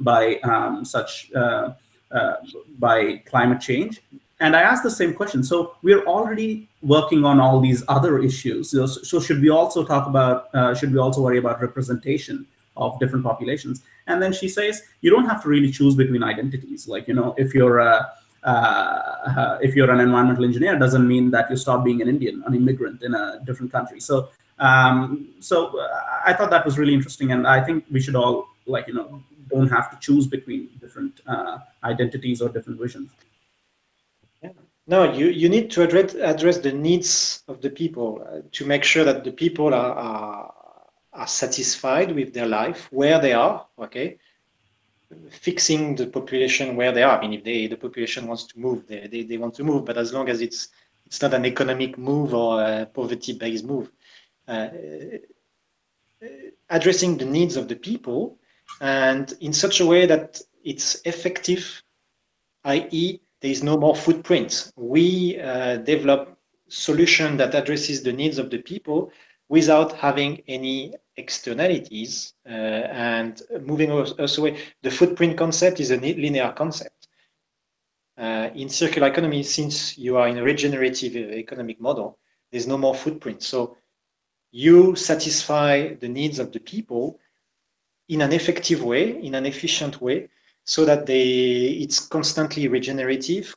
by um, such uh, uh, by climate change. And I asked the same question. So we're already working on all these other issues. So, so should we also talk about? Uh, should we also worry about representation of different populations? And then she says you don't have to really choose between identities. Like you know, if you're a uh, if you're an environmental engineer, doesn't mean that you stop being an Indian, an immigrant in a different country. So um, so uh, I thought that was really interesting, and I think we should all like you know don't have to choose between different uh, identities or different visions. Yeah. No, you, you need to address address the needs of the people uh, to make sure that the people are, are are satisfied with their life where they are. Okay, fixing the population where they are. I mean, if they the population wants to move, they, they, they want to move, but as long as it's it's not an economic move or a poverty-based move, uh, addressing the needs of the people and in such a way that it's effective, i.e., there is no more footprint. We uh, develop solution that addresses the needs of the people without having any externalities uh, and moving us away. The footprint concept is a linear concept. Uh, in circular economy, since you are in a regenerative economic model, there's no more footprint. So you satisfy the needs of the people in an effective way, in an efficient way, so that they it's constantly regenerative.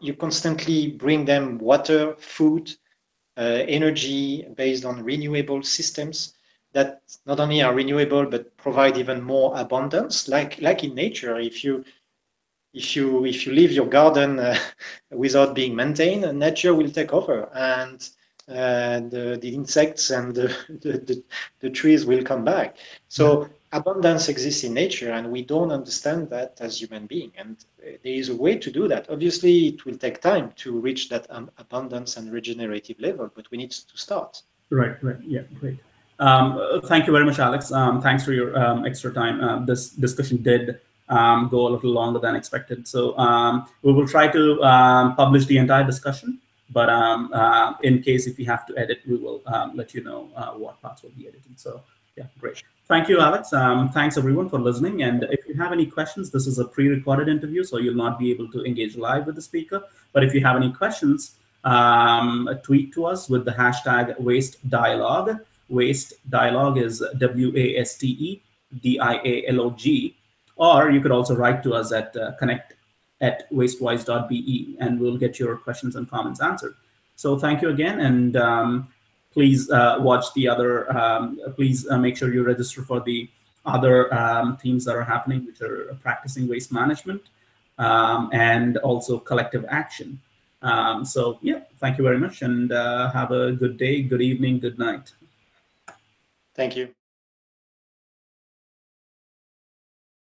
You constantly bring them water, food, uh, energy based on renewable systems that not only are renewable but provide even more abundance. Like like in nature, if you if you if you leave your garden uh, without being maintained, nature will take over and uh, the insects and the, the, the, trees will come back. So abundance exists in nature and we don't understand that as human being. And uh, there is a way to do that. Obviously, it will take time to reach that um, abundance and regenerative level, but we need to start. Right, right. Yeah, great. Um, thank you very much, Alex. Um, thanks for your um, extra time. Uh, this discussion did um, go a little longer than expected. So um, we will try to publish the entire discussion. But uh, in case if we have to edit, we will let you know uh, what parts will be edited. So yeah, great. Thank you, Alex. Um, thanks everyone for listening. And if you have any questions, this is a pre-recorded interview, so you'll not be able to engage live with the speaker. But if you have any questions, um, tweet to us with the hashtag waste dialogue. Waste dialogue is W-A-S-T-E D-I-A-L-O-G. Or you could also write to us at uh, connect at wastewise.be, and we'll get your questions and comments answered. So thank you again, and um, please uh, watch the other, um, please uh, make sure you register for the other um, themes that are happening, which are practicing waste management um, and also collective action. Um, so yeah, thank you very much, and uh, have a good day, good evening, good night. Thank you.